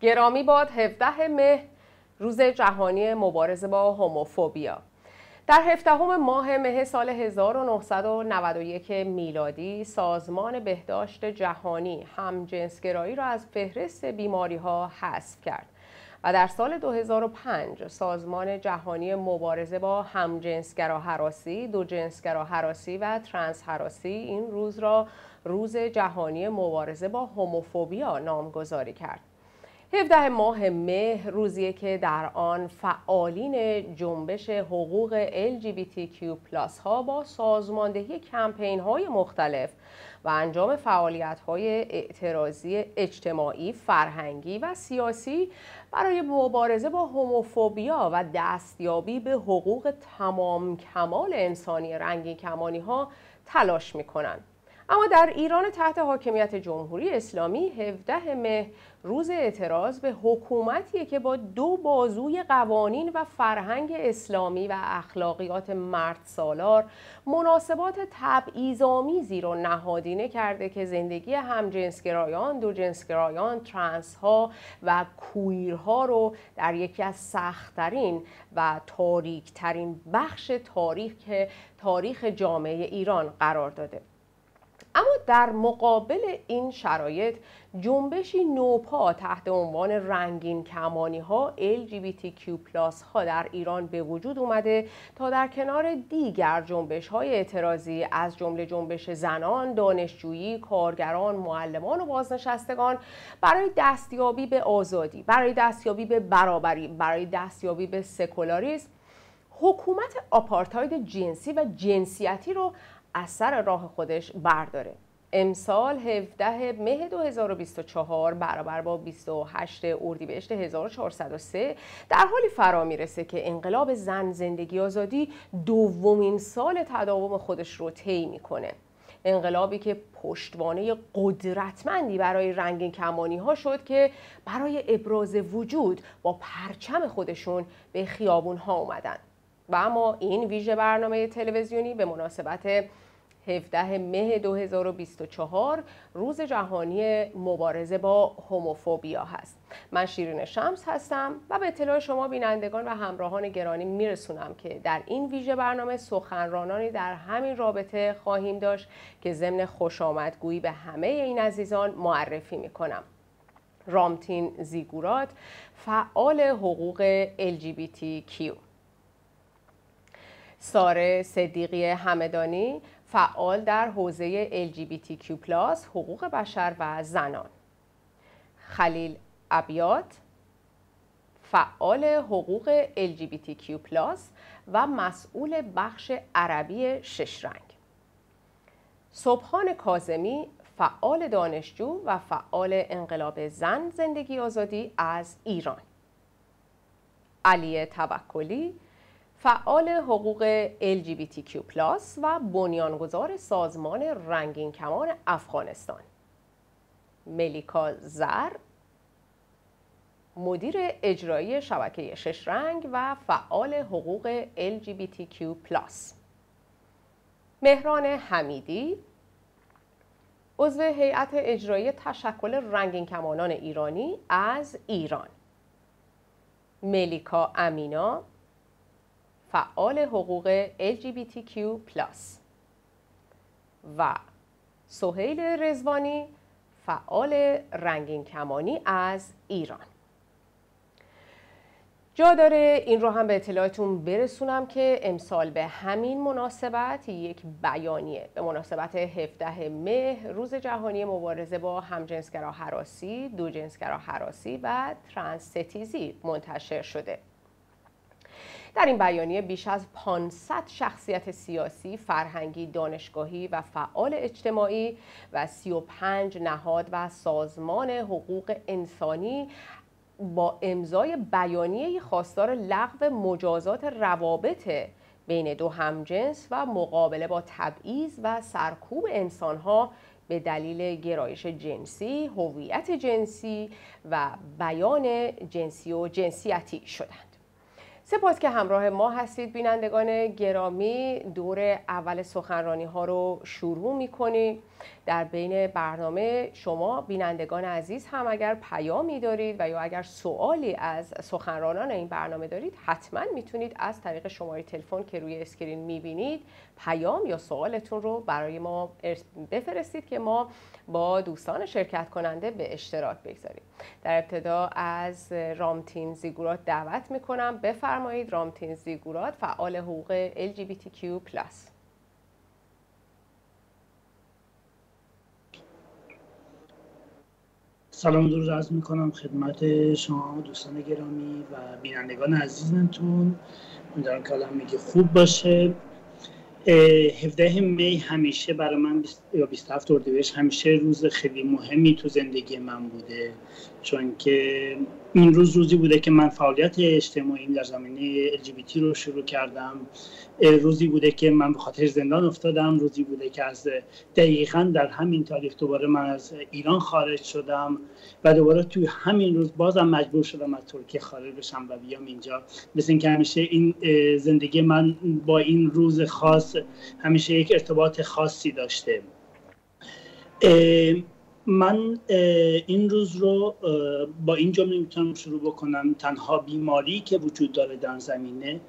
گرامی باد 17 مه روز جهانی مبارزه با هوموفوبیا در هفدهم ماه مه سال 1991 میلادی سازمان بهداشت جهانی همجنسگرایی را از فهرست بیماری ها حذف کرد و در سال 2005 سازمان جهانی مبارزه با همجنسگرا حراسی، دو جنسگرا حراسی و ترنس حراسی این روز را روز جهانی مبارزه با هوموفوبیا نامگذاری کرد. 17 ماه مه روزیه که در آن فعالین جنبش حقوق LGBTQ ها با سازماندهی کمپین های مختلف و انجام فعالیت های اعتراضی اجتماعی، فرهنگی و سیاسی برای مبارزه با هوموفوبیا و دستیابی به حقوق تمام کمال انسانی رنگین کمانی ها تلاش می کنند. اما در ایران تحت حاکمیت جمهوری اسلامی 17 مه روز اعتراض به حکومتیه که با دو بازوی قوانین و فرهنگ اسلامی و اخلاقیات مرد سالار مناسبات تبعیض‌آمیزی را نهادینه کرده که زندگی همجنسگرایان، دو جنسگرایان، ترنس ها و کویرها رو در یکی از سختترین و تاریکترین بخش تاریخ تاریخ جامعه ایران قرار داده. اما در مقابل این شرایط جنبشی نوپا تحت عنوان رنگین کمانی ها LGBTQ ها در ایران به وجود اومده تا در کنار دیگر جنبش های اعتراضی از جمله جنبش زنان، دانشجویی، کارگران، معلمان و بازنشستگان برای دستیابی به آزادی، برای دستیابی به برابری، برای دستیابی به سکولاریسم حکومت آپارتاید جنسی و جنسیتی رو از سر راه خودش برداره. امسال 17 مه 2024 برابر با 28 اردیبهشت 1403 در حالی فرا می‌رسه که انقلاب زن زندگی آزادی دومین سال تداوم خودش رو طی می‌کنه. انقلابی که پشتوانه قدرتمندی برای رنگین کمانی ها شد که برای ابراز وجود با پرچم خودشون به خیابون ها اومدن. و اما این ویژه برنامه تلویزیونی به مناسبت 17 مه 2024 روز جهانی مبارزه با هوموفوبیا هست. من شیرین شمس هستم و به اطلاع شما بینندگان و همراهان گرامی میرسونم که در این ویژه برنامه سخنرانانی در همین رابطه خواهیم داشت که ضمن خوش آمدگویی به همه این عزیزان معرفی می‌کنم. رامتین زیگورات فعال حقوق LGBTQ ساره صدیقی همدانی فعال در حوزه LGBTQ+, حقوق بشر و زنان. خلیل ابیات فعال حقوق LGBTQ+, و مسئول بخش عربی شش رنگ. صبحان کازمی فعال دانشجو و فعال انقلاب زن زندگی آزادی از ایران. علی توکلی فعال حقوق LGBTQ+, و بنیانگذار سازمان رنگین کمان افغانستان ملیکا زر مدیر اجرایی شبکه شش رنگ و فعال حقوق LGBTQ+. مهران حمیدی عضو هیئت اجرایی تشکل رنگین کمانان ایرانی از ایران ملیکا امینا فعال حقوق LGBTQ+. و سهیل رزوانی فعال رنگین کمانی از ایران جا داره این رو هم به اطلاعتون برسونم که امسال به همین مناسبت یک بیانیه به مناسبت 17 مه روز جهانی مبارزه با همجنسگرا حراسی، دو جنسگرا حراسی و ترانستیزی منتشر شده در این بیانیه بیش از 500 شخصیت سیاسی، فرهنگی، دانشگاهی و فعال اجتماعی و 35 نهاد و سازمان حقوق انسانی با امضای بیانیه خواستار لغو مجازات روابط بین دو همجنس و مقابله با تبعیض و سرکوب انسانها به دلیل گرایش جنسی، هویت جنسی و بیان جنسی و جنسیتی شدند. سپاس که همراه ما هستید. بینندگان گرامی دور اول سخنرانی ها رو شروع می کنیم در بین برنامه شما بینندگان عزیز هم اگر پیامی دارید و یا اگر سوالی از سخنرانان این برنامه دارید حتما می‌تونید از طریق شماره تلفن که روی اسکرین می‌بینید پیام یا سوالتون رو برای ما بفرستید که ما با دوستان شرکت کننده به اشتراک بگذاریم. در ابتدا از رامتین زیگورات دعوت می‌کنم. بفرمایید رامتین زیگورات فعال حقوق LGBTQ+ سلام درود عرض می‌کنم خدمت شما دوستان گرامی و بینندگان عزیزتون. امیدوارم که میگه خوب باشه. 17 می همیشه برای من یا 27 اردیبهشت همیشه روز خیلی مهمی تو زندگی من بوده. چون که این روز روزی بوده که من فعالیت اجتماعی در زمینه LGBT رو شروع کردم. روزی بوده که من به خاطر زندان افتادم. روزی بوده که از دقیقا در همین تاریخ دوباره من از ایران خارج شدم و دوباره توی همین روز بازم مجبور شدم از ترکیه خارج بشم و بیام اینجا. مثل اینکه همیشه این زندگی من با این روز خاص همیشه یک ارتباط خاصی داشته. من این روز رو با این جمله می‌تونم شروع بکنم. تنها بیماری که وجود داره در زمینه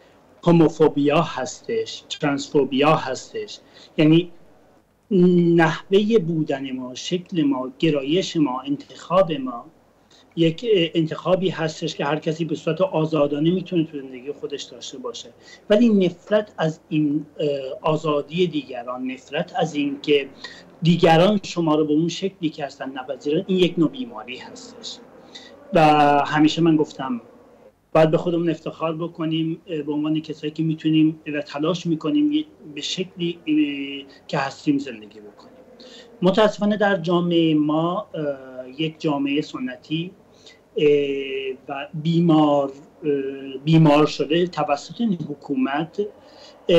هوموفوبیا هستش ترانسفوبیا هستش. یعنی نحوه بودن ما شکل ما گرایش ما انتخاب ما یک انتخابی هستش که هر کسی به صورت آزادانه می‌تونه تو زندگی خودش داشته باشه. ولی نفرت از این آزادی دیگران نفرت از این که دیگران شما رو به اون شکلی که هستن نپذیرن این یک نوع بیماری هستش. و همیشه من گفتم باید به خودمون افتخار بکنیم به عنوان کسایی که می‌تونیم و تلاش می‌کنیم به شکلی که هستیم زندگی بکنیم. متاسفانه در جامعه ما یک جامعه سنتی و بیمار بیمار شده توسط حکومت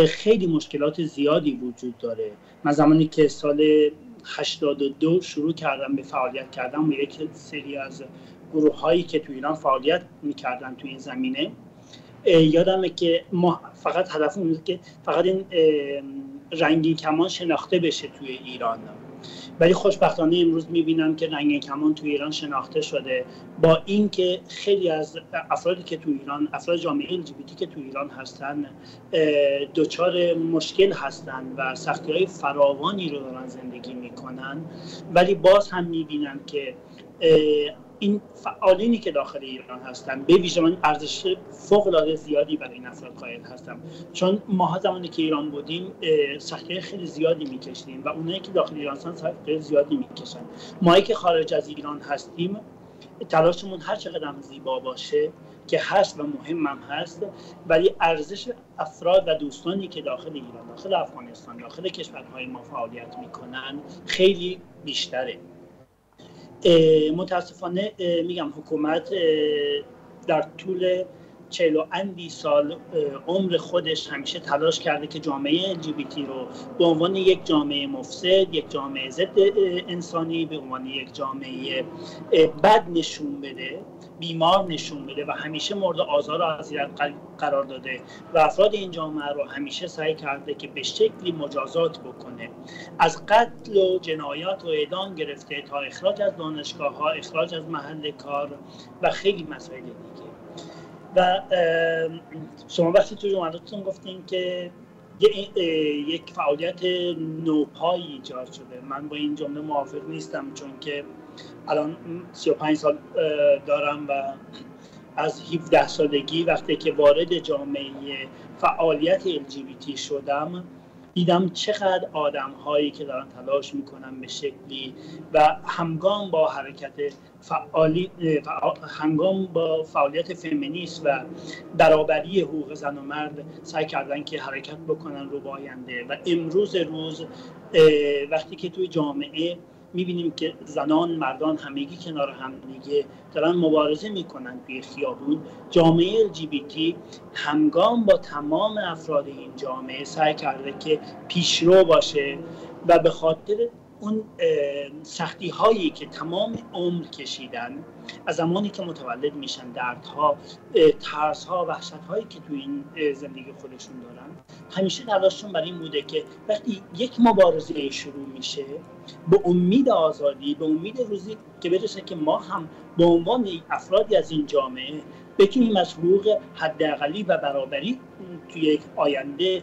خیلی مشکلات زیادی وجود داره. من زمانی که سال 82 شروع کردم به فعالیت کردم و یک سری از گروه هایی که تو ایران فعالیت می‌کردن تو این زمینه یادمه که ما فقط هدف اون که فقط این رنگین کمان شناخته بشه توی ایران. ولی خوشبختانه امروز می‌بینم که رنگین کمان تو ایران شناخته شده. با اینکه خیلی از افرادی که تو ایران افراد جامعه LGBT که تو ایران هستن دچار مشکل هستن و سختی های فراوانی رو دارن زندگی می‌کنن. ولی باز هم می‌بینم که این فعالینی که داخل ایران هستن به ویژه من ارزش فوق العاده زیادی برای این افراد قائل هستم. چون ما زمانی که ایران بودیم سختی خیلی زیادی می‌کشیم و اونایی که داخل ایران هستن سختی زیادی می‌کشن. مایی که خارج از ایران هستیم تلاشمون هر چقدر زیبا باشه که هست و مهم هم هست ولی ارزش افراد و دوستانی که داخل ایران داخل افغانستان داخل کشورهای ما فعالیت می‌کنن خیلی بیشتره. متاسفانه میگم حکومت در طول چهل و اندی سال عمر خودش همیشه تلاش کرده که جامعه LGBT رو به عنوان یک جامعه مفسد یک جامعه ضد انسانی به عنوان یک جامعه بد نشون بده. بیمار نشون بده و همیشه مورد آزار و اذیت قرار داده و افراد این جامعه رو همیشه سعی کرده که به شکلی مجازات بکنه. از قتل و جنایات و اعدام گرفته تا اخراج از دانشگاه ها اخراج از محل کار و خیلی مسائل دیگه. و شما وقتی تو جملاتتون گفتین که یک فعالیت نوپایی ایجاد شده. من با این جمله موافق نیستم چون که الان 35 سال دارم و از 17 سالگی وقتی که وارد جامعه فعالیت LGBT شدم دیدم چقدر آدم هایی که دارن تلاش می‌کنن به شکلی و همگام با حرکت فعالی هنگام با فعالیت فمینیست و برابری حقوق زن و مرد سعی کردن که حرکت بکنن رو باینده و امروز روز وقتی که توی جامعه می‌بینیم که زنان مردان همگی کنار هم دیگه دارن مبارزه می‌کنن توی خیابون. جامعه LGBT همگام با تمام افراد این جامعه سعی کرده که پیشرو باشه و به خاطر اون سختی هایی که تمام عمر کشیدن از زمانی که متولد میشن دردها ترس ها وحشت هایی که تو این زندگی خودشون دارن همیشه تلاششون برای این بوده که وقتی یک مبارزه شروع میشه به امید آزادی به امید روزی که برسه که ما هم به عنوان افرادی از این جامعه بتونیم از حقوق حداقلی و برابری توی یک آینده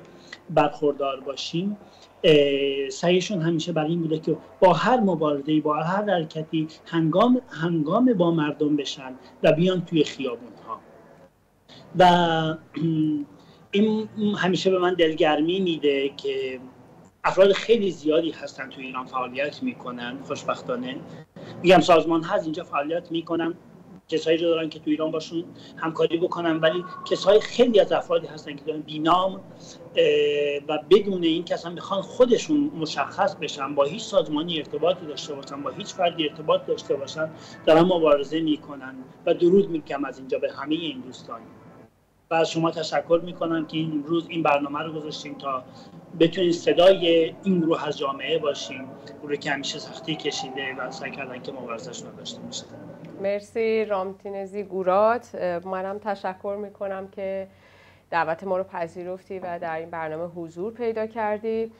برخوردار باشیم. سعیشون همیشه برای این بوده که با هر مبارزه با هر حرکتی هنگام هنگام با مردم بشن و بیان توی خیابون ها و این همیشه به من دلگرمی میده که افراد خیلی زیادی هستن توی ایران فعالیت می‌کنن خوشبختانه. میگم سازمان هست اینجا فعالیت می‌کنن. کسایی رو دارن که تو ایران باشون همکاری بکنن ولی کسای خیلی از افرادی هستن که دارن بینام و بدون این کس هم بخوان خودشون مشخص بشن با هیچ سازمانی ارتباط داشته باشن با هیچ فردی ارتباط داشته باشن دارن مبارزه می‌کنن و درود میگم از اینجا به همه این دوستان. و از شما تشکر می‌کنم که این روز این برنامه رو گذاشتیم تا بتونید صدای این گروه از جامعه باشیم گروه که همیشه سختی کشیده و سعی کردن که مبارزش رو داشته باشه مرسی رامتینزی گورات. منم تشکر می‌کنم که دعوت ما رو پذیرفتی و در این برنامه حضور پیدا کردی.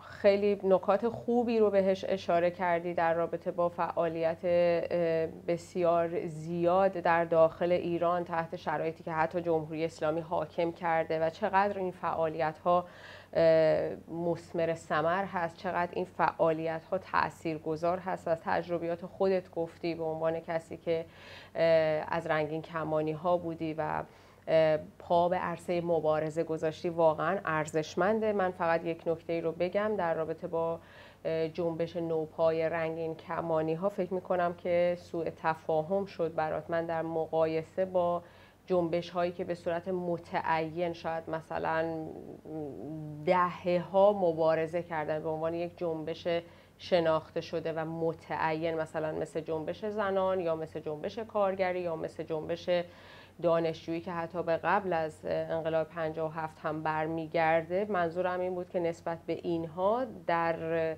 خیلی نکات خوبی رو بهش اشاره کردی در رابطه با فعالیت بسیار زیاد در داخل ایران تحت شرایطی که حتی جمهوری اسلامی حاکم کرده و چقدر این فعالیت ها مسمر سمر هست چقدر این فعالیت ها تأثیر گذار هست از تجربیات خودت گفتی به عنوان کسی که از رنگین کمانی ها بودی و پا به عرصه مبارزه گذاشتی واقعا ارزشمنده. من فقط یک نکته ای رو بگم در رابطه با جنبش نوپای رنگین کمانی ها فکر می کنم که سوء تفاهم شد برات. من در مقایسه با جنبش هایی که به صورت متعین شاید مثلا دهه ها مبارزه کردن به عنوان یک جنبش شناخته شده و متعین مثلا مثل جنبش زنان یا مثل جنبش کارگری یا مثل جنبش دانشجویی که حتی به قبل از انقلاب 57 هم برمیگرده منظورم این بود که نسبت به اینها در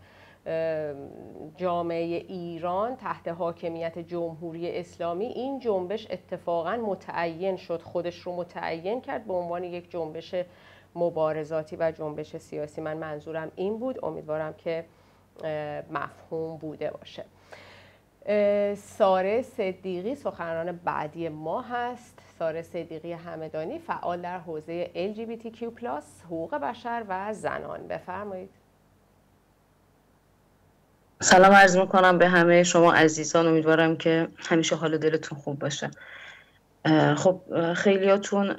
جامعه ایران تحت حاکمیت جمهوری اسلامی این جنبش اتفاقا متعین شد. خودش رو متعین کرد به عنوان یک جنبش مبارزاتی و جنبش سیاسی. من منظورم این بود. امیدوارم که مفهوم بوده باشه. ساره صدیقی سخنران بعدی ما هست. ساره صدیقی همدانی فعال در حوزه LGBTQ+, حقوق بشر و زنان. بفرمایید. سلام عرض می‌کنم به همه شما عزیزان. امیدوارم که همیشه حال دلتون خوب باشه. خب خیلیاتون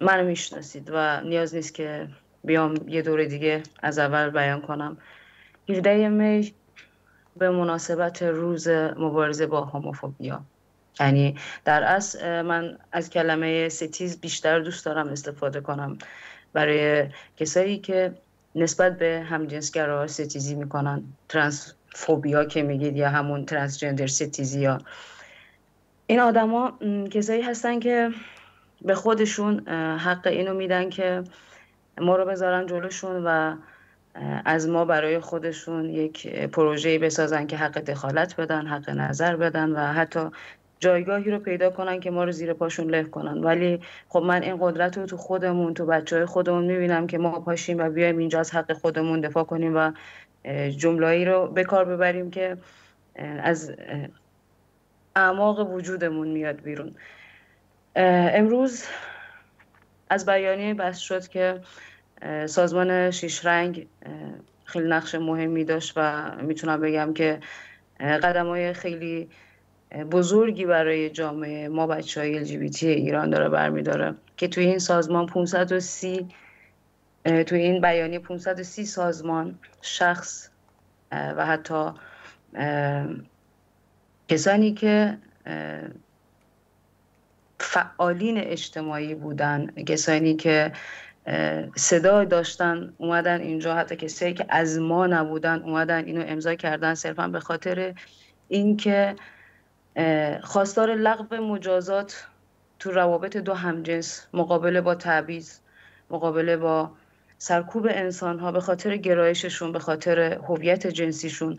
منو می‌شناسید و نیاز نیست که بیام یه دور دیگه از اول بیان کنم. 17 می به مناسبت روز مبارزه با هوموفوبیا. یعنی در اصل من از کلمه ستیز بیشتر دوست دارم استفاده کنم. برای کسایی که نسبت به همجنسگرا ستیزی می‌کنن. ترانس فوبیا که میگید یا همون ترانسجندر ستیزی یا این آدما کسایی هستن که به خودشون حق اینو میدن که ما رو بذارن جلوشون و از ما برای خودشون یک پروژه بسازن که حق دخالت بدن حق نظر بدن و حتی جایگاهی رو پیدا کنن که ما رو زیر پاشون له کنن. ولی خب من این قدرت رو تو خودمون تو بچه های خودمون می‌بینم که ما پاشیم و بیایم اینجا از حق خودمون دفاع کنیم و جملهایی رو به کار ببریم که از اعماق وجودمون میاد بیرون. امروز از بیانیه بس شد که سازمان شیش رنگ خیلی نقش مهمی داشت و می‌تونم بگم که قدم های خیلی بزرگی برای جامعه ما بچه های LGBT ایران داره برمیداره که توی این سازمان 530 توی این بیانیه 530 سازمان شخص و حتی کسانی که فعالین اجتماعی بودن کسانی که صدا داشتن اومدن اینجا حتی کسایی که از ما نبودن اومدن اینو امضا کردن صرفا به خاطر اینکه خواستار لغو مجازات تو روابط دو همجنس مقابله با تعویض مقابله با سرکوب انسان ها به خاطر گرایششون به خاطر هویت جنسیشون.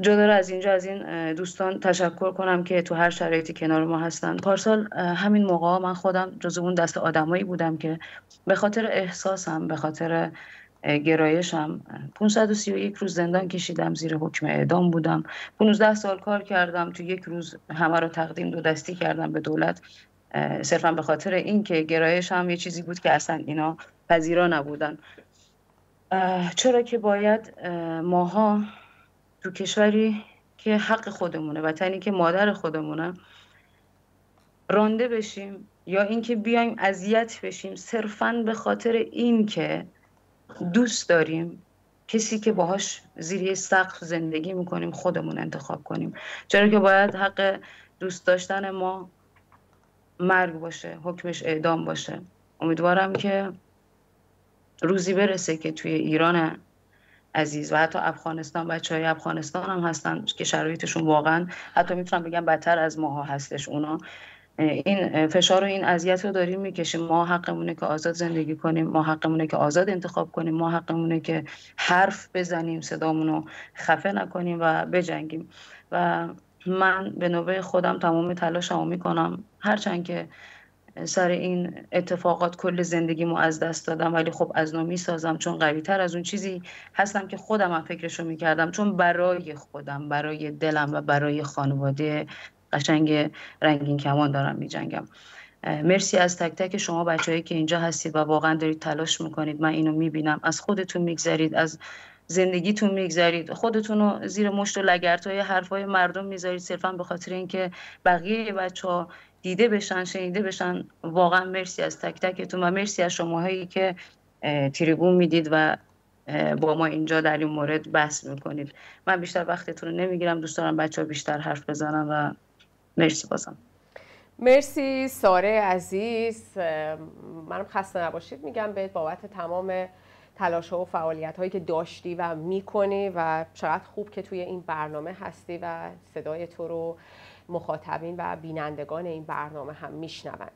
جدا از اینجا از این دوستان تشکر کنم که تو هر شرایطی کنار ما هستن. پارسال همین موقع من خودم جزو اون دست آدمایی بودم که به خاطر احساسم به خاطر گرایشم. 531 روز زندان کشیدم زیر حکم اعدام بودم. 15 سال کار کردم. تو یک روز همه رو تقدیم دو دستی کردم به دولت. صرفا به خاطر اینکه گرایش هم یه چیزی بود که اصلا اینا پذیرا نبودن. چرا که باید ماها تو کشوری که حق خودمونه وطنی که مادر خودمونه رانده بشیم یا اینکه بیایم اذیت بشیم صرفا به خاطر اینکه دوست داریم. کسی که باهاش زیر سقف زندگی می‌کنیم خودمون انتخاب کنیم. چرا که باید حق دوست داشتن ما مرگ باشه حکمش اعدام باشه. امیدوارم که روزی برسه که توی ایران عزیز و حتی افغانستان بچه های افغانستان هم هستن که شرایطشون واقعا حتی می‌تونم بگم بدتر از ماها هستش اونا. این فشار و این اذیت رو داریم می‌کشیم. ما حقمونه که آزاد زندگی کنیم. ما حقمونه که آزاد انتخاب کنیم. ما حقمونه که حرف بزنیم. صدامون رو خفه نکنیم و بجنگیم. و من به نوبه خودم تمام تلاشمو می‌کنم. هرچند که سر این اتفاقات کل زندگیمو از دست دادم ولی خب از نو می‌سازم. چون قوی تر از اون چیزی هستم که خودم هم فکرشو می‌کردم. چون برای خودم برای دلم و برای خانواده قشنگ رنگین کمان دارم میجنگم. مرسی از تک تک شما بچههایی که اینجا هستید و واقعا دارید تلاش می‌کنید. من اینو می‌بینم. از خودتون میگذرید. از زندگیتون میگذرید. خودتون رو زیر مشت و لگرت های حرف های مردم می‌ذارید. صرفا به خاطر اینکه بقیه بچه ها دیده بشن شنیده بشن. واقعا مرسی از تک تکتون و مرسی از شماهایی که تریبون می‌دید و با ما اینجا در این مورد بحث می‌کنید. من بیشتر وقتتون رو نمی‌گیرم. دوست دارم بچه ها بیشتر حرف بزنم و مرسی بازم. مرسی ساره عزیز. منم خسته نباشید. میگم بهت بابت تمام تلاش و فعالیت هایی که داشتی و می‌کنی و چقدر خوب که توی این برنامه هستی و صدای تو رو مخاطبین و بینندگان این برنامه هم میشنون.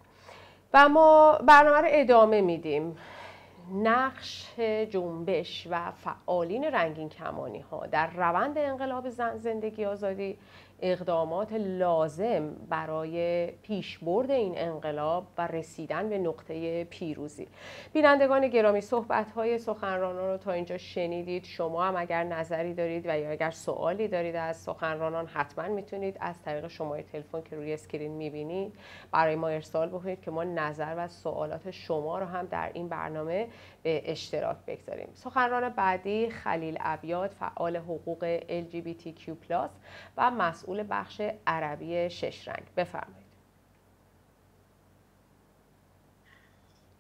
و ما برنامه رو ادامه میدیم. نقش جنبش و فعالین رنگین کمانی ها در روند انقلاب زن زندگی آزادی اقدامات لازم برای پیشبرد این انقلاب و رسیدن به نقطه پیروزی. بینندگان گرامی صحبت های سخنرانان رو تا اینجا شنیدید. شما هم اگر نظری دارید و یا اگر سوالی دارید از سخنرانان حتما می‌تونید از طریق شماره تلفن که روی اسکرین می‌بینید برای ما ارسال بکنید که ما نظر و سوالات شما رو هم در این برنامه به اشتراک بگذاریم. سخنران بعدی خلیل ابیاد فعال حقوق LGBTQ+ و مسئول بخش عربی شش رنگ. بفرمایید.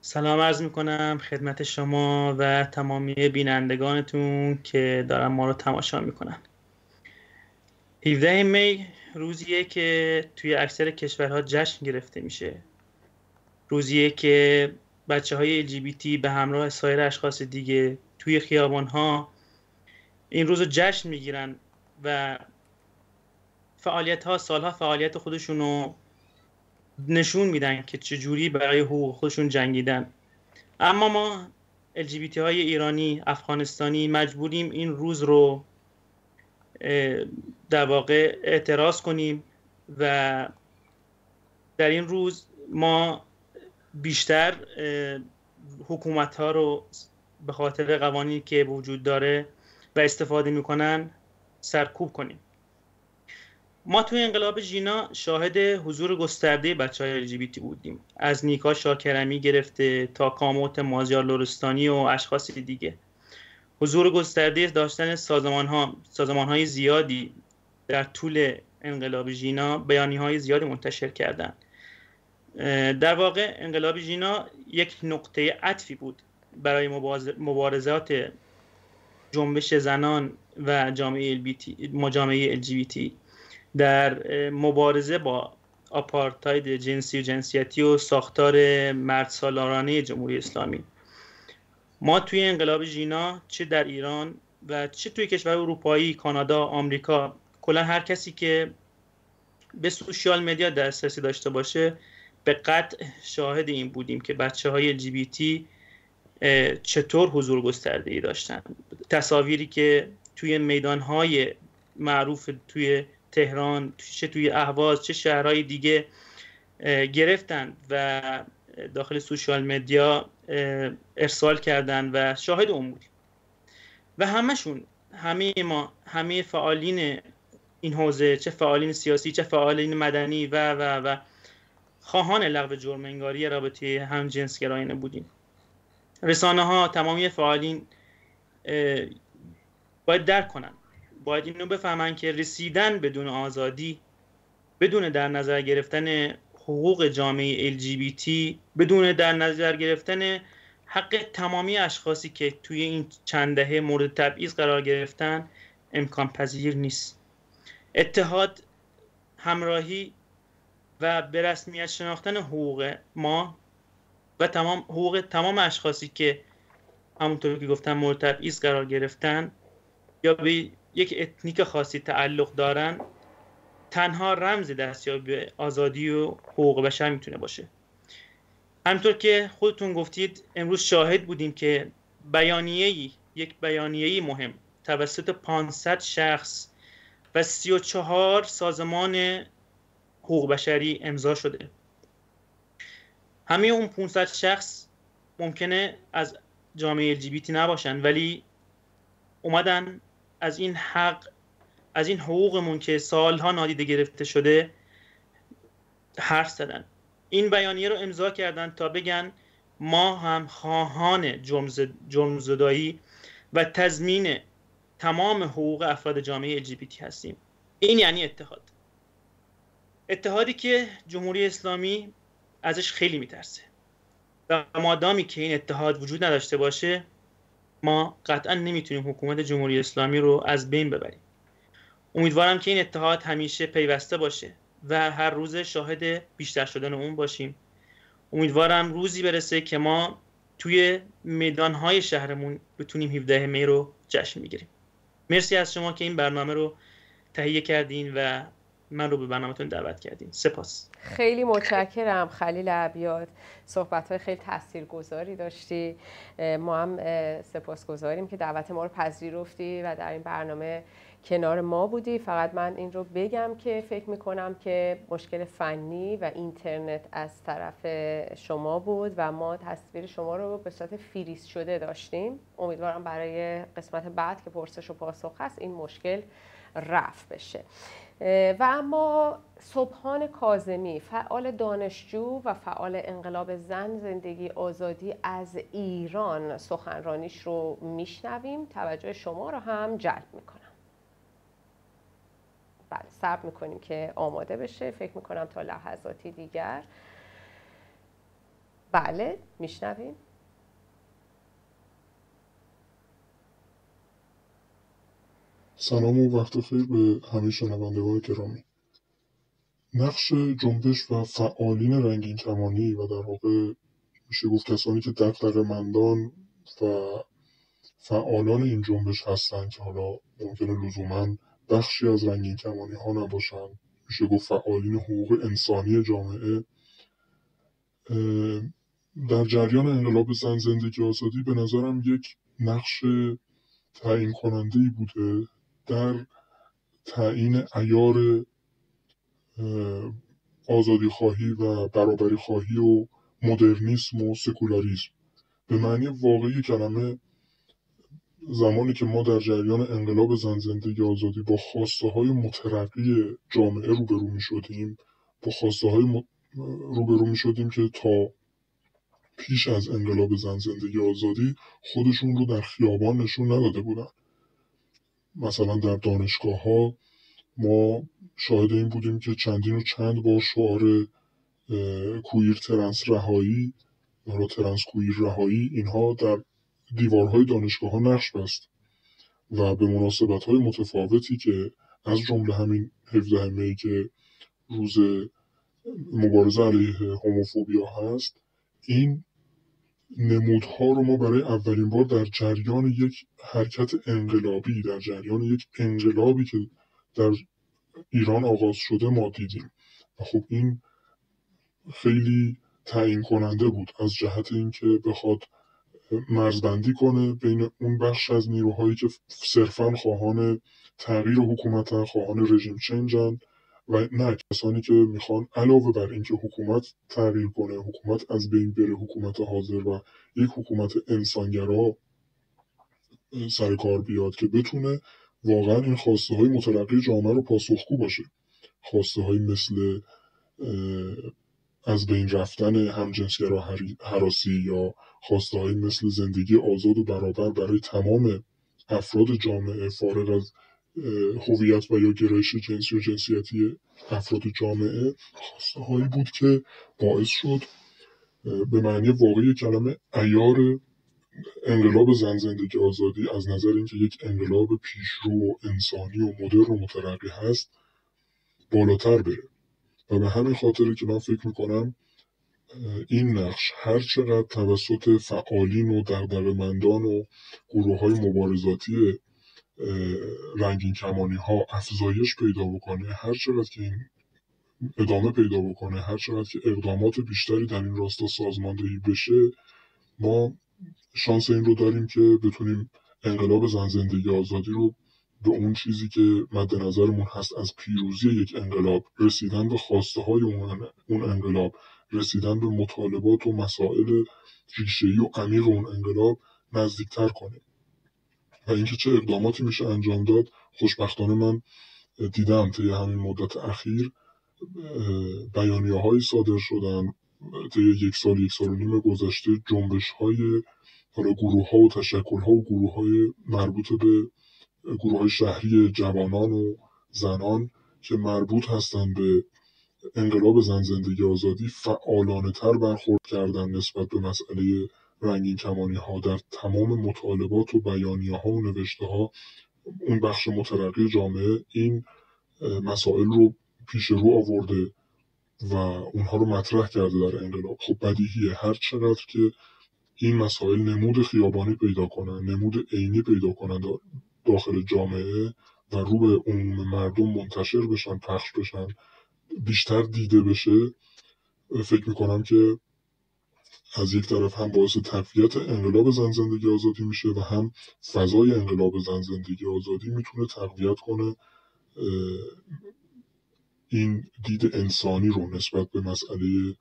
سلام عرض می‌کنم خدمت شما و تمامی بینندگانتون که دارن ما رو تماشا می‌کنن. 17 می روزیه که توی اکثر کشورها جشن گرفته میشه. روزیه که بچه های LGBT به همراه سایر اشخاص دیگه توی خیابان ها این روز رو جشن می‌گیرن و فعالیت ها سالها فعالیت خودشون رو نشون میدن که چجوری برای حقوق خودشون جنگیدن. اما ما LGBT های ایرانی افغانستانی مجبوریم این روز رو در واقع اعتراض کنیم و در این روز ما بیشتر حکومت ها رو به خاطر قوانینی که وجود داره و استفاده می‌کنن سرکوب کنیم. ما توی انقلاب ژینا شاهد حضور گسترده بچه های LGBT بودیم. از نیکا شاکرمی گرفته تا کاموت مازیار لورستانی و اشخاص دیگه. حضور گسترده داشتن سازمان, ها، سازمان های زیادی در طول انقلاب ژینا بیانی های زیادی منتشر کردند. در واقع انقلاب ژینا یک نقطه عطفی بود برای مبارزات جنبش زنان و جامعه مجامعه LGBT در مبارزه با آپارتاید جنسی و جنسیتی و ساختار مرد سالارانه جمهوری اسلامی. ما توی انقلاب ژینا چه در ایران و چه توی کشور اروپایی کانادا آمریکا کلا هر کسی که به سوشیال مدیا دسترسی داشته باشه به قطع شاهد این بودیم که بچه های LGBT چطور حضور گسترده ای داشتن. تصاویری که توی میدانهای معروف توی تهران چه توی اهواز چه شهرهای دیگه گرفتن و داخل سوشال مدیا ارسال کردن و شاهد اون بودیم. و همشون همه ما همه فعالین این حوزه چه فعالین سیاسی چه فعالین مدنی و و و خواهان لغو جرم انگاری رابطه هم جنسگرایانه بودیم. رسانه ها تمامی فعالین باید درک کنن باید اینو بفهمن که رسیدن بدون آزادی بدون در نظر گرفتن حقوق جامعه LGBT بدون در نظر گرفتن حق تمامی اشخاصی که توی این چند دهه مورد تبعیض قرار گرفتن امکان پذیر نیست. اتحاد همراهی و به رسمیت شناختن حقوق ما و تمام حقوق تمام اشخاصی که همونطور که گفتم مورد قرار گرفتن یا به یک اتنیک خاصی تعلق دارن تنها رمز دستیابی به آزادی و حقوق بشر می‌تونه باشه. همطور که خودتون گفتید امروز شاهد بودیم که بیانیه‌ای یک بیانیه‌ای مهم توسط 500 شخص و 34 سازمان حقوق بشری امضا شده. همه اون 500 شخص ممکنه از جامعه LGBT نباشن ولی اومدن از این حق از این حقوقمون که سالها نادیده گرفته شده حرف زدن. این بیانیه رو امضا کردن تا بگن ما هم خواهان جرمزدایی و تضمین تمام حقوق افراد جامعه LGBT هستیم. این یعنی اتحاد. اتحادی که جمهوری اسلامی ازش خیلی میترسه و مادامی که این اتحاد وجود نداشته باشه ما قطعا نمی‌تونیم حکومت جمهوری اسلامی رو از بین ببریم. امیدوارم که این اتحاد همیشه پیوسته باشه و هر روز شاهد بیشتر شدن اون باشیم. امیدوارم روزی برسه که ما توی میدانهای شهرمون بتونیم 17 می رو جشن می‌گیریم. مرسی از شما که این برنامه رو تهیه کردین و من رو به برنامهتون دعوت کردین. سپاس. خیلی متشکرم خلیل عبیاد صحبت های خیلی تاثیرگذاری داشتی. ما هم سپاس گذاریم که دعوت ما رو پذیرفتی و در این برنامه کنار ما بودی. فقط من این رو بگم که فکر می‌کنم که مشکل فنی و اینترنت از طرف شما بود و ما تصویر شما رو به صورت فریز شده داشتیم. امیدوارم برای قسمت بعد که پرسش و پاسخ هست این مشکل رفت بشه. و اما صبحان کازمی فعال دانشجو و فعال انقلاب زن زندگی آزادی از ایران سخنرانیش رو میشنویم. توجه شما رو هم جلب می‌کنم. بله صبر می‌کنیم که آماده بشه. فکر می‌کنم تا لحظاتی دیگر. بله میشنویم. سلام و وقت خیر به همه شنونده های گرامی. نقش جنبش و فعالین رنگین کمانی و در واقع میشه گفت کسانی که دقدق مندان و فعالان این جنبش هستند که حالا ممکنه لزوما بخشی از رنگین کمانی ها نباشن. میشه گفت فعالین حقوق انسانی جامعه. در جریان انقلاب زن زندگی آزادی به نظرم یک نقش تعیین کننده بوده. در تعیین ایار آزادی خواهی و برابری خواهی و مدرنیسم و سکولاریسم. به معنی واقعی کلمه زمانی که ما در جریان انقلاب زن زندگی آزادی با خواسته های مترقی جامعه روبرو می شدیم با خواسته های روبرو می شدیم که تا پیش از انقلاب زن زندگی آزادی خودشون رو در خیابان نشون نداده بودن. مثلا در دانشگاه ها ما شاهد این بودیم که چندین و چند بار شعار کویر ترنس رهایی یا ترنس کویر رهایی اینها در دیوارهای دانشگاه ها نقش بست و به مناسبت های متفاوتی که از جمله همین 17 می که روز مبارزه علیه هوموفوبیا هست این نمودها رو ما برای اولین بار در جریان یک حرکت انقلابی در جریان یک انقلابی که در ایران آغاز شده ما دیدیم. و خب این خیلی تعیین کننده بود از جهت اینکه بخواد مرزبندی کنه بین اون بخش از نیروهایی که صرفا خواهان تغییر حکومت خواهان رژیم چنجن و نه کسانی که می‌خوان علاوه بر اینکه حکومت تغییر کنه حکومت از بین بره حکومت حاضر و یک حکومت انسانگرا سر کار بیاد که بتونه واقعا این خواسته های مترقی جامعه رو پاسخگو باشه. خواسته های مثل از بین رفتن همجنسگرا حراسی یا خواسته های مثل زندگی آزاد و برابر برای تمام افراد جامعه فارغ از هویت و یا گرایش جنسی و جنسیتی افراد جامعه خواسته هایی بود که باعث شد به معنی واقعی کلمه ایار انقلاب زن زندگی آزادی از نظر اینکه یک انقلاب پیشرو و انسانی و مدرن و مترقی هست بالاتر بره. و به همین خاطره که من فکر می‌کنم این نقش هر چقدر توسط فعالین و دغدغه‌مندان و گروه های مبارزاتی رنگین کمانی ها افزایش پیدا بکنه هر چقدر که این ادامه پیدا بکنه هر چقدر که اقدامات بیشتری در این راستا سازماندهی بشه ما شانس این رو داریم که بتونیم انقلاب زن زندگی آزادی رو به اون چیزی که مد نظرمون هست از پیروزی یک انقلاب رسیدن به خواسته های اون انقلاب رسیدن به مطالبات و مسائل ریشه‌ای و عمیق اون انقلاب نزدیکتر کنیم. و اینکه چه اقداماتی میشه انجام داد خوشبختانه من دیدم طی همین مدت اخیر بیانیه های صادر شدن طی یک سال یک سال و نیم گذشته جنبش های حالا گروه ها و تشکل ها و گروه های مربوط به گروه های شهری جوانان و زنان که مربوط هستند به انقلاب زن زندگی آزادی فعالانه تر برخورد کردن نسبت به مسئله رنگین کمانی ها در تمام مطالبات و بیانیه ها و نوشته ها اون بخش مترقی جامعه این مسائل رو پیش رو آورده و اونها رو مطرح کرده در انقلاب. خب بدیهیه هر چقدر که این مسائل نمود خیابانی پیدا کنن نمود عینی پیدا کنن داخل جامعه و رو به عموم مردم منتشر بشن پخش بشن بیشتر دیده بشه فکر می‌کنم که از یک طرف هم باعث تقویت انقلاب زن زندگی آزادی میشه و هم فضای انقلاب زن زندگی آزادی می‌تونه تقویت کنه این دید انسانی رو نسبت به مسئله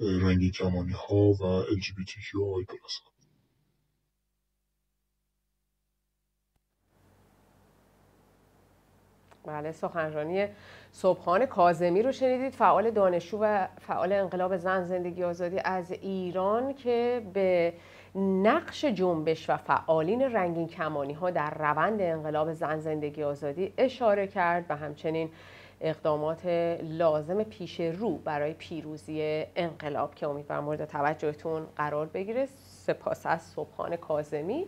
رنگین کمانی ها و LGBTQI بله سخنرانی صبحان کازمی رو شنیدید. فعال دانشجو و فعال انقلاب زن زندگی آزادی از ایران که به نقش جنبش و فعالین رنگین کمانی ها در روند انقلاب زن زندگی آزادی اشاره کرد و همچنین اقدامات لازم پیش رو برای پیروزی انقلاب که امیدوارم مورد توجهتون قرار بگیره. سپاس از صبحان کازمی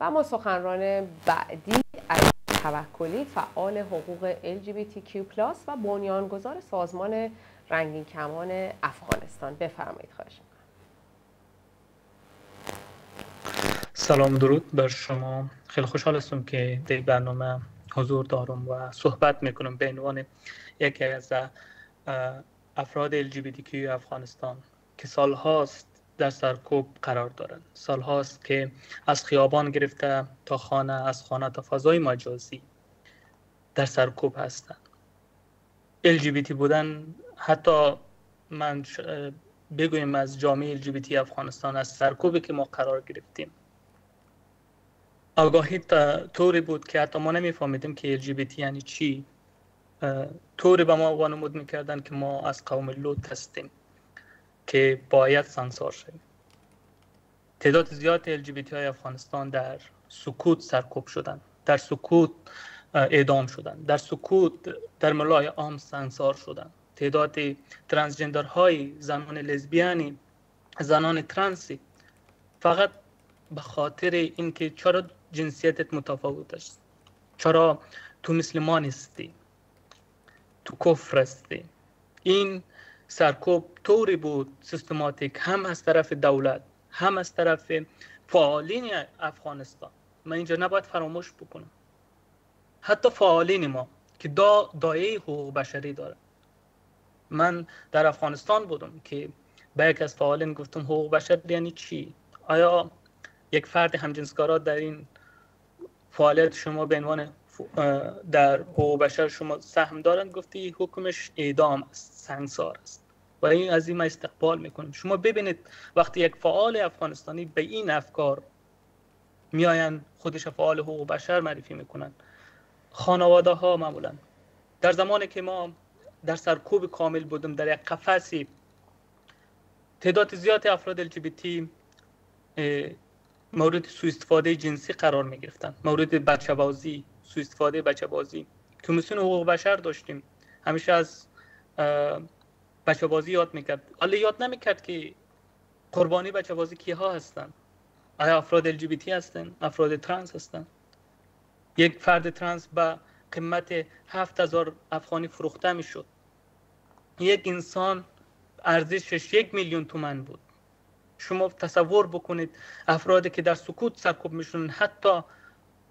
و ما سخنران بعدی از توکلی فعال حقوق LGBTQ+ و بنیانگذار سازمان رنگین کمان افغانستان. بفرمایید خواهش سلام درود بر شما. خیلی خوشحال هستم که در برنامه حضور دارم و صحبت می‌کنم به عنوان یکی از افراد LGBTQ افغانستان که سال هاست در سرکوب قرار دارند سال هاست که از خیابان گرفته تا خانه از خانه تا فضای مجازی در سرکوب هستند LGBT بودن حتی من بگویم از جامعه LGBT افغانستان از سرکوبی که ما قرار گرفتیم. آگاهی طوری بود که حتی ما نمیفهمیدیم که LGBT یعنی چی. طوری به ما وانمود می‌کردن که ما از قوم لوط هستیم. که باید سانسور شویم تعداد زیاد LGBT های افغانستان در سکوت سرکوب شدن در سکوت اعدام شدن در سکوت در ملای عام سانسور شدن. تعداد ترانسجندر های زنان لزبیانی زنان ترانسی فقط به خاطر اینکه چرا جنسیتت متفاوت است؟ چرا تو مثل ما نیستی تو کفر هستی؟ این سرکوب طوری بود سیستماتیک هم از طرف دولت هم از طرف فعالین افغانستان. من اینجا نباید فراموش بکنم. حتی فعالین ما که دا دایه حقوق بشری داره من در افغانستان بودم که به یک از فعالین گفتم حقوق بشر یعنی چی؟ آیا یک فرد همجنسگرا در این فعالیت شما به عنوان در حقوق بشر شما سهم دارن؟ گفتی حکمش اعدام است. سنگسار است. و این از این ما استقبال می‌کنیم شما ببینید وقتی یک فعال افغانستانی به این افکار میاین خودش فعال حقوق بشر معرفی می‌کنن خانواده ها معمولا. در زمانی که ما در سرکوب کامل بودم در یک قفسی تعداد زیاد افراد الژی مورد سوء استفاده جنسی قرار می گرفتن مورد بچه بازی سوء استفاده بچه بازی کمیسیون حقوق بشر داشتیم. همیشه از بچه بازی یاد می‌کرد. حالا یاد نمی‌کرد که قربانی بچه بازی کیها هستن؟ آیا افراد تی هستن؟ افراد ترانس هستن؟ یک فرد ترانس با قیمت هفت هزار افغانی فروخته می‌شد. یک انسان ارزشش یک میلیون تومن بود. شما تصور بکنید افرادی که در سکوت سرکوب میشون حتی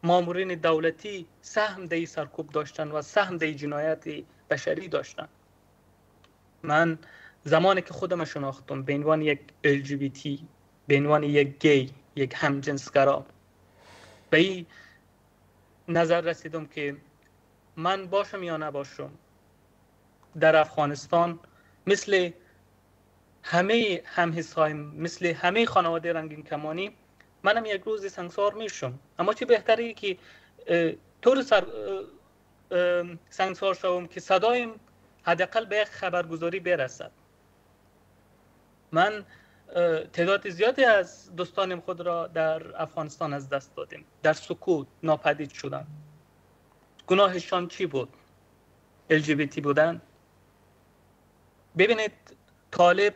مامورین دولتی سهم در سرکوب داشتن و سهم در جنایت بشری داشتن. من زمانی که خودم شناختم به عنوان یک LGBT به عنوان یک گی یک همجنسگرا به این نظر رسیدم که من باشم یا نباشم در افغانستان مثل همه های مثل همه خانواده رنگین کمانی منم یک روز سنگسار میشم. اما چه بهتری که طور سر سنگسار شوم که صدایم حداقل به خبرگزاری برسد. من تعداد زیادی از دوستانم خود را در افغانستان از دست دادیم. در سکوت ناپدید شدن گناهشان چی بود؟ LGBT بودن. ببینید طالب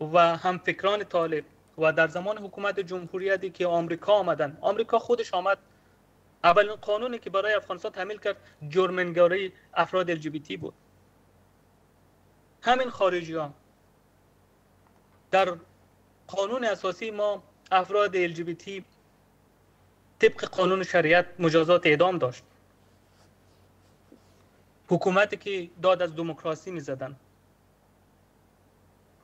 و هم فکران طالب و در زمان حکومت جمهوریتی که آمریکا آمدن آمریکا خودش آمد اولین قانونی که برای افغانستان تعمیل کرد جرمنگاری افراد LGBT بود. همین خارجی ها در قانون اساسی ما افراد LGBT طبق قانون شریعت مجازات اعدام داشت. حکومتی که داد از دموکراسی می زدن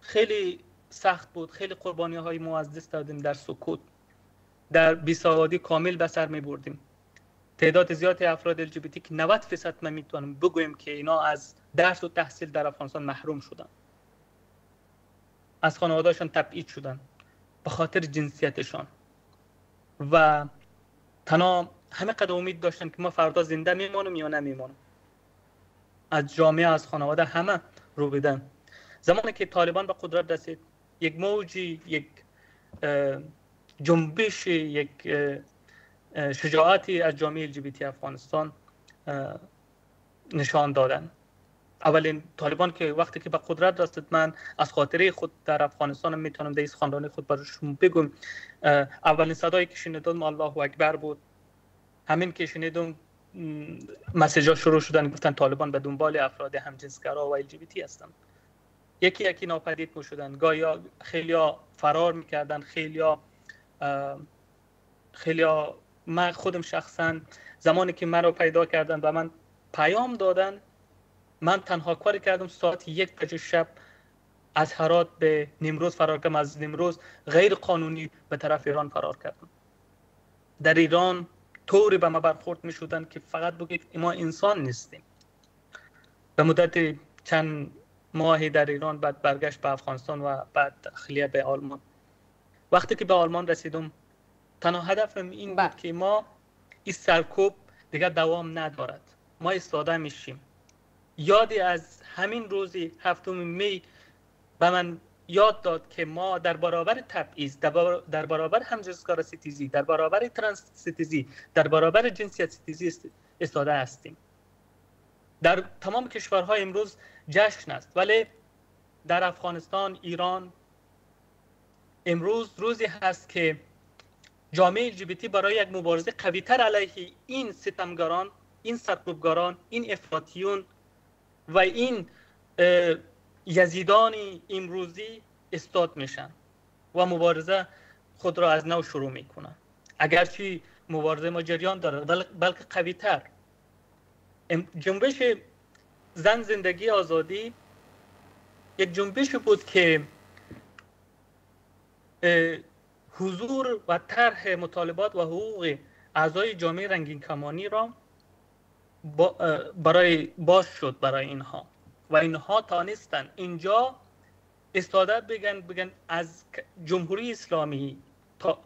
خیلی سخت بود خیلی قربانی های ما از دست دادیم در سکوت. در بیسوادی کامل به سر می بردیم تعداد زیادی افراد که 90 فیصد من می‌تونم بگویم که اینا از درس و تحصیل در افغانستان محروم شدن. از خانوادهشان تبعید شدن. به خاطر جنسیتشان. و تنها همه قد امید داشتن که ما فردا زنده میمانم یا نمیمانم از جامعه از خانواده همه رو بدن. زمانی که طالبان به قدرت رسید یک موجی یک جنبش یک شجاعتی از جامعه الژی افغانستان نشان دادن. اولین طالبان که وقتی که به قدرت رسید من از خاطره خود در افغانستان می‌تونم در خاندان خود براشون بگم. اولین صدایی که شنیدم الله اکبر بود. همین که شنیدم مسیجا شروع شدن گفتن طالبان به دنبال افراد همجنسگرا و ال هستند یکی یکی ناپدید می شدن گاهی خیلی فرار می‌کردن خیلی خیلی من خودم شخصا زمانی که من رو پیدا کردن و من پیام دادن من تنها کاری کردم ساعت یک بجه شب از هرات به نمروز فرار کردم. از نمروز غیر قانونی به طرف ایران فرار کردم. در ایران طوری به ما برخورد می شدن که فقط بگید ما انسان نیستیم. به مدت چند ماهی در ایران بعد برگشت به افغانستان و بعد تخلیه به آلمان. وقتی که به آلمان رسیدم تنها هدفم این بود بله. که ما این سرکوب دیگر دوام ندارد. ما استاده میشیم. یادی از همین روزی هفتم می به من یاد داد که ما در برابر تبعیض در برابر همجنسگرا ستیزی در برابر ترانس ستیزی در برابر جنسیت ستیزی استاده هستیم. در تمام کشورها امروز جشن است. ولی در افغانستان ایران امروز روزی هست که جامعه الژی برای یک مبارزه قویتر علیه این ستمگران این سرکوبگران این افراطیون و این یزیدان امروزی استاد میشن و مبارزه خود را از نو شروع می‌کنن. اگرچه مبارزه ما جریان داره بلکه قوی تر جنبش زن زندگی آزادی یک جنبش بود که حضور و طرح مطالبات و حقوق اعضای جامعه رنگین کمانی را برای باز شد برای اینها و اینها تانستن اینجا استاده بگن بگن از جمهوری اسلامی تا,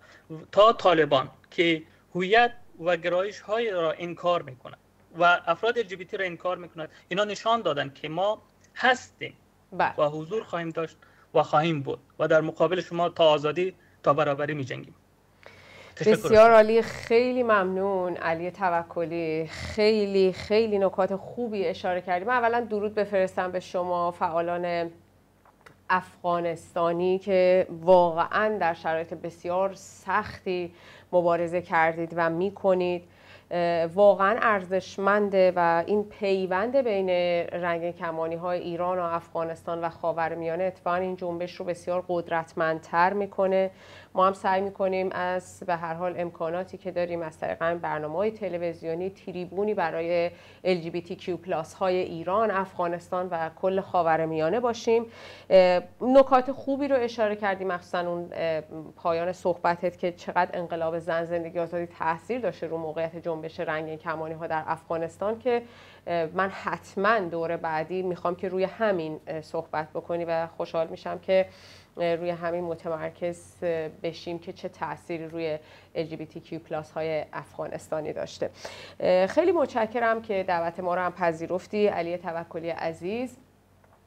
تا طالبان که هویت و گرایش های را انکار می‌کنند و افراد LGBT را انکار می‌کنند اینا نشان دادن که ما هستیم بله. و حضور خواهیم داشت و خواهیم بود و در مقابل شما تا آزادی تا برابری می جنگیم بسیار عالی خیلی ممنون. علی توکلی خیلی خیلی نکات خوبی اشاره کردیم. من اولا درود بفرستم به شما فعالان افغانستانی که واقعا در شرایط بسیار سختی مبارزه کردید و می‌کنید. واقعا ارزشمنده و این پیوند بین رنگ کمانی های ایران و افغانستان و خاورمیانه اتفاقا این جنبش رو بسیار قدرتمندتر می‌کنه. ما هم سعی می‌کنیم از به هر حال امکاناتی که داریم از طریق برنامه های تلویزیونی تریبونی برای LGBTQ پلاس های ایران، افغانستان و کل خاورمیانه باشیم. نکات خوبی رو اشاره کردیم مخصوصا اون پایان صحبتت که چقدر انقلاب زن زندگی آزادی تاثیر داشته رو موقعیت جنبش رنگین کمانی ها در افغانستان که من حتما دور بعدی می‌خوام که روی همین صحبت بکنی و خوشحال میشم که روی همین متمرکز بشیم که چه تأثیری روی LGBTQ پلاس های افغانستانی داشته. خیلی متشکرم که دعوت ما رو هم پذیرفتی علی توکلی عزیز.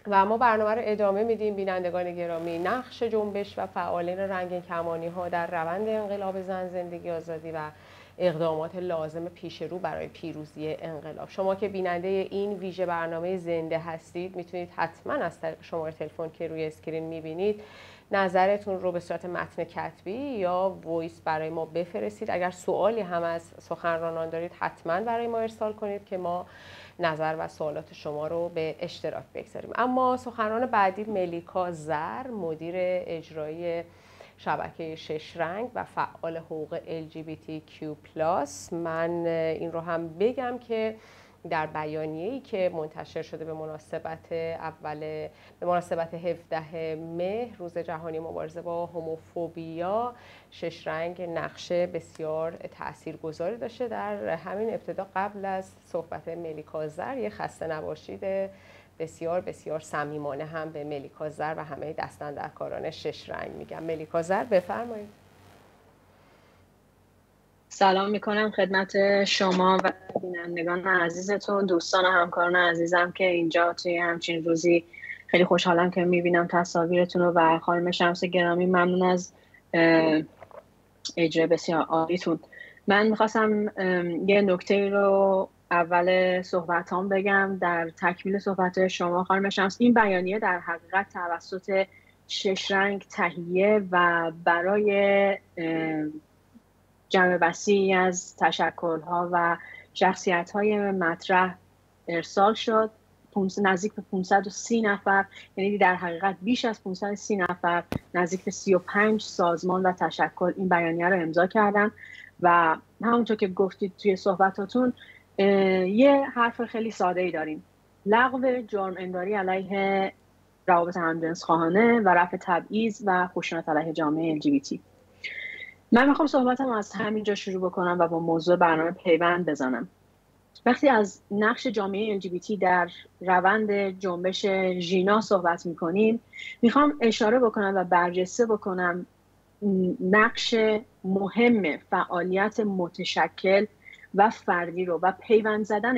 و ما برنامه رو ادامه میدیم. بینندگان گرامی نقش جنبش و فعالین رنگین کمانی ها در روند انقلاب زن زندگی آزادی و اقدامات لازم پیش رو برای پیروزی انقلاب. شما که بیننده این ویژه برنامه زنده هستید می‌تونید حتما از شماره تلفن که روی screen می‌بینید نظرتون رو به صورت متن کتبی یا voice برای ما بفرستید. اگر سوالی هم از سخنرانان دارید حتما برای ما ارسال کنید که ما نظر و سوالات شما رو به اشتراک بگذاریم. اما سخنران بعدی ملیکا زر مدیر اجرایی شبکه شش رنگ و فعال حقوق LGBTQ+. من این رو هم بگم که در بیانیه‌ای که منتشر شده به مناسبت اول به مناسبت 17 مه روز جهانی مبارزه با هوموفوبیا شش رنگ نقشه بسیار تاثیرگذاری داشته در همین ابتدا قبل از صحبت ملیکازر یه خسته نباشید بسیار بسیار صمیمانه هم به ملیکا زر و همه دستن در کاران شش رنگ میگم. ملیکا زر بفرمایید. سلام می‌کنم خدمت شما و بینندگان عزیزتون دوستان و همکاران عزیزم که اینجا توی همچین روزی خیلی خوشحالم که می‌بینم تصاویرتون رو و خانم شمس گرامی. ممنون از اجرای بسیار عالیتون. من می‌خواستم یه نکته رو اول صحبت هم بگم در تکمیل صحبت شما خانم شمس این بیانیه در حقیقت توسط شش رنگ تهیه و برای جمع وسیعی از تشکلها و شخصیت های مطرح ارسال شد. نزدیک به 530 نفر یعنی در حقیقت بیش از 530 نفر نزدیک به 35 سازمان و تشکل این بیانیه رو امضا کردن. و همونطور که گفتید توی صحبتاتون یه حرف خیلی ساده ای داریم. لغو جرم انداری علیه روابط همجنس خواهانه و رفع تبعیض و خشونت علیه جامعه LGBT من می‌خوام صحبتم از همینجا شروع بکنم و با موضوع برنامه پیوند بزنم. وقتی از نقش جامعه LGBT در روند جنبش ژینا صحبت می‌کنیم می‌خوام اشاره بکنم و برجسته بکنم نقش مهم فعالیت متشکل و فردی رو و پیوند زدن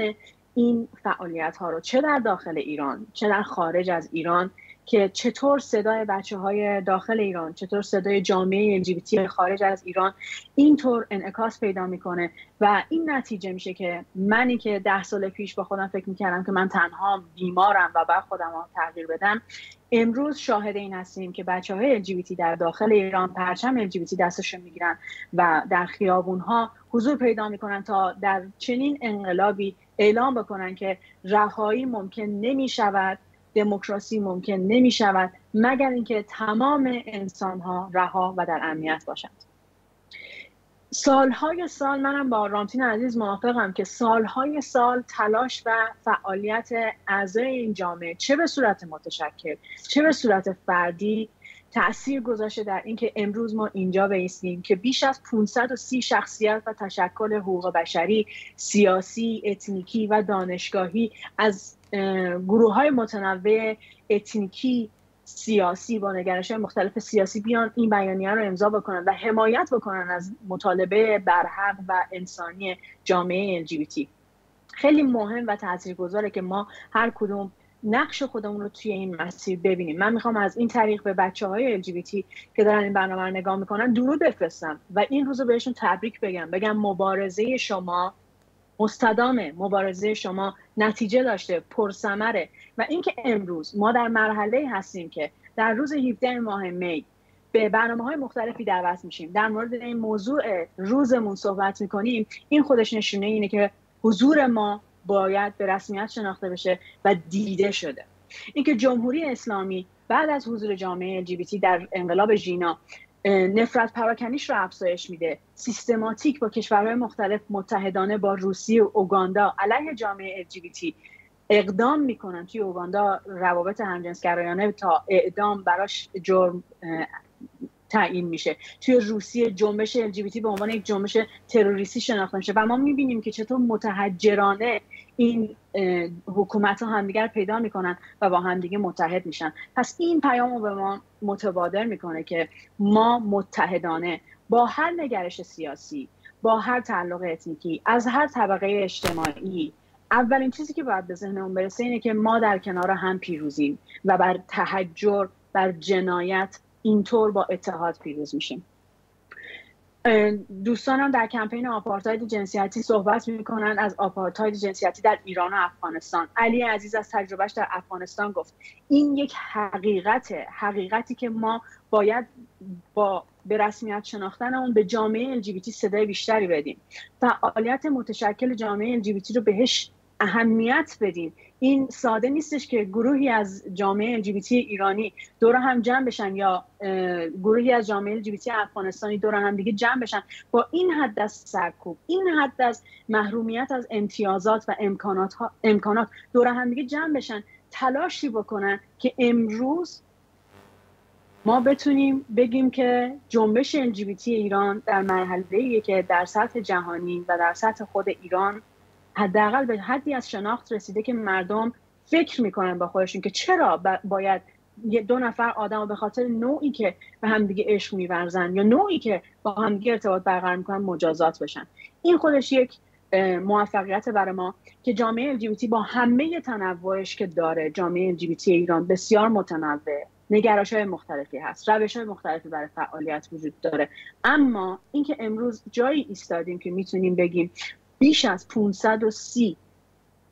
این فعالیت ها رو چه در داخل ایران چه در خارج از ایران که چطور صدای بچه های داخل ایران چطور صدای جامعه LGBT خارج از ایران اینطور انعکاس پیدا می‌کنه و این نتیجه میشه که منی که ده سال پیش با خودم فکر می‌کردم که من تنها بیمارم و بعد خودم رو تغییر بدم امروز شاهد این هستیم که بچه های LGBT در داخل ایران پرچم LGBT دستشون می‌گیرن و در خیابون ها حضور پیدا می‌کنن تا در چنین انقلابی اعلام بکنن که رهایی ممکن نمی شود دموکراسی ممکن نمی شود مگر اینکه تمام انسان ها رها و در امنیت باشند. سالهای سال منم با رامتین عزیز موافقم که سالهای سال تلاش و فعالیت اعضای این جامعه چه به صورت متشکل چه به صورت فردی تاثیر گذاشته در اینکه امروز ما اینجا بیستیم که بیش از 530 شخصیت و تشکل حقوق بشری سیاسی اتنیکی و دانشگاهی از گروه های متنوع اتنیکی سیاسی با نگرش مختلف سیاسی بیان این بیانیه رو امضا بکنن و حمایت بکنن از مطالبه برحق و انسانی جامعه LGBT خیلی مهم و تاثیرگذاره که ما هر کدوم نقش خودمون رو توی این مسیر ببینیم. من می‌خوام از این طریق به بچه های LGBT که دارن این برنامه رو نگاه می‌کنن درود بفرستم و این روز رو بهشون تبریک بگم. بگم مبارزه شما مستدامه مبارزه شما نتیجه داشته پرثمره. و اینکه امروز ما در مرحله هستیم که در روز 17 ماه می به برنامه های مختلفی دعوت میشیم. در مورد این موضوع روزمون صحبت می‌کنیم. این خودش نشونه اینه که حضور ما باید به رسمیت شناخته بشه و دیده شده. اینکه جمهوری اسلامی بعد از حضور جامعه LGBT در انقلاب ژینا نفرت پراکنیش رو افزایش میده. سیستماتیک با کشورهای مختلف متحدانه با روسیه و اوگاندا علیه جامعه LGBT اقدام می‌کنن توی اوگاندا روابط همجنسگرایانه تا اعدام براش جرم تعیین میشه. توی روسیه جنبش LGBT به عنوان یک جنبش تروریستی شناخته میشه. و ما می‌بینیم که چطور متحجرانه این حکومت ها همدیگر پیدا می‌کنن و با همدیگه متحد میشن. پس این پیام رو به ما متبادر می‌کنه که ما متحدانه با هر نگرش سیاسی با هر تعلق اتنیکی از هر طبقه اجتماعی اولین چیزی که باید به ذهنمون برسه اینه که ما در کنار هم پیروزیم و بر تحجر بر جنایت اینطور با اتحاد پیروز میشیم. دوستانم در کمپین آپارتاید جنسیتی صحبت می‌کنن از آپارتاید جنسیتی در ایران و افغانستان. علی عزیز از تجربهش در افغانستان گفت این یک حقیقته حقیقتی که ما باید با به رسمیت شناختن اون به جامعه LGBT صدای بیشتری بدیم فعالیت متشکل جامعه LGBT رو بهش اهمیت بدیم. این ساده نیستش که گروهی از جامعه LGBT ایرانی دور هم جمع بشن یا گروهی از جامعه LGBT افغانستانی دور هم دیگه جمع بشن. با این حد از سرکوب این حد از محرومیت از امتیازات و امکانات, ها، امکانات دور هم دیگه جمع بشن تلاشی بکنن که امروز ما بتونیم بگیم که جنبش LGBT ایران در مرحله که در سطح جهانی و در سطح خود ایران حداقل به حدی از شناخت رسیده که مردم فکر می‌کنن با خودشون که چرا باید یه دو نفر آدم به خاطر نوعی که به همدیگه عشق میورزن یا نوعی که با همدیگه ارتباط برقرار می‌کنن مجازات بشن. این خودش یک موفقیت برای ما که جامعه LGBT با همه تنوعش که داره جامعه LGBT ایران بسیار متنوع نگراش های مختلفی هست روش های مختلفی برای فعالیت وجود داره. اما اینکه امروز جایی ایستادیم که می‌تونیم بگیم بیش از 530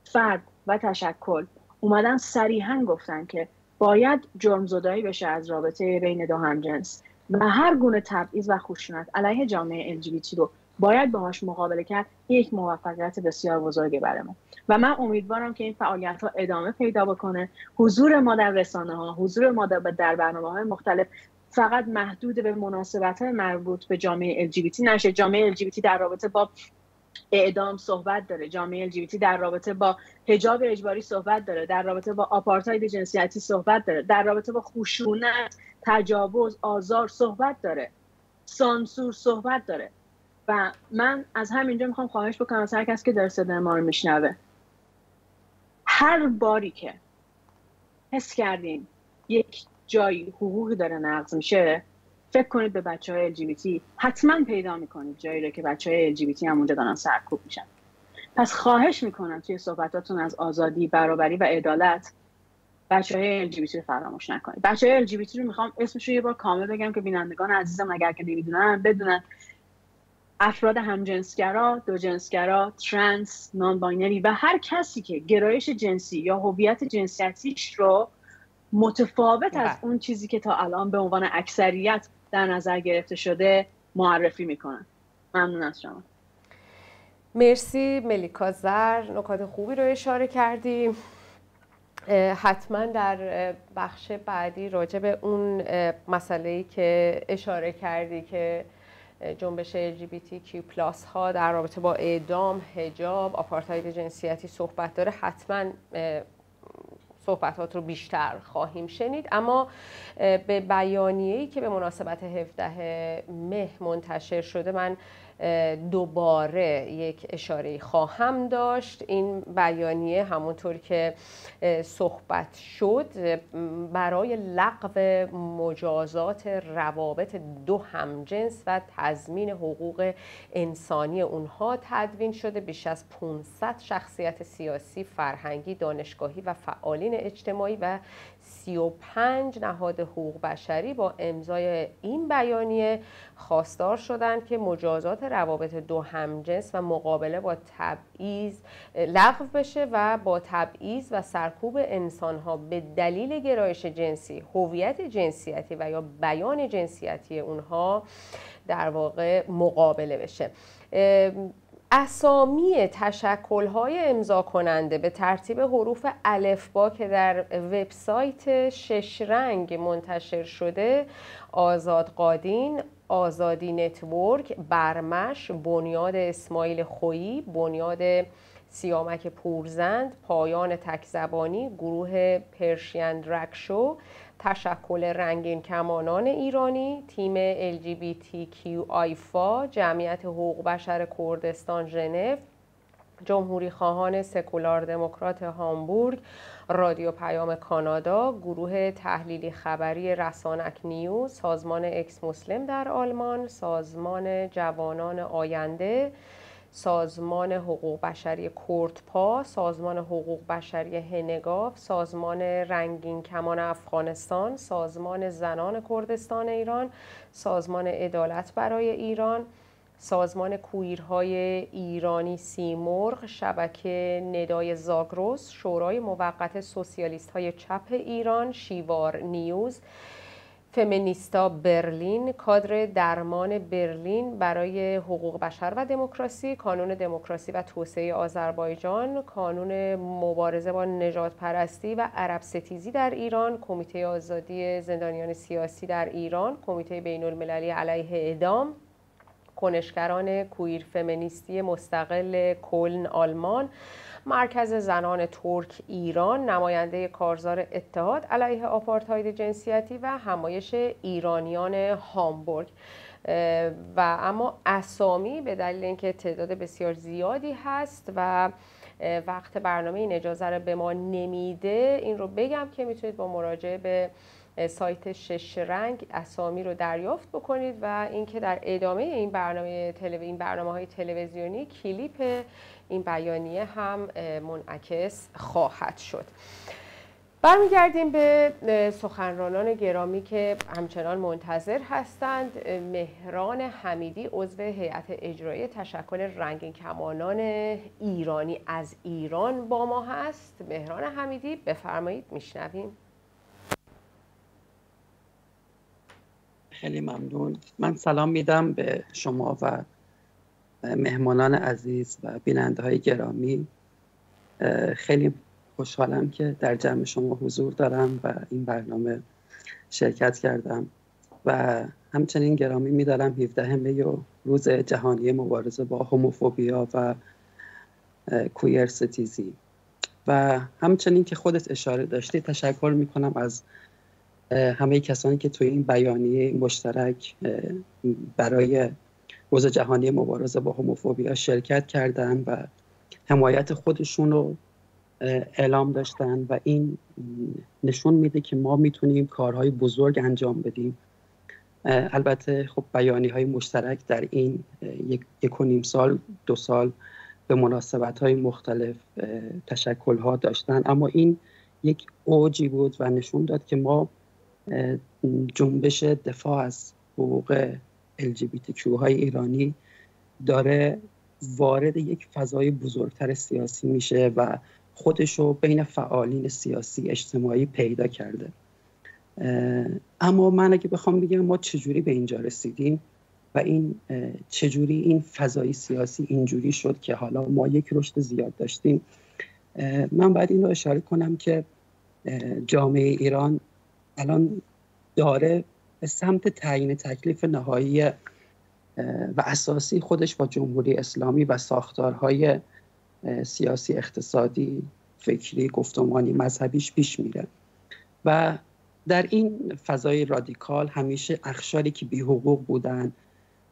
فرد و تشکل اومدن صریحا گفتن که باید جرم زدایی بشه از رابطه بین دو همجنس و هر گونه تبعیض و خشونت علیه جامعه LGBT رو باید باهاش مقابله کرد یک موفقیت بسیار بزرگی برای ما. و من امیدوارم که این فعالیت ها ادامه پیدا بکنه. حضور ما در رسانه ها حضور ما در برنامه های مختلف فقط محدود به مناسبت های مربوط به جامعه LGBT نشه. جامعه LGBT در رابطه با اعدام صحبت داره. جامعه LGBT در رابطه با حجاب اجباری صحبت داره در رابطه با آپارتاید جنسیتی صحبت داره در رابطه با خشونت تجاوز آزار صحبت داره. سانسور صحبت داره. و من از همینجا می‌خوام خواهش بکنم از هر کس که در صدای ما رو میشنوه. هر باری که حس کردین یک جایی حقوقی داره نقض میشه فکر کنید به بچه های LGBT حتما پیدا می‌کنید جایی رو که بچه های LGBT هم اونجا دارن سرکوب میشن. پس خواهش می‌کنم توی صحبتاتون از آزادی برابری و عدالت بچه های LGBT رو فراموش نکنید. بچه های LGBT رو می‌خوام اسمش رو یه بار کامل بگم که بینندگان عزیزم اگر که نمی‌دونن بدونن. افراد همجنسگرا، دو جنسگرا، ترنس، non-binary و هر کسی که گرایش جنسی یا هویت جنسیتیش رو متفاوت از بله. اون چیزی که تا الان به عنوان اکثریت در نظر گرفته شده معرفی می‌کنن. ممنون از شما. مرسی ملیکا زر نکات خوبی رو اشاره کردیم. حتما در بخش بعدی راجع به اون مسئله که اشاره کردی که جنبش LGBTQ پلاس ها در رابطه با اعدام، هجاب، آپارتاید جنسیتی صحبت داره حتما صحبتات رو بیشتر خواهیم شنید. اما به بیانیه‌ای که به مناسبت 17 مه منتشر شده من دوباره یک اشاره خواهم داشت. این بیانیه همونطور که صحبت شد برای لغو مجازات روابط دو همجنس و تضمین حقوق انسانی اونها تدوین شده. بیش از 500 شخصیت سیاسی، فرهنگی، دانشگاهی و فعالین اجتماعی و 35 نهاد حقوق بشری با امضای این بیانیه خواستار شدند که مجازات روابط دو همجنس و مقابله با تبعیض لغو بشه و با تبعیض و سرکوب انسانها به دلیل گرایش جنسی، هویت جنسیتی و یا بیان جنسیتی اونها در واقع مقابله بشه. اسامی تشکل‌های امضا کننده به ترتیب حروف الفبا که در وبسایت شش رنگ منتشر شده آزاد قادین، آزادی Network، برمش، بنیاد اسماعیل خویی، بنیاد سیامک پورزند، پایان تکزبانی، گروه Persian Drag Show، تشکل رنگین کمانان ایرانی، تیم LGBTQI جمعیت حقوق بشر کردستان ژنو، جمهوری خواهان سکولار دموکرات هامبورگ، رادیو پیام کانادا، گروه تحلیلی خبری رسانک نیوز، سازمان اکس مسلم در آلمان، سازمان جوانان آینده، سازمان حقوق بشری کردپا، سازمان حقوق بشری هنگاف، سازمان رنگین کمان افغانستان، سازمان زنان کردستان ایران، سازمان عدالت برای ایران، سازمان کویرهای ایرانی سیمرغ، شبکه ندای زاگروس، شورای موقت سوسیالیست های چپ ایران، شیوار نیوز، فمینیستا برلین کادر درمان برلین برای حقوق بشر و دموکراسی کانون دموکراسی و توسعه آذربایجان کانون مبارزه با نجات پرستی و عرب ستیزی در ایران کمیته آزادی زندانیان سیاسی در ایران کمیته بین المللی علیه اعدام کنشگران کویر فمینیستی مستقل کلن آلمان مرکز زنان ترک ایران نماینده کارزار اتحاد علیه آپارتاید جنسیتی و همایش ایرانیان هامبورگ. و اما اسامی به دلیل اینکه تعداد بسیار زیادی هست و وقت برنامه این اجازه رو به ما نمیده این رو بگم که می‌تونید با مراجعه به سایت شش رنگ اسامی رو دریافت بکنید و اینکه در ادامه این برنامه این برنامه های تلویزیونی کلیپ این بیانیه هم منعکس خواهد شد. برمیگردیم به سخنرانان گرامی که همچنان منتظر هستند. مهران حمیدی عضو هیئت اجرایی تشکل رنگین کمانان ایرانی از ایران با ما هست. مهران حمیدی بفرمایید میشنویم. خیلی ممنون. من سلام میدم به شما و مهمانان عزیز و بیننده های گرامی خیلی خوشحالم که در جمع شما حضور دارم و این برنامه شرکت کردم و همچنین گرامی میدارم 17 می و روز جهانی مبارزه با هوموفوبیا و کویر ستیزی و همچنین که خودت اشاره داشتی تشکر می‌کنم از همه کسانی که توی این بیانیه مشترک برای روز جهانی مبارزه با هوموفوبیا شرکت کردن و حمایت خودشون رو اعلام داشتن و این نشون میده که ما می‌تونیم کارهای بزرگ انجام بدیم. البته خب بیانی های مشترک در این یک, و نیم سال دو سال به مناسبت های مختلف تشکل ها داشتن. اما این یک اوجی بود و نشون داد که ما جنبش دفاع از حقوق LGBTQ های ایرانی داره وارد یک فضای بزرگتر سیاسی میشه و خودش رو بین فعالین سیاسی اجتماعی پیدا کرده. اما من اگه بخوام بگم ما چجوری به اینجا رسیدیم و این چجوری این فضای سیاسی اینجوری شد که حالا ما یک رشد زیاد داشتیم. من باید این رو اشاره کنم که جامعه ایران الان داره به سمت تعیین تکلیف نهایی و اساسی خودش با جمهوری اسلامی و ساختارهای سیاسی اقتصادی فکری گفتمانی مذهبیش پیش میره. و در این فضای رادیکال همیشه اخشاری که بی حقوق بودن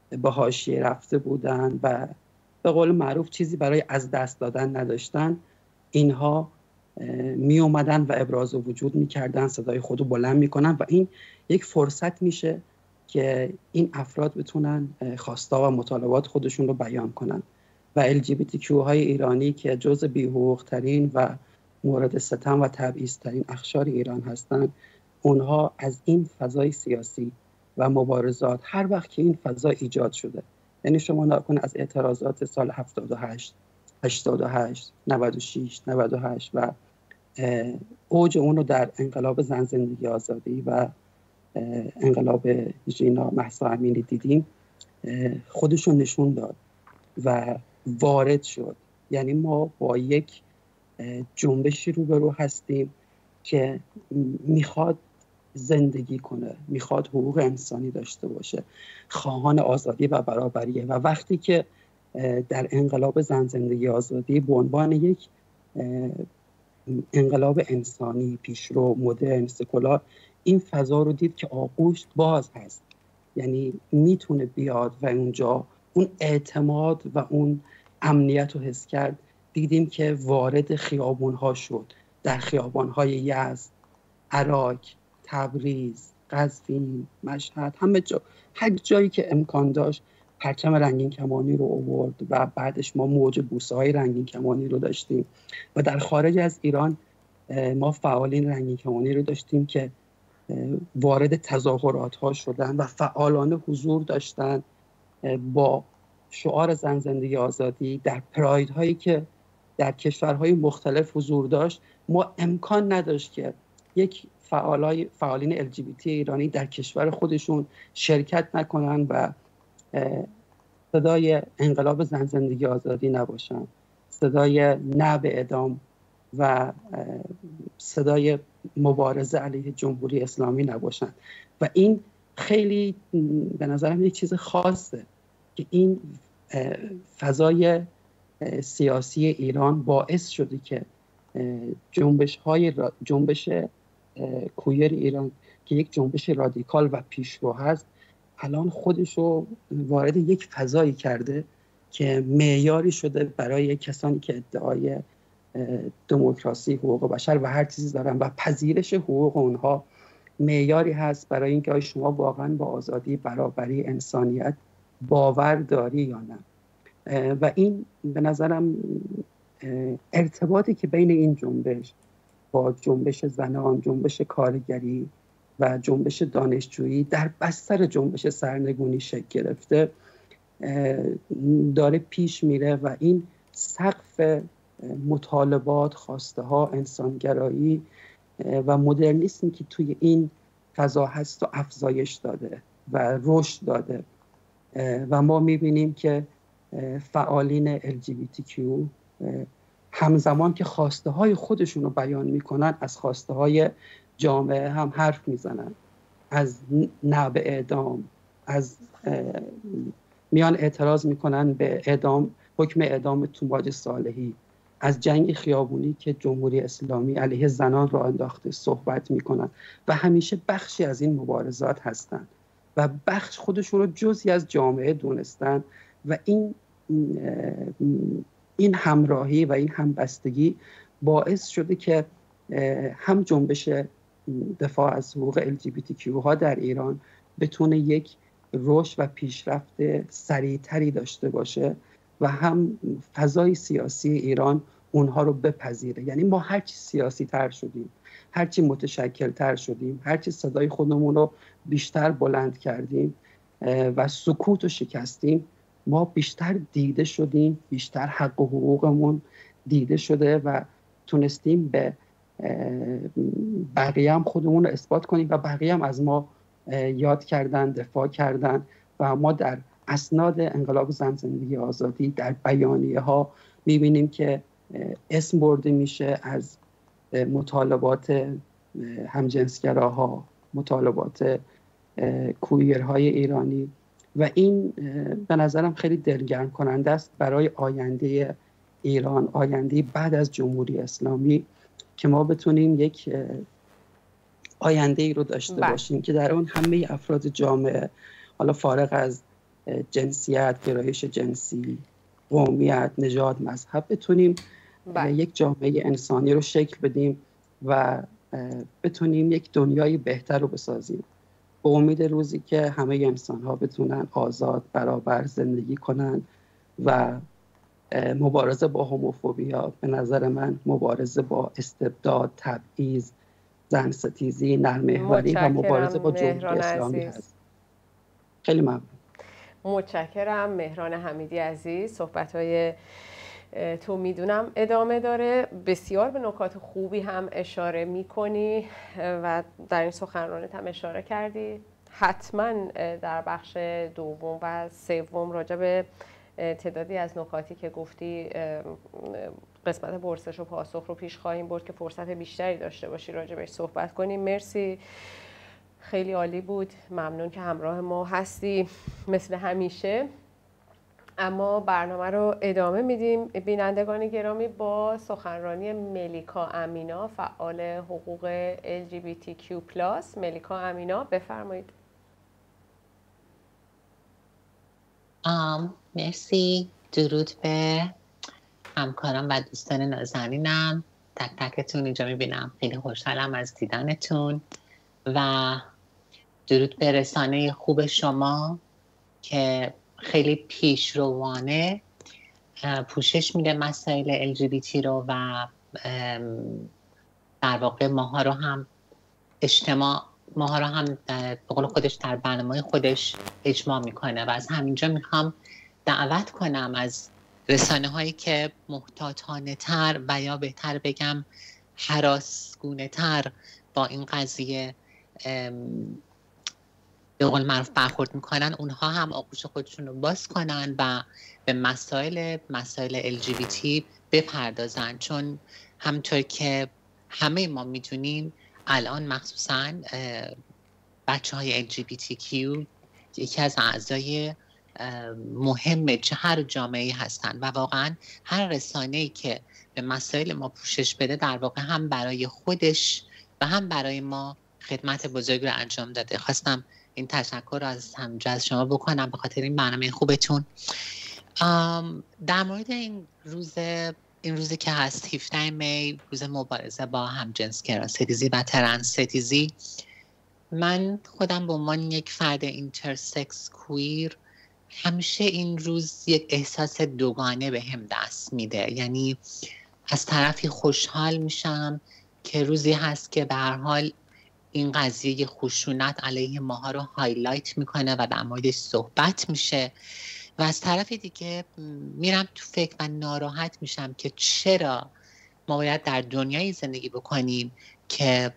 به حاشیه رفته بودن و به قول معروف چیزی برای از دست دادن نداشتن اینها می اومدن و ابراز وجود می‌کردن صدای خود رو بلند می‌کنن و این یک فرصت میشه که این افراد بتونن خواستا و مطالبات خودشون رو بیان کنن. و LGBT های ایرانی که جز بیحقوق ترین و مورد ستم و تبعیض ترین اخشار ایران هستند اونها از این فضای سیاسی و مبارزات هر وقت که این فضا ایجاد شده. یعنی شما نکن از اعتراضات سال 78 88 96 98 و اوج اون رو در انقلاب زن زندگی آزادی و انقلاب ژینا محسا امینی دیدیم خودشون نشون داد و وارد شد. یعنی ما با یک جنبشی روبرو هستیم که می‌خواد زندگی کنه می‌خواد حقوق انسانی داشته باشه خواهان آزادی و برابریه. و وقتی که در انقلاب زن زندگی آزادی به عنوان یک انقلاب انسانی پیشرو مدرن سکولار این فضا رو دید که آغوش باز هست. یعنی می‌تونه بیاد و اونجا اون اعتماد و اون امنیت رو حس کرد. دیدیم که وارد خیابون ها شد. در خیابان های یزد عراق تبریز قزوین مشهد همه جا هر جایی که امکان داشت پرچم رنگین کمانی رو آورد و بعدش ما موج بوسه های رنگین کمانی رو داشتیم. و در خارج از ایران ما فعالین رنگین کمانی رو داشتیم که وارد تظاهرات ها شدن و فعالانه حضور داشتن با شعار زن زندگی آزادی در پراید هایی که در کشورهای مختلف حضور داشت. ما امکان نداشت که یک فعالای فعالین LGBT ایرانی در کشور خودشون شرکت نکنن و صدای انقلاب زن زندگی آزادی نباشن. صدای نه به ادام و صدای مبارزه علیه جمهوری اسلامی نباشن. و این خیلی به نظرم یک چیز خاصه که این فضای سیاسی ایران باعث شده که جنبش های جنبش کویر ایران که یک جنبش رادیکال و پیشرو هست الان خودش رو وارد یک فضایی کرده که معیاری شده برای کسانی که ادعای دموکراسی حقوق بشر و هر چیزی دارن و پذیرش حقوق اونها معیاری هست برای اینکه شما واقعا با آزادی برابری انسانیت باور داری یا نه. و این به نظرم ارتباطی که بین این جنبش با جنبش زنان جنبش کارگری و جنبش دانشجویی در بستر جنبش سرنگونی شکل گرفته داره پیش میره و این سقف مطالبات خواسته ها انسانگرایی و مدرنیسمی که توی این فضا هست و افزایش داده و رشد داده. و ما می‌بینیم که فعالین LGBTQ همزمان که خواسته های خودشون رو بیان می‌کنن از خواسته های جامعه هم حرف می‌زنن. از نب اعدام از میان اعتراض می‌کنن به اعدام حکم اعدام توماج صالحی. از جنگ خیابونی که جمهوری اسلامی علیه زنان را انداخته صحبت می‌کنن و همیشه بخشی از این مبارزات هستند و بخش خودشون رو جزی از جامعه دونستن و این این همراهی و این همبستگی باعث شده که هم جنبش دفاع از حقوق LGBTQ ها در ایران بتونه یک رشد و پیشرفت سریعتری داشته باشه و هم فضای سیاسی ایران اونها رو بپذیره. یعنی ما هرچی سیاسی تر شدیم هرچی متشکل تر شدیم هرچی صدای خودمون رو بیشتر بلند کردیم و سکوت و شکستیم ما بیشتر دیده شدیم بیشتر حق و حقوقمون دیده شده و تونستیم به بقیه هم خودمون رو اثبات کنیم و بقیه هم از ما یاد کردن دفاع کردن و ما در اسناد انقلاب زن زندگی آزادی در بیانیه ها می‌بینیم که اسم برده میشه از مطالبات همجنسگراها مطالبات کویرهای ایرانی و این به نظرم خیلی دلگرم کننده است برای آینده ایران آینده بعد از جمهوری اسلامی. که ما بتونیم یک آینده ای رو داشته بله. باشیم که در اون همه افراد جامعه حالا فارغ از جنسیت گرایش جنسی قومیت نژاد مذهب بتونیم بله. یک جامعه انسانی رو شکل بدیم و بتونیم یک دنیای بهتر رو بسازیم به امید روزی که همه انسان ها بتونن آزاد برابر زندگی کنن و مبارزه با هوموفوبیا به نظر من مبارزه با استبداد تبعیض زن ستیزی نرمهوری و مبارزه با جمهوری اسلامی هست. خیلی ممنون. متشکرم مهران حمیدی عزیز. صحبت های تو می‌دونم ادامه داره. بسیار به نکات خوبی هم اشاره می‌کنی و در این سخنرانت هم اشاره کردی. حتما در بخش دوم و سوم راجع به تعدادی از نکاتی که گفتی قسمت پرسش و پاسخ رو پیش خواهیم برد که فرصت بیشتری داشته باشی راجع بهش صحبت کنیم. مرسی. خیلی عالی بود. ممنون که همراه ما هستی. مثل همیشه. اما برنامه رو ادامه میدیم. بینندگان گرامی با سخنرانی ملیکا امینا فعال حقوق LGBTQ+ ملیکا امینا بفرمایید. مرسی. درود به همکارم و دوستان نازنینم. تک تکتون اینجا می‌بینم. خیلی خوشحالم از دیدنتون. و درود به رسانه خوب شما که خیلی پیشروانه پوشش میده مسائل LGBT رو و در واقع ماها رو هم اجتماع ماها رو هم به قول خودش در برنامه خودش اجماع می‌کنه و از همینجا می‌خوام دعوت کنم از رسانه هایی که محتاطانه تر و یا بهتر بگم حراسگونه تر با این قضیه به قول معروف برخورد می‌کنن اونها هم آغوش خودشون رو باز کنن و به مسائل مسائل LGBT بپردازن. چون همطور که همه ما می‌دونیم الان مخصوصا بچه های LGBTQ یکی از اعضای مهم چه هر جامعه هستند و واقعا هر رسانه ای که به مسائل ما پوشش بده در واقع هم برای خودش و هم برای ما خدمت بزرگ رو انجام داده. خواستم این تشکر رو از همجا از شما بکنم به خاطر این برنامه خوبتون. در مورد این روز این روزی که هست 17 می روز مبارزه با همجنسگرا ستیزی و ترنس ستیزی من خودم به عنوان یک فرد intersex queer همیشه این روز یک احساس دوگانه بهم دست میده. یعنی از طرفی خوشحال میشم که روزی هست که به هر حال این قضیه خشونت علیه ماها رو highlight می‌کنه و در موردش صحبت میشه. و از طرف دیگه میرم تو فکر و ناراحت میشم که چرا ما باید در دنیایی زندگی بکنیم که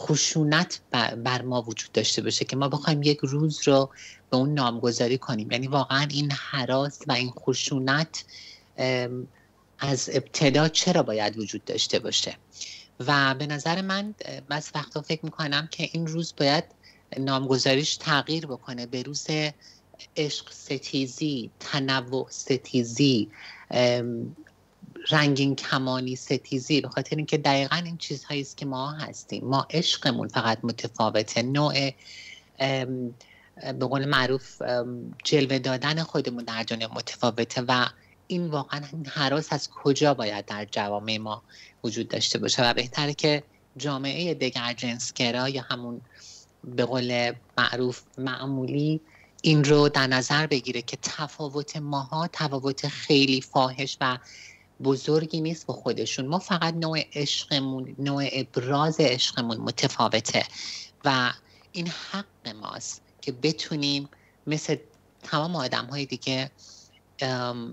خشونت بر ما وجود داشته باشه که ما بخوایم یک روز رو به اون نامگذاری کنیم. یعنی واقعا این حراس و این خشونت از ابتدا چرا باید وجود داشته باشه؟ و به نظر من بعض وقتا فکر می‌کنم که این روز باید نامگذاریش تغییر بکنه به روز عشق ستیزی تنوع ستیزی رنگین کمانی ستیزی به خاطر اینکه دقیقا این چیزهایی است که ما هستیم. ما عشقمون فقط متفاوته. نوع به قول معروف جلوه دادن خودمون در دنیا متفاوته و این واقعا حراس از کجا باید در جوامع ما وجود داشته باشه و بهتره که جامعه دگر جنسگرا یا همون به قول معروف معمولی این رو در نظر بگیره که تفاوت ماها تفاوت خیلی فاحش و بزرگی نیست با خودشون. ما فقط نوع عشقمون نوع ابراز عشقمون متفاوته و این حق ماست که بتونیم مثل تمام آدم های دیگه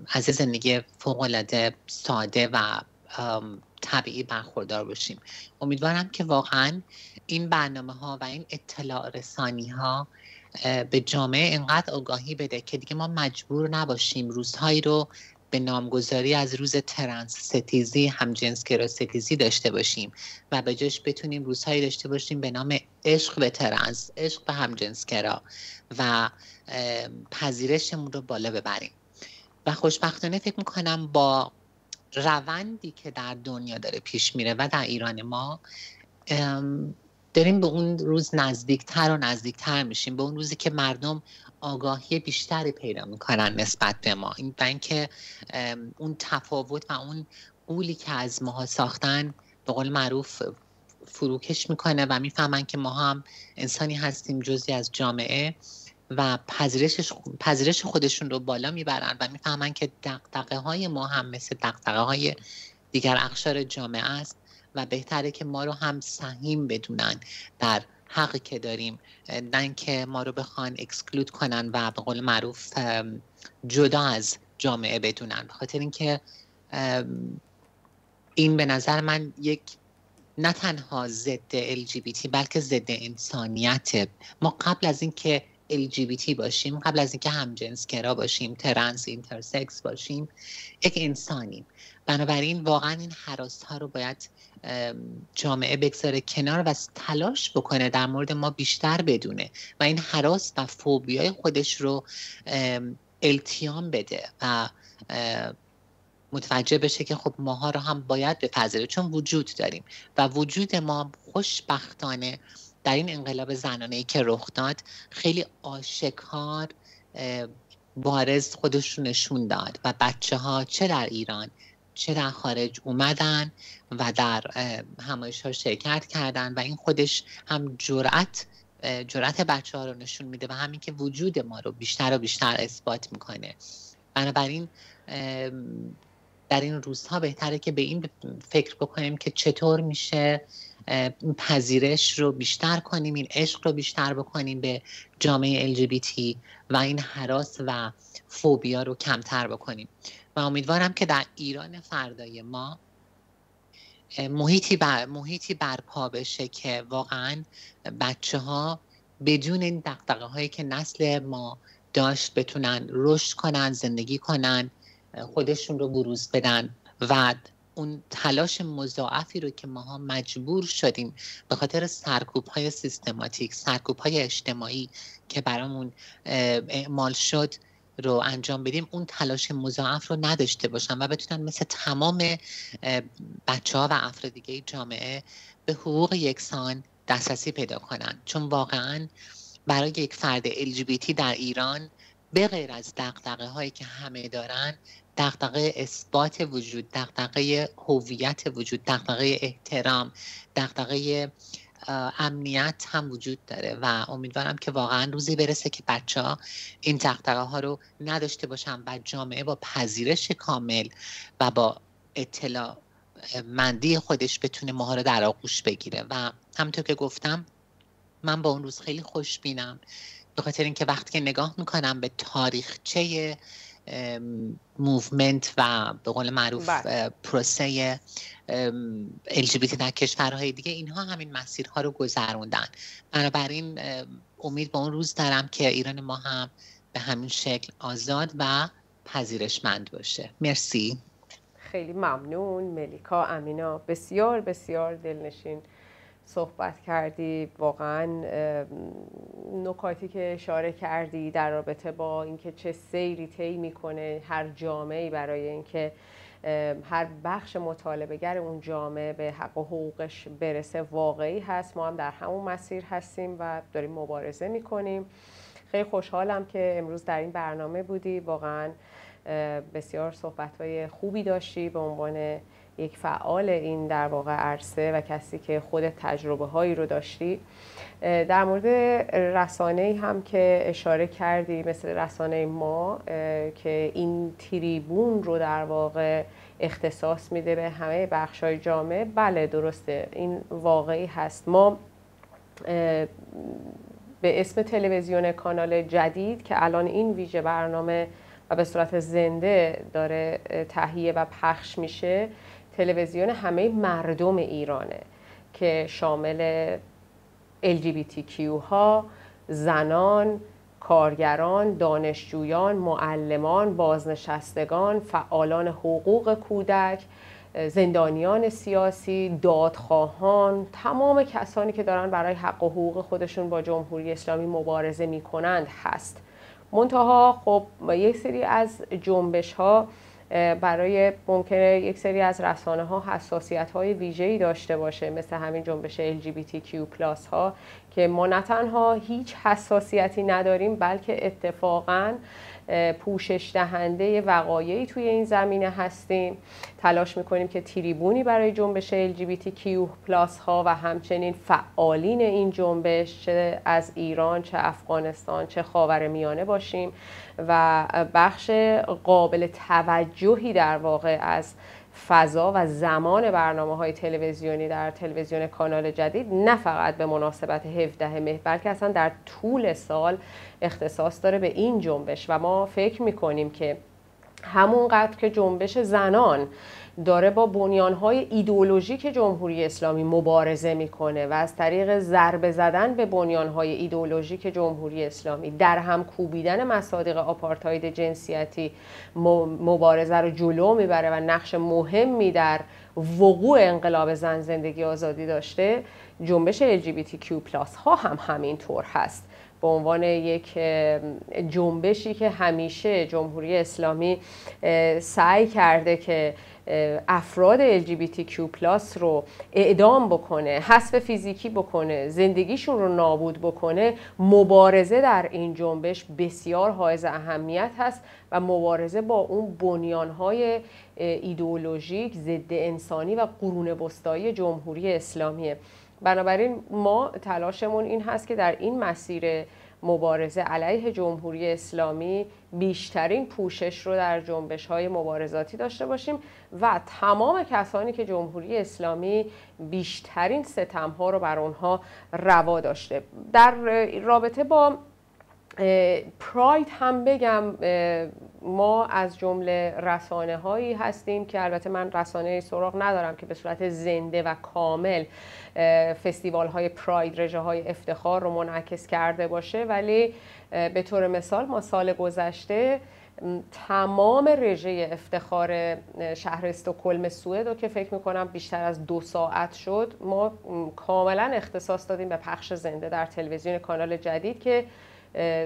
از زندگی فوق ساده و طبیعی برخوردار باشیم. امیدوارم که واقعا این برنامه ها و این اطلاع رسانی ها به جامعه انقدر آگاهی بده که دیگه ما مجبور نباشیم روزهایی رو به نامگذاری از روز ترنس ستیزی همجنسگرا ستیزی داشته باشیم و به جاش بتونیم روزهایی داشته باشیم به نام عشق به ترنس عشق به همجنسگرا و پذیرشمون رو بالا ببریم. و خوشبختانه فکر می‌کنم با روندی که در دنیا داره پیش میره و در ایران ما داریم به اون روز نزدیکتر و نزدیکتر میشیم. به اون روزی که مردم آگاهی بیشتری پیدا می‌کنن نسبت به ما. این اینکه اون تفاوت و اون قولی که از ماها ساختن به قول معروف فروکش می‌کنه و می‌فهمن که ما هم انسانی هستیم جزی از جامعه و پذیرش پذیرش خودشون رو بالا می‌برن و می‌فهمن که دقدقه های ما هم مثل دقدقه های دیگر اخشار جامعه است. و بهتره که ما رو هم سهیم بدونن در حقی که داریم. نه که ما رو بخوان اکسکلود کنن و به قول معروف جدا از جامعه بدونن. به خاطر اینکه این به نظر من یک نه تنها ضد LGBT بلکه ضد انسانیت. ما قبل از اینکه LGBT باشیم قبل از اینکه همجنسگرا باشیم ترنس intersex باشیم یک انسانیم. بنابراین واقعا این هراس ها رو باید جامعه بگذاره کنار و تلاش بکنه در مورد ما بیشتر بدونه و این هراس و فوبیای خودش رو التیام بده و متوجه بشه که خب ماها رو هم باید بپذیره. چون وجود داریم و وجود ما خوشبختانه در این انقلاب زنانه ای که رخ داد خیلی آشکار بارز خودش رو نشون داد و بچه ها چه در ایران چه در خارج اومدن و در همایش ها شرکت کردن و این خودش هم جرأت جرأت بچه ها رو نشون میده و همین که وجود ما رو بیشتر و بیشتر اثبات می‌کنه. بنابراین در این روزها بهتره که به این فکر بکنیم که چطور میشه پذیرش رو بیشتر کنیم این عشق رو بیشتر بکنیم به جامعه LGBT و این حراس و فوبیا رو کمتر بکنیم. و امیدوارم که در ایران فردای ما محیطی, بر، محیطی برپا بشه که واقعا بچه ها بدون این دقدقه هایی که نسل ما داشت بتونن رشد کنن زندگی کنن خودشون رو بروز بدن و اون تلاش مضاعفی رو که ماها مجبور شدیم به خاطر سرکوب های سیستماتیک سرکوب های اجتماعی که برامون اعمال شد رو انجام بدیم اون تلاش مضاعف رو نداشته باشن و بتونن مثل تمام بچه ها و افراد دیگه جامعه به حقوق یکسان دسترسی پیدا کنن. چون واقعا برای یک فرد LGBT در ایران به غیر از دقدقه هایی که همه دارن دقدقه اثبات وجود دقدقه هویت وجود دقدقه احترام دقدقه امنیت هم وجود داره و امیدوارم که واقعا روزی برسه که بچه ها این دقدقه ها رو نداشته باشن و جامعه با پذیرش کامل و با اطلاع مندی خودش بتونه ماها رو در آغوش بگیره. و همونطور که گفتم من با اون روز خیلی خوش بینم به خاطر اینکه وقتی که نگاه می‌کنم به تاریخچه موومنت و به قول معروف بله. پروسه LGBT در کشورهای دیگه اینها همین مسیرها رو گذروندن. بنابراین امید به اون روز دارم که ایران ما هم به همین شکل آزاد و پذیرشمند باشه. مرسی. خیلی ممنون ملیکا امینا. بسیار بسیار دلنشین. صحبت کردی واقعا نکاتی که اشاره کردی در رابطه با اینکه چه سیری طی می‌کنه هر جامعه برای اینکه هر بخش مطالبهگر اون جامعه به حق و حقوقش برسه واقعی هست. ما هم در همون مسیر هستیم و داریم مبارزه می‌کنیم. خیلی خوشحالم که امروز در این برنامه بودی. واقعا بسیار صحبت خوبی داشتی به عنوان یک فعال این در واقع عرصه و کسی که خود تجربه هایی رو داشتی. در مورد رسانه هم که اشاره کردی مثل رسانه ما که این تریبون رو در واقع اختصاص میده به همه بخش های جامعه. بله درسته. این واقعی هست. ما به اسم تلویزیون کانال جدید که الان این ویژه برنامه و به صورت زنده داره تهیه و پخش میشه تلویزیون همه مردم ایرانه که شامل LGBTQ ها زنان کارگران، دانشجویان، معلمان، بازنشستگان، فعالان حقوق کودک، زندانیان سیاسی، دادخواهان، تمام کسانی که دارن برای حق و حقوق خودشون با جمهوری اسلامی مبارزه می کنند هست. منتها خب یک سری از جنبش ها برای ممکنه یک سری از رسانه ها حساسیت های ویژه‌ای داشته باشه مثل همین جنبش LGBTQ ها که ما نه تنها هیچ حساسیتی نداریم بلکه اتفاقاً پوشش دهنده وقایعی توی این زمینه هستیم. تلاش می‌کنیم که تریبونی برای جنبش LGBTQ ها و همچنین فعالین این جنبش چه از ایران چه افغانستان چه خاور میانه باشیم و بخش قابل توجهی در واقع از فضا و زمان برنامه های تلویزیونی در تلویزیون کانال جدید نه فقط به مناسبت 17 مهر بلکه اصلا در طول سال اختصاص داره به این جنبش. و ما فکر می‌کنیم که همونقدر که جنبش زنان داره با بنیانهای ایدئولوژیک جمهوری اسلامی مبارزه می‌کنه و از طریق ضربه زدن به بنیانهای ایدئولوژیک جمهوری اسلامی در هم کوبیدن مصادیق آپارتاید جنسیتی مبارزه رو جلو می‌بره و نقش مهمی در وقوع انقلاب زن زندگی آزادی داشته جنبش LGBTQ ها هم همینطور هست. به عنوان یک جنبشی که همیشه جمهوری اسلامی سعی کرده که افراد LGBTQ رو اعدام بکنه حذف فیزیکی بکنه زندگیشون رو نابود بکنه مبارزه در این جنبش بسیار حائز اهمیت هست و مبارزه با اون بنیانهای ایدئولوژیک ضد انسانی و قرون وسطایی جمهوری اسلامیه. بنابراین ما تلاشمون این هست که در این مسیر مبارزه علیه جمهوری اسلامی بیشترین پوشش رو در جنبش های مبارزاتی داشته باشیم و تمام کسانی که جمهوری اسلامی بیشترین ستم ها رو بر اونها روا داشته. در رابطه با پراید هم بگم ما از جمله رسانه هایی هستیم که البته من رسانه سراغ ندارم که به صورت زنده و کامل فستیوال های پراید رژه های افتخار رو منعکس کرده باشه. ولی به طور مثال ما سال گذشته تمام رژه افتخار شهر استکهلم سوئد و که فکر می‌کنم بیشتر از دو ساعت شد ما کاملا اختصاص دادیم به پخش زنده در تلویزیون کانال جدید که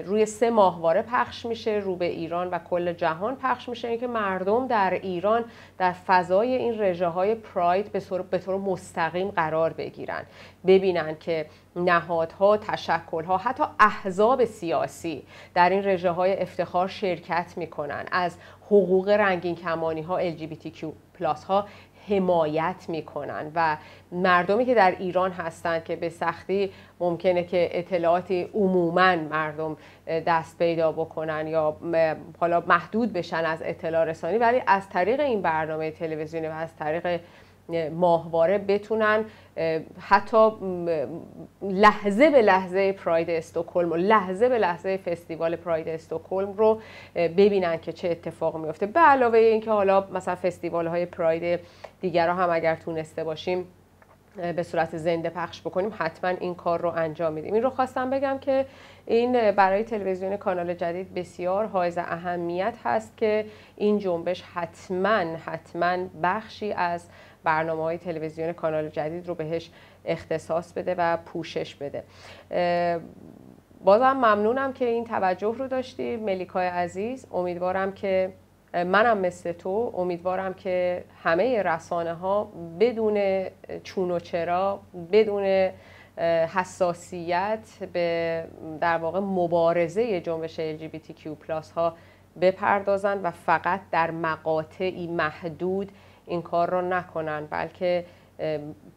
روی سه ماهواره پخش میشه رو به ایران و کل جهان پخش میشه. اینکه مردم در ایران در فضای این رژه های پراید به طور مستقیم قرار بگیرن. ببینن که نهادها تشکلها حتی احزاب سیاسی در این رژه های افتخار شرکت می‌کنن. از حقوق رنگین کمانی ها LGBTQ ها حمایت می‌کنن و مردمی که در ایران هستند که به سختی ممکنه که اطلاعاتی عموما مردم دست پیدا بکنن یا حالا محدود بشن از اطلاع رسانی ولی از طریق این برنامه تلویزیونی و از طریق ماهواره بتونن حتی لحظه به لحظه پراید استوکلم و لحظه به لحظه فستیوال پراید استوکلم رو ببینن که چه اتفاق میفته. به علاوه اینکه حالا مثلا فستیوال های پراید دیگر هم اگر تونسته باشیم به صورت زنده پخش بکنیم حتما این کار رو انجام میدیم. این رو خواستم بگم که این برای تلویزیون کانال جدید بسیار حائز اهمیت هست که این جنبش حتما حتما بخشی از برنامه های تلویزیون کانال جدید رو بهش اختصاص بده و پوشش بده. بازم ممنونم که این توجه رو داشتی ملیکای عزیز. امیدوارم که منم مثل تو امیدوارم که همه رسانه ها بدون چون و چرا بدون حساسیت به در واقع مبارزه جنبش LGBTQ ها بپردازند و فقط در مقاطعی محدود این کار را نکنن بلکه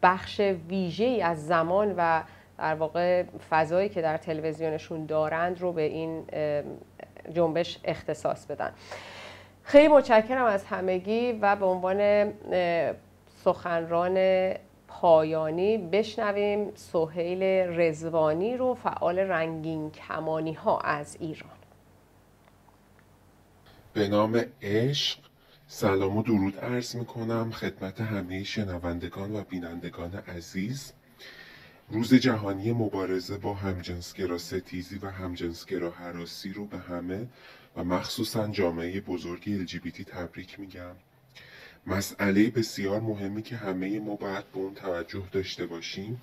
بخش ویژه از زمان و در واقع فضایی که در تلویزیونشون دارند رو به این جنبش اختصاص بدن. خیلی متشکرم از همگی و به عنوان سخنران پایانی بشنویم سهیل رزوانی رو فعال رنگین کمانی ها از ایران. به نام عشق سلام و درود عرض می کنم خدمت همه شنوندگان و بینندگان عزیز. روز جهانی مبارزه با همجنسگرا ستیزی و همجنسگرا حراسی رو به همه و مخصوصا جامعه بزرگ LGBT تبریک میگم. مسئله بسیار مهمی که همه ما باید به اون توجه داشته باشیم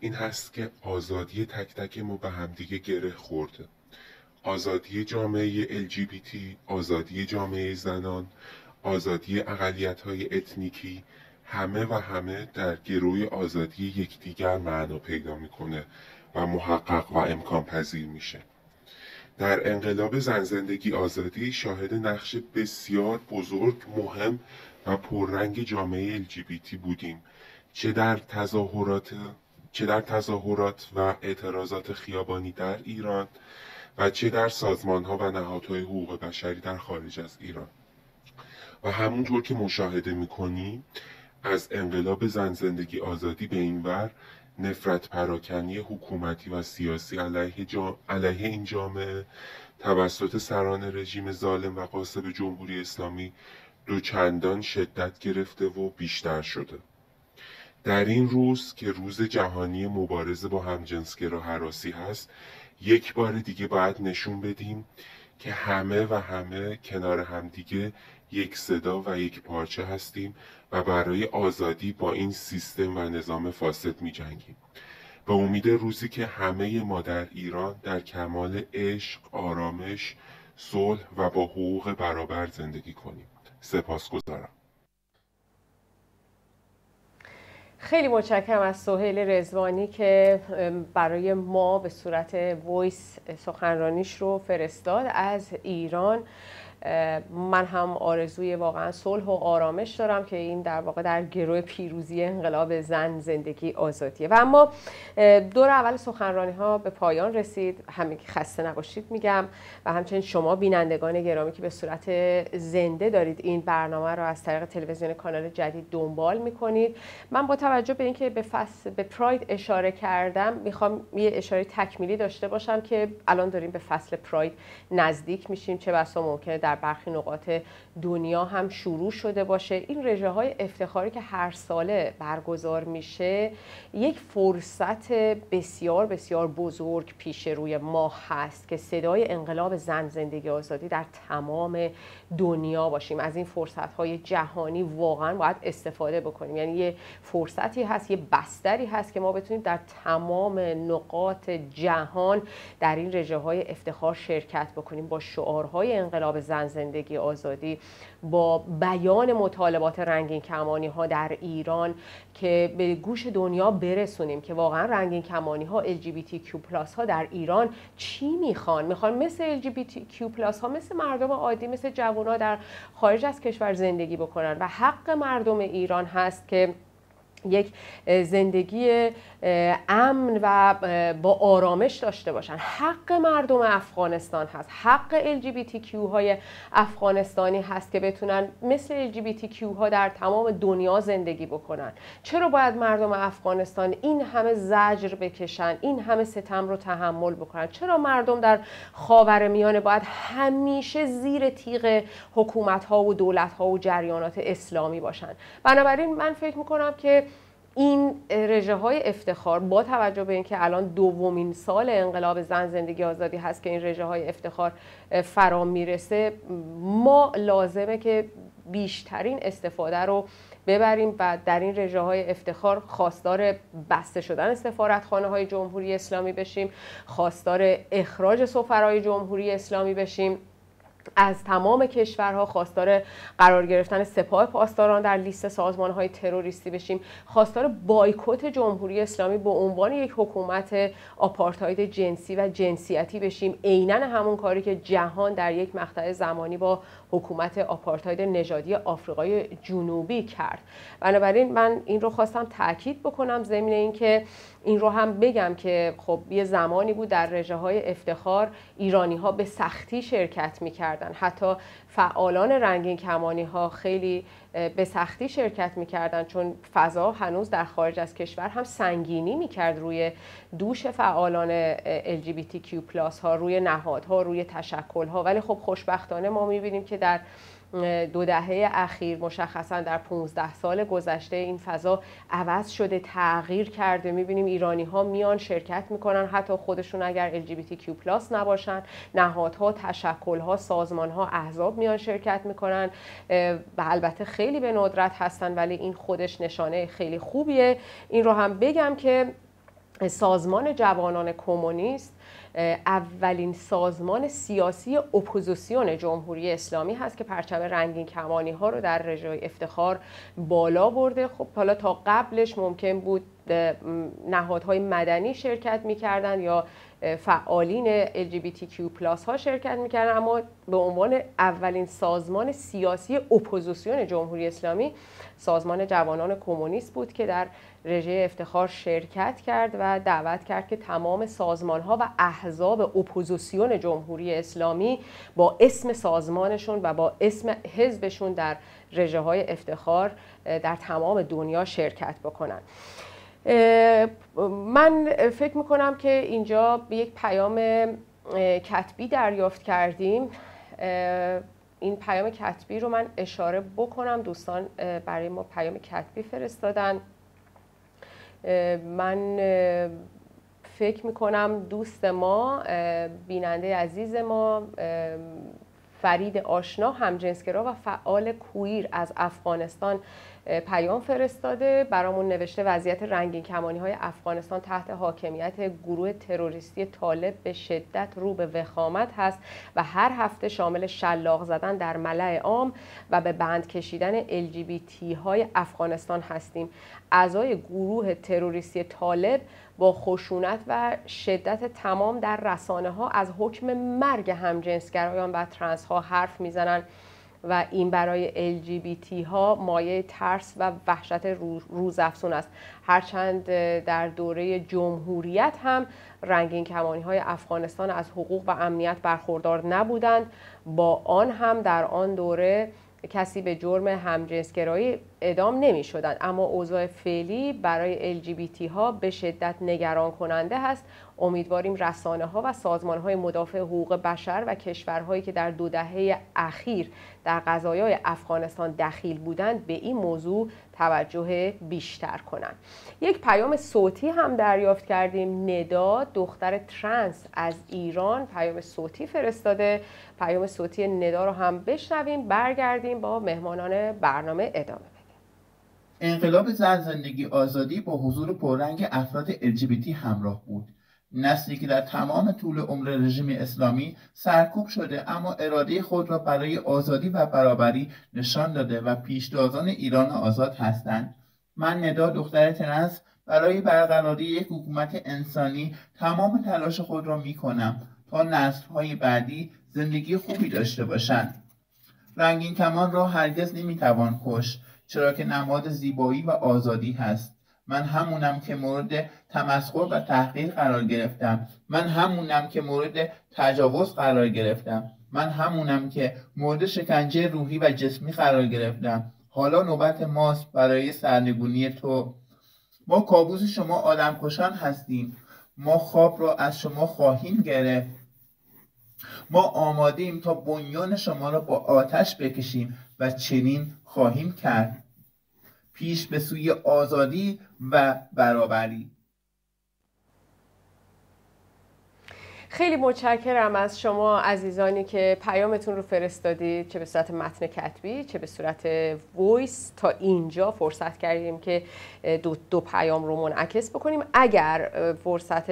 این هست که آزادی تک تک ما به همدیگه گره خورده. آزادی جامعه LGBT، آزادی جامعه زنان، آزادی اقلیت های اتنیکی همه و همه در گروی آزادی یکدیگر معنا پیدا می‌کنه و محقق و امکان پذیر میشه. در انقلاب زن زندگی آزادی شاهد نقش بسیار بزرگ مهم و پررنگ جامعه LGBT بودیم چه در تظاهرات چه در تظاهرات و اعتراضات خیابانی در ایران و چه در سازمان ها و نهادهای حقوق بشری در خارج از ایران. و همونطور که مشاهده می‌کنیم از انقلاب زن زندگی آزادی به این ور نفرت پراکنی حکومتی و سیاسی علیه, علیه این جامعه توسط سران رژیم ظالم و قاسب جمهوری اسلامی دو چندان شدت گرفته و بیشتر شده. در این روز که روز جهانی مبارزه با همجنسگرا حراسی هست یک بار دیگه باید نشون بدیم که همه و همه کنار همدیگه یک صدا و یک پارچه هستیم و برای آزادی با این سیستم و نظام فاسد می جنگیم. به امید روزی که همه ما در ایران در کمال عشق، آرامش، صلح و با حقوق برابر زندگی کنیم. سپاس گذارم. خیلی متشکرم از سهیل رزوانی که برای ما به صورت ویس سخنرانیش رو فرستاد از ایران. من هم آرزوی واقعا صلح و آرامش دارم که این در واقع در گروه پیروزی انقلاب زن زندگی آزادیه. و اما دور اول سخنرانی ها به پایان رسید. همه که خسته نباشید میگم. و همچنین شما بینندگان گرامی که به صورت زنده دارید این برنامه رو از طریق تلویزیون کانال جدید دنبال می‌کنید. من با توجه به اینکه به فصل به پراید اشاره کردم می‌خوام یه اشاره تکمیلی داشته باشم که الان داریم به فصل پراید نزدیک میشیم چه بسا ممکنه در برخی نقاط دنیا هم شروع شده باشه. این رژه های افتخاری که هر ساله برگزار میشه یک فرصت بسیار بسیار بزرگ پیش روی ما هست که صدای انقلاب زن زندگی آزادی در تمام دنیا باشیم از این فرصت های جهانی واقعا باید استفاده بکنیم. یعنی یه فرصتی هست یه بستری هست که ما بتونیم در تمام نقاط جهان در این رژه های افتخار شرکت بکنیم. با شعارهای انقلاب زن زندگی آزادی با بیان مطالبات رنگین کمانی ها در ایران که به گوش دنیا برسونیم که واقعا رنگین کمانی ها LGBTQ ها در ایران چی می‌خوان؟ می‌خوان مثل LGBTQ ها مثل مردم عادی مثل جوان ها در خارج از کشور زندگی بکنن. و حق مردم ایران هست که یک زندگی امن و با آرامش داشته باشن. حق مردم افغانستان هست. حق LGBTQ های افغانستانی هست که بتونن مثل LGBTQ ها در تمام دنیا زندگی بکنن. چرا باید مردم افغانستان این همه زجر بکشن این همه ستم رو تحمل بکنن؟ چرا مردم در خاور میانه باید همیشه زیر تیغ حکومت ها و دولت ها و جریانات اسلامی باشن؟ بنابراین من فکر می‌کنم که این رژه های افتخار با توجه به اینکه الان دومین سال انقلاب زن زندگی آزادی هست که این رژه های افتخار فرام می‌رسه ما لازمه که بیشترین استفاده رو ببریم و در این رژه های افتخار خواستار بسته شدن سفارتخانه های جمهوری اسلامی بشیم خواستار اخراج سفرهای جمهوری اسلامی بشیم. از تمام کشورها خواستار قرار گرفتن سپاه پاسداران در لیست سازمان های تروریستی بشیم. خواستار بایکوت جمهوری اسلامی به عنوان یک حکومت آپارتاید جنسی و جنسیتی بشیم. عینا همون کاری که جهان در یک مقطع زمانی با حکومت آپارتاید نژادی آفریقای جنوبی کرد. بنابراین من این رو خواستم تاکید بکنم ضمن اینکه این رو هم بگم که خب یه زمانی بود در رژه های افتخار ایرانی ها به سختی شرکت می‌کردن. حتی فعالان رنگین کمانی ها خیلی به سختی شرکت می‌کردن چون فضا هنوز در خارج از کشور هم سنگینی می‌کرد روی دوش فعالان LGBTQ ها روی نهادها روی تشکلها. ولی خب خوشبختانه ما می‌بینیم که در دو دهه اخیر مشخصا در 15 سال گذشته این فضا عوض شده تغییر کرده. می‌بینیم ایرانی ها میان شرکت می‌کنن حتی خودشون اگر LGBTQ نباشن نهادها تشکلها سازمانها احزاب میان شرکت می‌کنن. و البته خیلی به ندرت هستن ولی این خودش نشانه خیلی خوبیه. این رو هم بگم که سازمان جوانان کمونیست اولین سازمان سیاسی اپوزیسیون جمهوری اسلامی هست که پرچم رنگین کمانی ها رو در رژای افتخار بالا برده. خب حالا تا قبلش ممکن بود نهادهای مدنی شرکت می‌کردن یا فعالین LGBTQ ها شرکت می‌کردن اما به عنوان اولین سازمان سیاسی اپوزیسیون جمهوری اسلامی سازمان جوانان کمونیست بود که در رژه افتخار شرکت کرد و دعوت کرد که تمام سازمان ها و احزاب اپوزیسیون جمهوری اسلامی با اسم سازمانشون و با اسم حزبشون در رژه های افتخار در تمام دنیا شرکت بکنن. من فکر می‌کنم که اینجا یک پیام کتبی دریافت کردیم. این پیام کتبی رو من اشاره بکنم. دوستان برای ما پیام کتبی فرستادن. من فکر می‌کنم دوست ما بیننده عزیز ما فرید آشنا همجنسگرا و فعال کویر از افغانستان. پیام فرستاده. برامون نوشته وضعیت رنگین کمانی های افغانستان تحت حاکمیت گروه تروریستی طالب به شدت رو به وخامت هست و هر هفته شامل شلاق زدن در ملع عام و به بند کشیدن LGBT های افغانستان هستیم. اعضای گروه تروریستی طالب با خشونت و شدت تمام در رسانه ها از حکم مرگ همجنسگرایان و ترنس ها حرف می‌زنند و این برای LGBT ها مایه ترس و وحشت روزافزون است. هرچند در دوره جمهوریت هم رنگین کمانی های افغانستان از حقوق و امنیت برخوردار نبودند. با آن هم در آن دوره کسی به جرم همجنسگرایی ادام نمی شدند اما اوضاع فعلی برای LGBT ها به شدت نگران کننده هست امیدواریم رسانه ها و سازمان های مدافع حقوق بشر و کشورهایی که در دو دهه اخیر در قضایای افغانستان دخیل بودند به این موضوع توجه بیشتر کنند. یک پیام صوتی هم دریافت کردیم. ندا دختر ترنس از ایران. پیام صوتی فرستاده. پیام صوتی ندا رو هم بشنویم. برگردیم با مهمانان برنامه ادامه انقلاب زن زندگی آزادی با حضور پررنگ افراد LGBT همراه بود. نسلی که در تمام طول عمر رژیم اسلامی سرکوب شده اما اراده خود را برای آزادی و برابری نشان داده و پیشتازان ایران آزاد هستند. من ندا دختر ترنس برای برقراری یک حکومت انسانی تمام تلاش خود را می کنم تا نسلهای بعدی زندگی خوبی داشته باشند. رنگین کمان را هرگز نمی‌توان کش چرا که نماد زیبایی و آزادی هست. من همونم که مورد تمسخر و تحقیر قرار گرفتم. من همونم که مورد تجاوز قرار گرفتم. من همونم که مورد شکنجه روحی و جسمی قرار گرفتم. حالا نوبت ماست برای سرنگونی تو. ما کابوس شما آدمکشان هستیم. ما خواب را از شما خواهیم گرفت. ما آماده تا بنیان شما را با آتش بکشیم و چنین خواهیم کرد. پیش به سوی آزادی و برابری. خیلی متشکرم از شما عزیزانی که پیامتون رو فرستادید چه به صورت متن کتبی چه به صورت voice تا اینجا فرصت کردیم که دو, دو پیام رو منعکس بکنیم. اگر فرصت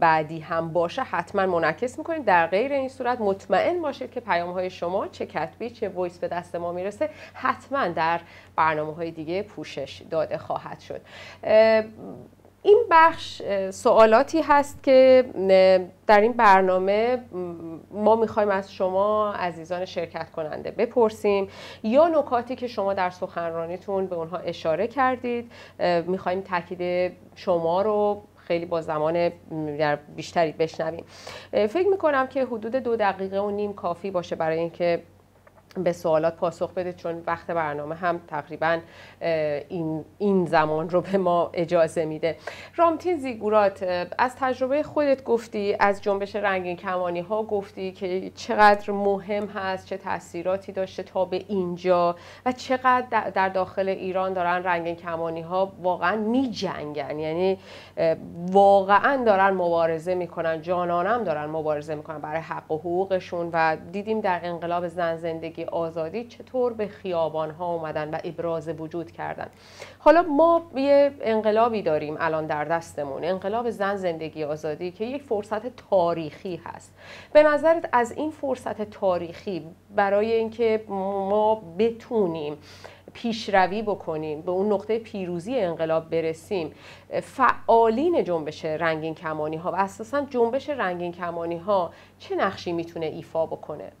بعدی هم باشه حتما منعکس می‌کنیم. در غیر این صورت مطمئن باشید که پیام های شما چه کتبی چه voice به دست ما می‌رسه. حتما در برنامه های دیگه پوشش داده خواهد شد. این بخش سوالاتی هست که در این برنامه ما می‌خوایم از شما عزیزان شرکت کننده بپرسیم یا نکاتی که شما در سخنرانیتون به اونها اشاره کردید می‌خوایم تاکید شما رو خیلی با زمان بیشتری بشنویم. فکر می‌کنم که حدود دو دقیقه و نیم کافی باشه برای اینکه به سوالات پاسخ بده چون وقت برنامه هم تقریبا این, این زمان رو به ما اجازه میده. رامتین زیگورات از تجربه خودت گفتی از جنبش رنگین کمانی ها گفتی که چقدر مهم هست چه تاثیراتی داشته تا به اینجا و چقدر در داخل ایران دارن رنگین کمانی ها واقعا می جنگن یعنی واقعا دارن مبارزه می‌کنن جانانم دارن مبارزه می‌کنن برای حق و حقوقشون و دیدیم در انقلاب زن زندگی زندگی آزادی چطور به خیابان ها اومدن و ابراز وجود کردن. حالا ما یه انقلابی داریم الان در دستمون انقلاب زن زندگی آزادی که یک فرصت تاریخی هست. به نظرت از این فرصت تاریخی برای اینکه ما بتونیم پیشروی بکنیم به اون نقطه پیروزی انقلاب برسیم فعالین جنبش رنگین کمانی ها و اساسا جنبش رنگین کمانی ها چه نقشی می‌تونه ایفا بکنه؟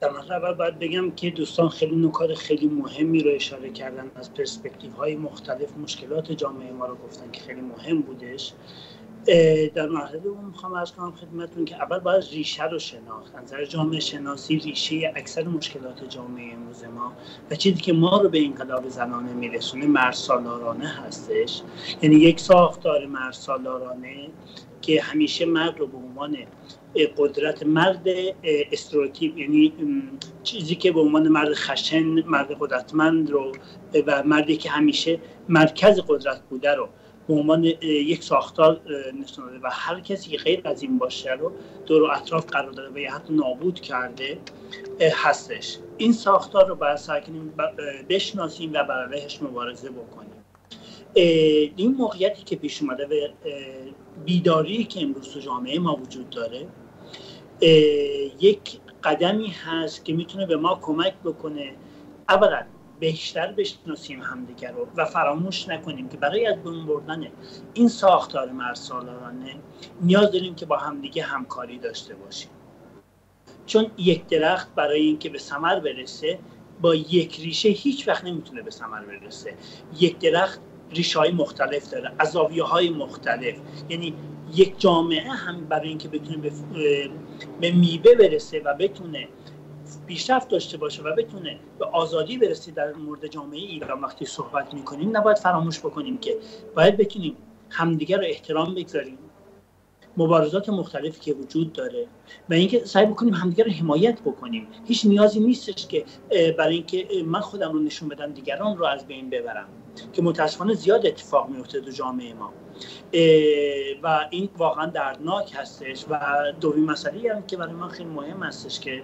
در اول باید بگم که دوستان خیلی نکات خیلی مهمی رو اشاره کردن از پرسپکتیو های مختلف. مشکلات جامعه ما رو گفتن که خیلی مهم بودش. در مرحله دوم می‌خوام از کنم خدمتتون که اول باید ریشه رو شناخت. نظر جامعه شناسی ریشه اکثر مشکلات جامعه امروز ما و چیزی که ما رو به انقلاب زنانه میرسونه مرسالارانه هستش. یعنی یک ساختار مرسالارانه که همیشه مرد رو به عنوان قدرت مرد استروتیپ یعنی چیزی که به عنوان مرد خشن مرد قدرتمند رو و مردی که همیشه مرکز قدرت بوده رو به عنوان یک ساختار نشون داده و هر کسی که غیر از این باشه رو دور و اطراف قرار داده و یا حتی نابود کرده هستش. این ساختار رو باید سعی کنیم بشناسیم و بر علیهش مبارزه بکنیم. این موقعیتی که پیش اومده و بیداری که امروز تو جامعه ما وجود داره یک قدمی هست که می‌تونه به ما کمک بکنه اولا بیشتر بشناسیم همدیگر رو و فراموش نکنیم که برای از بین بردن این ساختار مرسالارانه نیاز داریم که با همدیگه همکاری داشته باشیم. چون یک درخت برای اینکه به ثمر برسه با یک ریشه هیچ وقت نمی‌تونه به ثمر برسه. یک درخت ریشه های مختلف داره ازاویه های مختلف. یعنی یک جامعه هم برای اینکه بتونه به, به میوه برسه و بتونه پیشرفت داشته باشه و بتونه به آزادی برسه در مورد جامعه ایران وقتی صحبت می‌کنیم نباید فراموش بکنیم که باید بتونیم همدیگه رو احترام بگذاریم. مبارزات مختلفی که وجود داره و اینکه سعی بکنیم همدیگه رو حمایت بکنیم. هیچ نیازی نیستش که برای اینکه من خودم رو نشون بدم دیگران رو از بین ببرم. که متاسفانه زیاد اتفاق میفته تو جامعه ما. و این واقعا دردناک هستش و دومی مسئله هم که برای من خیلی مهم هستش که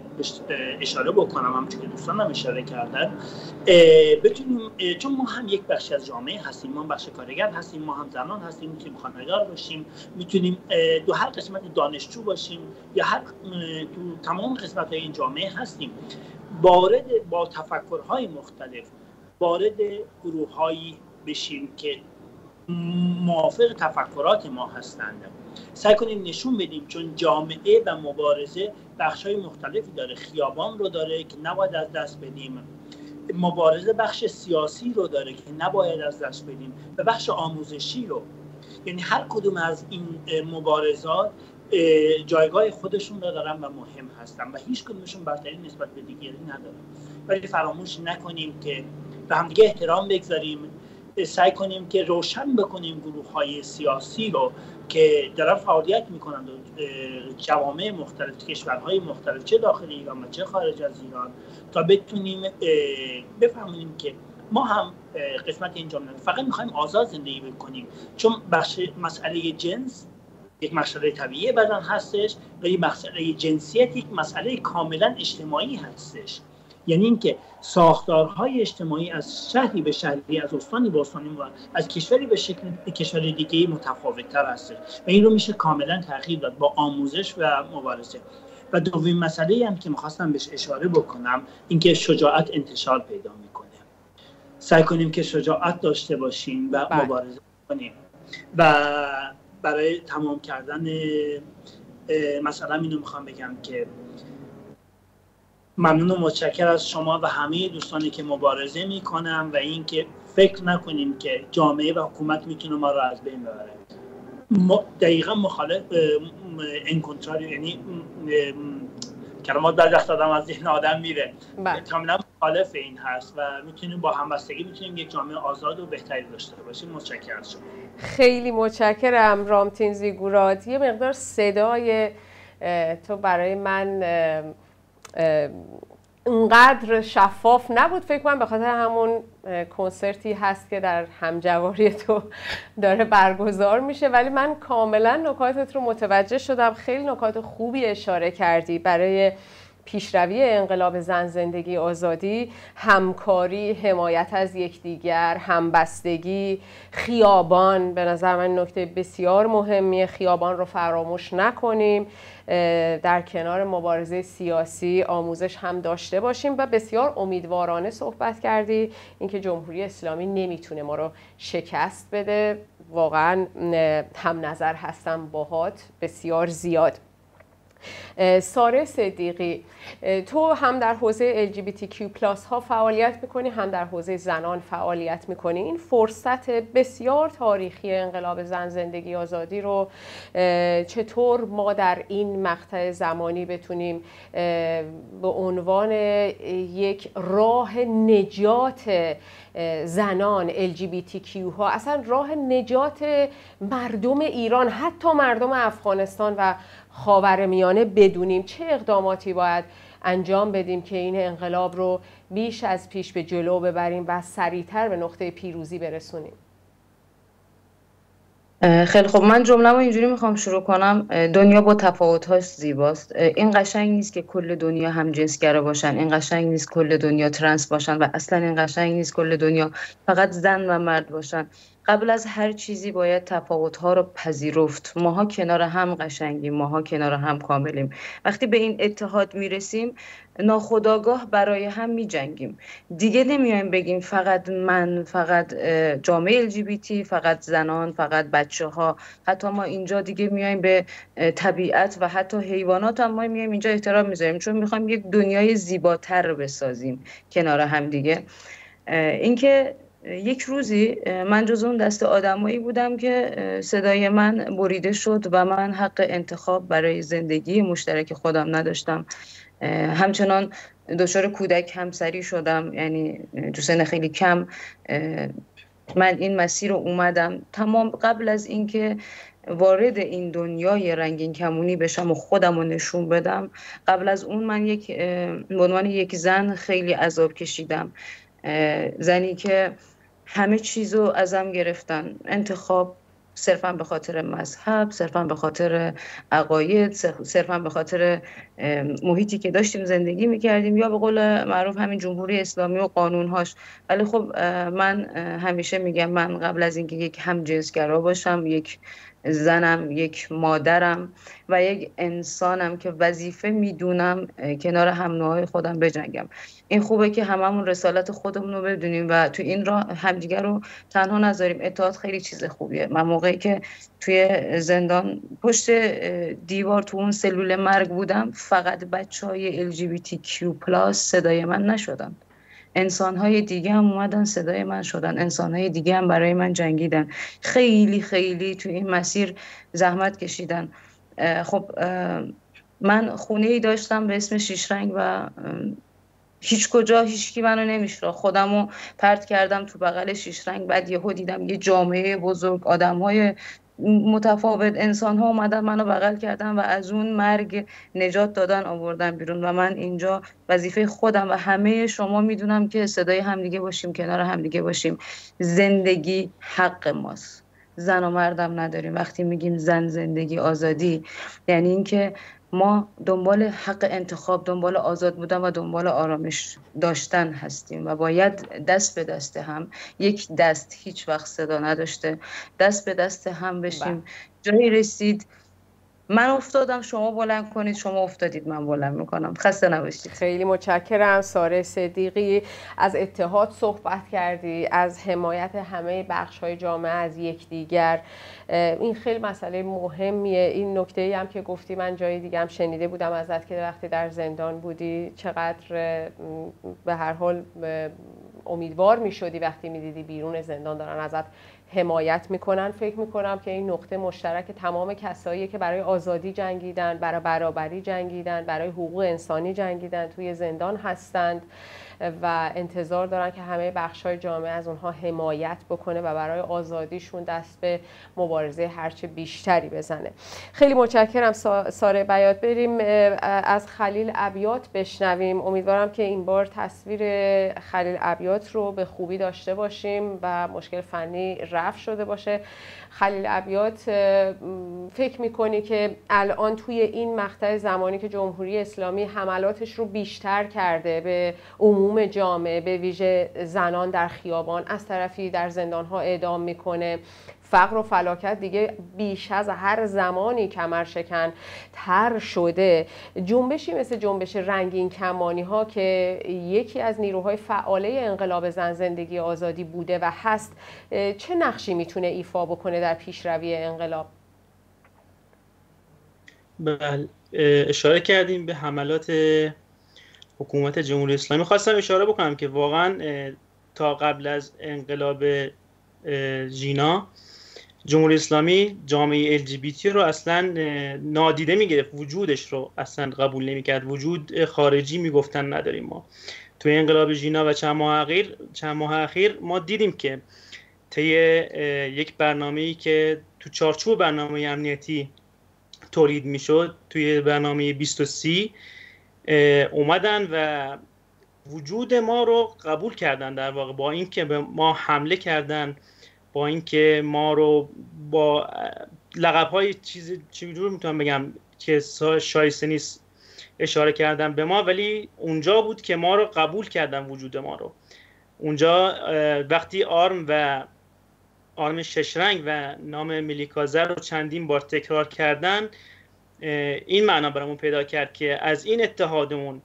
اشاره بکنم همچون که دوستانم اشاره کردن. بتونیم چون ما هم یک بخشی از جامعه هستیم ما بخش کارگر هستیم ما هم زنان هستیم می‌تونیم خانهدار باشیم می‌تونیم دو هر قسمت دانشجو باشیم یا هر تو تمام قسمت های این جامعه هستیم. وارد با تفکرهای مختلف وارد گروه هایی بشیم که موافق تفکرات ما هستند. سعی کنیم نشون بدیم چون جامعه و مبارزه بخش های مختلفی داره. خیابان رو داره که نباید از دست بدیم. مبارزه بخش سیاسی رو داره که نباید از دست بدیم و بخش آموزشی رو. یعنی هر کدوم از این مبارزات جایگاه خودشون رو دارن و مهم هستن و هیچ کدومشون برتری نسبت به دیگری نداره ولی فراموش نکنیم که به همدیگه احترام بگذاریم. سعی کنیم که روشن بکنیم گروه های سیاسی رو که دارن فعالیت می‌کنند جوامع مختلف کشورهای مختلف چه داخل ایران و چه خارج از ایران تا بتونیم بفهمیم که ما هم قسمت این جامعه فقط می‌خوایم آزاد زندگی بکنیم. چون بخش مسئله جنس یک مسئله طبیعی بدن هستش و یک مسئله جنسیت یک مسئله کاملا اجتماعی هستش. یعنی اینکه ساختارهای اجتماعی از شهری به شهری از استانی به استانی و از کشوری به شکل کشور دیگه متفاوت تر هستش. و این رو میشه کاملا تغییر داد با آموزش و مبارزه. و دومین مسئله هم که می‌خواستم بهش اشاره بکنم اینکه شجاعت انتشار پیدا می‌کنه. سعی کنیم که شجاعت داشته باشیم و بله. مبارزه کنیم. و برای تمام کردن مثلا اینو می‌خوام بگم که ممنون و متشکر از شما و همه دوستانی که مبارزه می‌کنم و اینکه فکر نکنیم که جامعه و حکومت می‌تونه ما رو از بین ببره. دقیقا مخالف انکنتراری یعنی کلمات دست آدم از ذهن آدم میره. بله. کاملا مخالف این هست و می‌تونیم با همبستگی می‌تونیم یک جامعه آزاد و بهتری داشته باشیم. متشکرم از شما. خیلی متشکرم رامتین زیگورات یه مقدار صدای تو برای من اونقدر شفاف نبود. فکر کنم به خاطر همون کنسرتی هست که در همجواری تو داره برگزار میشه. ولی من کاملا نکاتت رو متوجه شدم. خیلی نکات خوبی اشاره کردی برای پیشروی انقلاب زن زندگی آزادی همکاری حمایت از یکدیگر همبستگی خیابان. به نظر من نکته بسیار مهمیه. خیابان رو فراموش نکنیم. در کنار مبارزه سیاسی آموزش هم داشته باشیم و بسیار امیدوارانه صحبت کردی. اینکه جمهوری اسلامی نمی‌تونه ما رو شکست بده واقعا هم نظر هستم باهات بسیار زیاد. ساره صدیقی. تو هم در حوزه LGBTQ ها فعالیت می‌کنی هم در حوزه زنان فعالیت می‌کنی. این فرصت بسیار تاریخی انقلاب زن زندگی آزادی رو چطور ما در این مقطع زمانی بتونیم به عنوان یک راه نجات زنان LGBTQ ها اصلا راه نجات مردم ایران حتی مردم افغانستان و خاورمیانه بدونیم چه اقداماتی باید انجام بدیم که این انقلاب رو بیش از پیش به جلو ببریم و سریعتر به نقطه پیروزی برسونیم. خیلی خب من جمله رو اینجوری می‌خوام شروع کنم. دنیا با تفاوتهاش زیباست. این قشنگ نیست که کل دنیا هم جنسگره باشن. این قشنگ نیست کل دنیا ترنس باشن و اصلا این قشنگ نیست کل دنیا فقط زن و مرد باشن. قبل از هر چیزی باید تفاوتها رو پذیرفت. ماها کنار هم قشنگیم ماها کنار هم کاملیم. وقتی به این اتحاد می‌رسیم ناخداگاه برای هم می جنگیم دیگه نمیایم بگیم فقط من فقط جامعه LGBT فقط زنان فقط بچه ها حتی ما اینجا دیگه میایم به طبیعت و حتی حیوانات هم ما میایم اینجا احترام می‌ذاریم. چون می‌خوایم یک دنیای زیباتر بسازیم کنار هم دیگه. اینکه یک روزی من جز اون دست آدمایی بودم که صدای من بریده شد و من حق انتخاب برای زندگی مشترک خودم نداشتم. همچنان دچار کودک همسری شدم یعنی تو سن خیلی کم من این مسیر رو اومدم. تمام قبل از اینکه وارد این دنیای رنگین کمونی بشم و خودم رو نشون بدم قبل از اون من یک به عنوان یک زن خیلی عذاب کشیدم. زنی که همه چیز رو ازم گرفتن. انتخاب صرفا به خاطر مذهب صرفا به خاطر عقاید صرفا به خاطر محیطی که داشتیم زندگی می‌کردیم یا به قول معروف همین جمهوری اسلامی و قانونهاش. ولی خب من همیشه میگم من قبل از اینکه یک هم جنسگرا باشم یک زنم یک مادرم و یک انسانم که وظیفه می‌دونم کنار هم خودم بجنگم. این خوبه که هممون رسالت خودمون رو بدونیم و تو این راه همدیگر رو تنها نذاریم. اتحاد خیلی چیز خوبیه. من موقعی که توی زندان پشت دیوار تو اون سلول مرگ بودم فقط بچه های LGBTQ+ صدای من نشدن. انسانهای دیگه هم اومدن صدای من شدن. انسانهای دیگه هم برای من جنگیدن. خیلی خیلی تو این مسیر زحمت کشیدن. خب من خونه ای داشتم به اسم شیشرنگ و هیچ کجا هیچکی منو نمیشرا خودم رو پرت کردم تو بغل شیشرنگ بعد یهو دیدم یه جامعه بزرگ آدم های متفاوت انسان ها اومدن منو بغل کردن و از اون مرگ نجات دادن آوردن بیرون و من اینجا وظیفه خودم و همه شما می‌دونم که صدای همدیگه باشیم کنار همدیگه باشیم. زندگی حق ماست. زن و مردم نداریم. وقتی میگیم زن زندگی آزادی یعنی اینکه ما دنبال حق انتخاب دنبال آزاد بودن و دنبال آرامش داشتن هستیم و باید دست به دست هم یک دست هیچ وقت صدا نداشته دست به دست هم بشیم بله. جایی رسید من افتادم شما بلند کنید شما افتادید من بلند می‌کنم. خسته نباشید. خیلی متشکرم ساره صدیقی. از اتحاد صحبت کردی از حمایت همه بخش های جامعه از یکدیگر. این خیلی مسئله مهمیه. این نکته ای هم که گفتی من جای دیگه هم شنیده بودم ازت که وقتی در زندان بودی چقدر به هر حال امیدوار می شدی وقتی می دیدی بیرون زندان دارن ازت حمایت می‌کنن فکر می‌کنم که این نقطه مشترک تمام کسایی که برای آزادی جنگیدن برای برابری جنگیدن برای حقوق انسانی جنگیدن توی زندان هستند. و انتظار دارن که همه بخش های جامعه از اونها حمایت بکنه و برای آزادیشون دست به مبارزه هرچه بیشتری بزنه. خیلی متشکرم ساره بیات بریم از خلیل ابیات بشنویم. امیدوارم که این بار تصویر خلیل ابیات رو به خوبی داشته باشیم و مشکل فنی رفع شده باشه. خلیل ابیات فکر می‌کنی که الان توی این مقطع زمانی که جمهوری اسلامی حملاتش رو بیشتر کرده به عموم جامعه به ویژه زنان در خیابان از طرفی در زندان ها اعدام می‌کنه. فقر و فلاکت دیگه بیش از هر زمانی کمر شکن تر شده. جنبشی مثل جنبش رنگین کمانی ها که یکی از نیروهای فعاله انقلاب زن زندگی آزادی بوده و هست چه نقشی می‌تونه ایفا بکنه در پیشروی انقلاب؟ بله اشاره کردیم به حملات حکومت جمهوری اسلامی. خواستم اشاره بکنم که واقعا تا قبل از انقلاب ژینا جمهوری اسلامی جامعه LGBT رو اصلا نادیده می‌گرفت. وجودش رو اصلا قبول نمی‌کرد. وجود خارجی می‌گفتن نداریم ما. توی انقلاب ژینا و چند ماه اخیر چند ماه اخیر ما دیدیم که طی یک برنامه‌ای که تو چارچوب برنامه امنیتی تولید می‌شد توی برنامه 23 اومدن و وجود ما رو قبول کردن در واقع. با اینکه به ما حمله کردن با اینکه ما رو با لقب های چیز چجور می‌تونم بگم که شایسته نیست اشاره کردن به ما ولی اونجا بود که ما رو قبول کردن وجود ما رو. اونجا وقتی آرم و آرم ششرنگ و نام ملیکازر رو چندین بار تکرار کردن این معنا برامون پیدا کرد که از این اتحادمون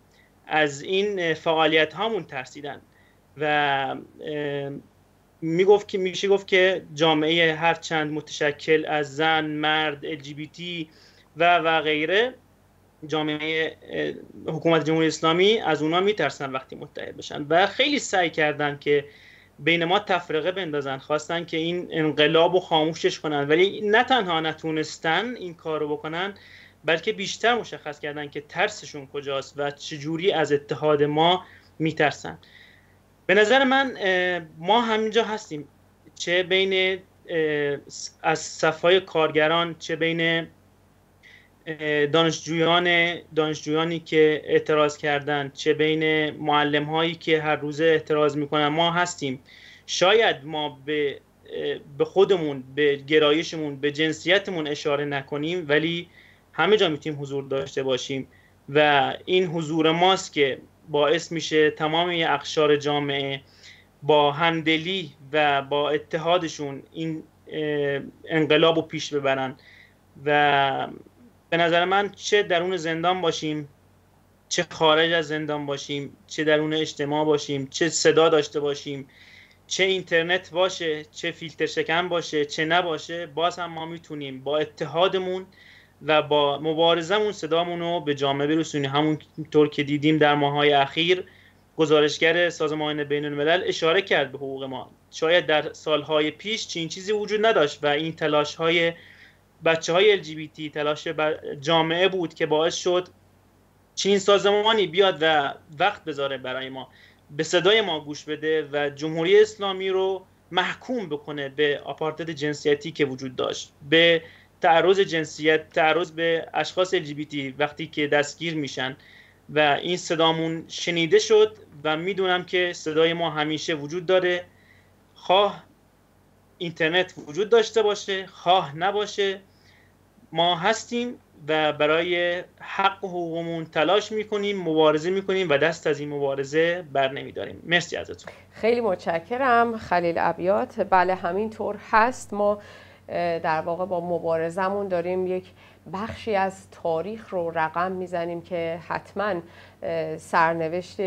از این فعالیت هامون ترسیدن. و می‌گفت که میشه گفت که جامعه هر چند متشکل از زن مرد LGBT و و غیره جامعه حکومت جمهوری اسلامی از اونا میترسن وقتی متحد بشن. و خیلی سعی کردن که بین ما تفرقه بندازن. خواستن که این انقلاب رو خاموشش کنن. ولی نه تنها نتونستن این کار رو بکنن بلکه بیشتر مشخص کردن که ترسشون کجاست و چجوری از اتحاد ما میترسن. به نظر من ما همینجا هستیم. چه بین از صفای کارگران چه بین دانشجویان دانشجویانی که اعتراض کردن چه بین معلم هایی که هر روزه اعتراض می‌کنن ما هستیم. شاید ما به به خودمون به گرایشمون به جنسیتمون اشاره نکنیم ولی همه جا می‌تونیم حضور داشته باشیم و این حضور ماست که باعث میشه تمام اقشار جامعه با همدلی و با اتحادشون این انقلاب رو پیش ببرن. و به نظر من چه درون زندان باشیم چه خارج از زندان باشیم چه درون اجتماع باشیم چه صدا داشته باشیم چه اینترنت باشه چه فیلتر شکن باشه چه نباشه باز هم ما می‌تونیم با اتحادمون و با مبارزمون صدامون رو به جامعه برسونیم همونطور که دیدیم در ماهای اخیر گزارشگر سازمان بین الملل اشاره کرد به حقوق ما. شاید در سالهای پیش چین چیزی وجود نداشت و این تلاش های بچه های LGBT تلاش جامعه بود که باعث شد چین سازمانی بیاد و وقت بذاره برای ما. به صدای ما گوش بده و جمهوری اسلامی رو محکوم بکنه به آپارتد جنسیتی که وجود داشت. به تعرض جنسیت تعرض به اشخاص LGBT وقتی که دستگیر میشن و این صدامون شنیده شد و می‌دونم که صدای ما همیشه وجود داره. خواه اینترنت وجود داشته باشه خواه نباشه. ما هستیم و برای حق و حقوقمون تلاش می‌کنیم مبارزه می‌کنیم و دست از این مبارزه بر نمیداریم. مرسی ازتون. خیلی متشکرم خلیل ابیات. بله همینطور هست. ما در واقع با مبارزمون داریم یک بخشی از تاریخ رو رقم می‌زنیم که حتما سرنوشت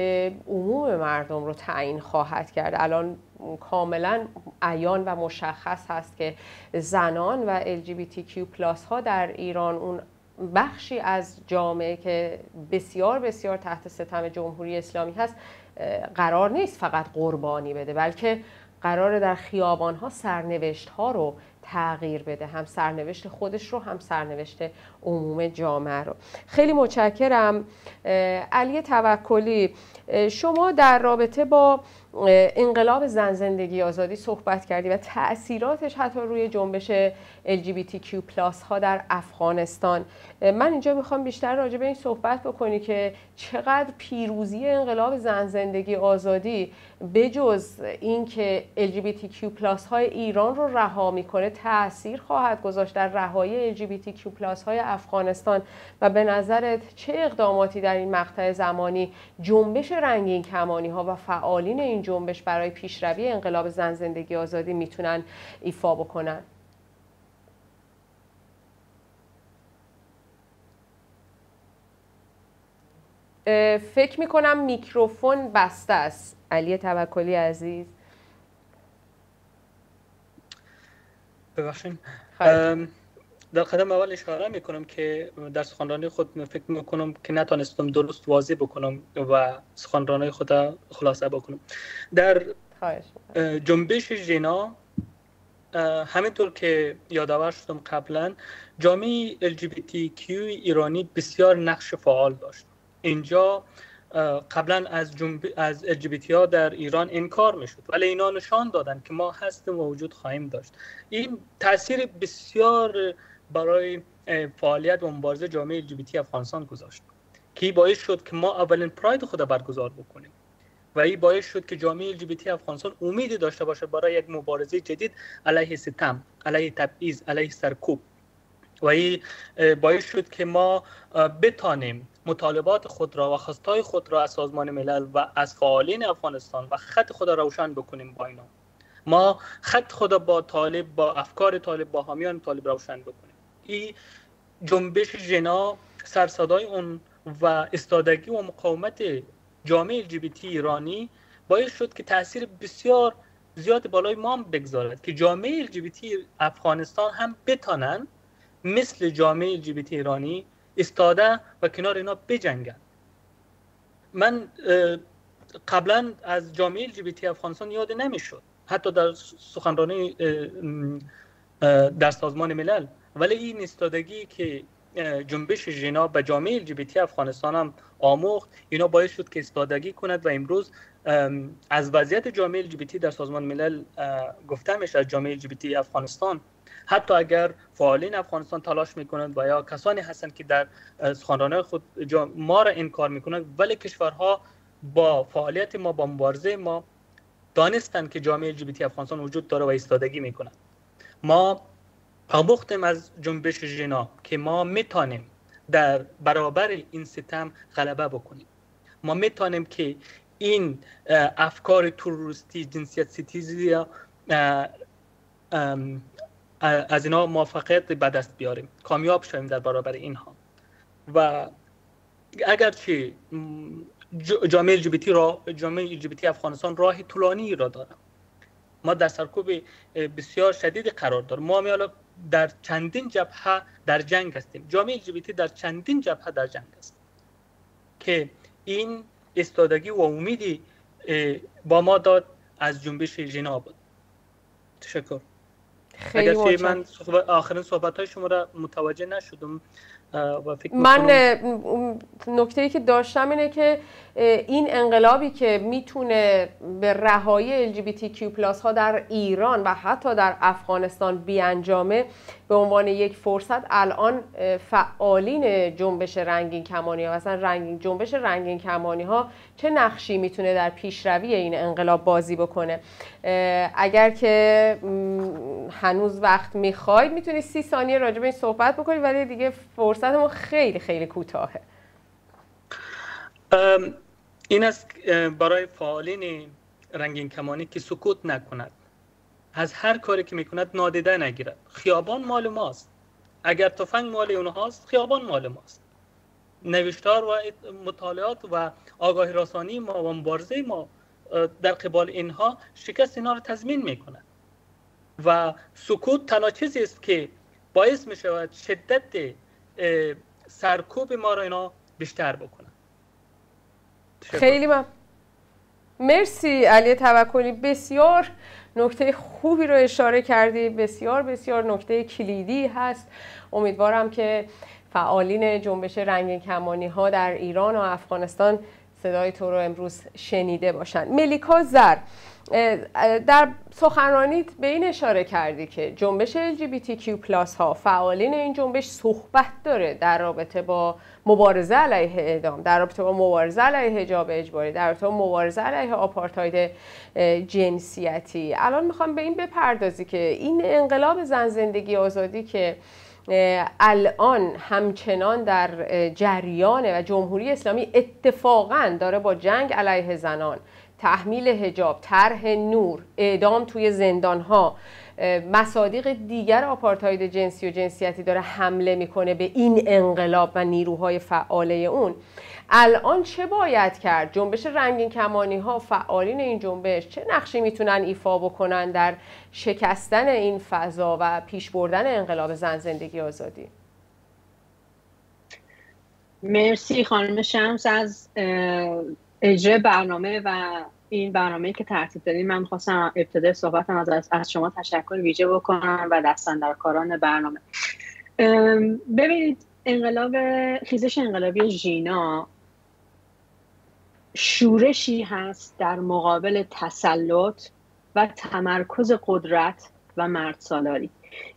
عموم مردم رو تعیین خواهد کرد. الان کاملا عیان و مشخص هست که زنان و LGBTQ ها در ایران اون بخشی از جامعه که بسیار بسیار تحت ستم جمهوری اسلامی هست قرار نیست فقط قربانی بده بلکه قراره در خیابان ها سرنوشت ها رو تغییر بده هم سرنوشت خودش رو هم سرنوشت عموم جامعه رو. خیلی متشکرم. علی توکلی شما در رابطه با انقلاب زن زندگی آزادی صحبت کردی و تاثیراتش حتی روی جنبش LGBTQ ها در افغانستان. من اینجا می‌خوام بیشتر راجع به این صحبت بکنی که چقدر پیروزی انقلاب زن زندگی آزادی بجز اینکه LGBTQ های ایران رو رها می‌کنه تاثیر خواهد گذاشت در رهایی LGBTQ های افغانستان. و به نظرت چه اقداماتی در این مقطع زمانی جنبش رنگین کمانی ها و فعالین این جنبش برای پیشروی انقلاب زن زندگی آزادی می‌تونن ایفا بکنن؟ فکر می‌کنم میکروفون بسته است. علی توکلی عزیز. ببخشید. در قدم اول اشاره می‌کنم که در سخنرانی خود فکر می‌کنم که نتانستم درست واضح بکنم و سخنرانی خود خلاصه بکنم. در جنبش جنا همینطور که یادآور شدم قبلا جامعه LGBTQ ایرانی بسیار نقش فعال داشت. اینجا قبلا از جنب... از LGBT ها در ایران انکار می‌شد. ولی اینا نشان دادن که ما هستیم و وجود خواهیم داشت. این تاثیر بسیار برای فعالیت و مبارزه جامعه LGBT افغانستان گذاشت. که باعث شد که ما اولین پراید خود برگزار بکنیم. و این باعث شد که جامعه LGBT افغانستان امیدی داشته باشه برای یک مبارزه جدید علیه ستم علیه تبعیض علیه سرکوب. و این باعث شد که ما بتانیم مطالبات خود را و خواستای خود را از سازمان ملل و از فعالین افغانستان و خط خود را روشن بکنیم با اینا. ما خط خود با طالب با افکار طالب با حامیان طالب روشن بکنیم. این جنبش جنا سرصدای اون و استادگی و مقاومت جامعه LGBT ایرانی باعث شد که تاثیر بسیار زیاد بالای ما بگذارد که جامعه LGBT افغانستان هم بتانند مثل جامعه LGBT ایرانی استاده و کنار اینا بجنگن. من قبلا از جامعه LGBT افغانستان یاد نمی‌شد حتی در سخنرانی در سازمان ملل. ولی این استادگی که جنبش جنا به جامعه LGBT افغانستان هم آموخت اینا باعث شد که استادگی کند و امروز از وضعیت جامعه LGBT در سازمان ملل گفته از جامعه LGBT افغانستان حتی اگر فعالین افغانستان تلاش می‌کنند و یا کسانی هستند که در سخنرانی خود ما را انکار می‌کنند ولی کشورها با فعالیت ما با مبارزه ما دانستند که جامعه LGBT افغانستان وجود داره و ایستادگی می‌کنند ما آموختیم از جنبش جنا که ما می‌تونیم در برابر این ستم غلبه بکنیم. ما می‌تونیم که این افکار تروریستی جنسیت ستیزی از اینا موفقیت به دست بیاریم. کامیاب شویم در برابر اینها. و اگرچه جامعه الژبیتی را جامعه الژبیتی افغانستان راه طولانی را داره ما در سرکوب بسیار شدید قرار داریم ما حالا در چندین جبهه در جنگ هستیم. جامعه الژبیتی در چندین جبهه در جنگ است. که این استادگی و امیدی با ما داد از جنبش جناب. تشکر. خیلی من صحبت آخرین صحبت های شما را متوجه نشدم و فکر من نکته ای که داشتم اینه که این انقلابی که می‌تونه به رهایی LGBTQ ها در ایران و حتی در افغانستان بیانجامه به عنوان یک فرصت الان فعالین جنبش رنگین کمانی ها مثلا رنگین جنبش رنگین کمانی ها چه نقشی می‌تونه در پیشروی این انقلاب بازی بکنه؟ اگر که هنوز وقت می‌خواید می‌تونید سی ثانیه راجع به این صحبت بکنید ولی دیگه فرصت ما خیلی خیلی کوتاهه. این است برای فعالین رنگین کمانی که سکوت نکند. از هر کاری که می‌کند نادیده نگیرد. خیابان مال ماست. اگر تفنگ مال اونهاست خیابان مال ماست. نوشتار و مطالعات و آگاهی رسانی ما و مبارزه ما در قبال اینها شکست اینها را تضمین می‌کند و سکوت تنها چیزی است که باعث می شود شدت سرکوب ما را اینا بیشتر بکنن خیلی من مرسی علی توکلی. بسیار نکته خوبی رو اشاره کردی. بسیار بسیار نکته کلیدی هست. امیدوارم که فعالین جنبش رنگین کمانی ها در ایران و افغانستان صدای تو رو امروز شنیده باشند ملیکا زر در سخنرانیت به این اشاره کردی که جنبش LGBTQ ها فعالین این جنبش صحبت داره در رابطه با مبارزه علیه اعدام در رابطه با مبارزه علیه حجاب اجباری در رابطه با مبارزه علیه آپارتاید جنسیتی. الان می‌خوام به این بپردازی که این انقلاب زن زندگی آزادی که الان همچنان در جریانه و جمهوری اسلامی اتفاقا داره با جنگ علیه زنان. تحمیل هجاب، طرح نور، اعدام توی زندان ها مصادیق دیگر آپارتاید جنسی و جنسیتی داره حمله می‌کنه به این انقلاب و نیروهای فعاله اون. الان چه باید کرد؟ جنبش رنگین کمانی ها فعالین این جنبش چه نقشی می‌تونن ایفا بکنن در شکستن این فضا و پیش بردن انقلاب زن زندگی آزادی؟ مرسی خانم شمس. از اجرای برنامه و این برنامه که ترتیب دادیم من می‌خواستم ابتدای صحبتم از, از شما تشکر ویژه بکنم و کاران برنامه. ببینید انقلاب خیزش انقلابی ژینا شورشی هست در مقابل تسلط و تمرکز قدرت و مرد سالاری.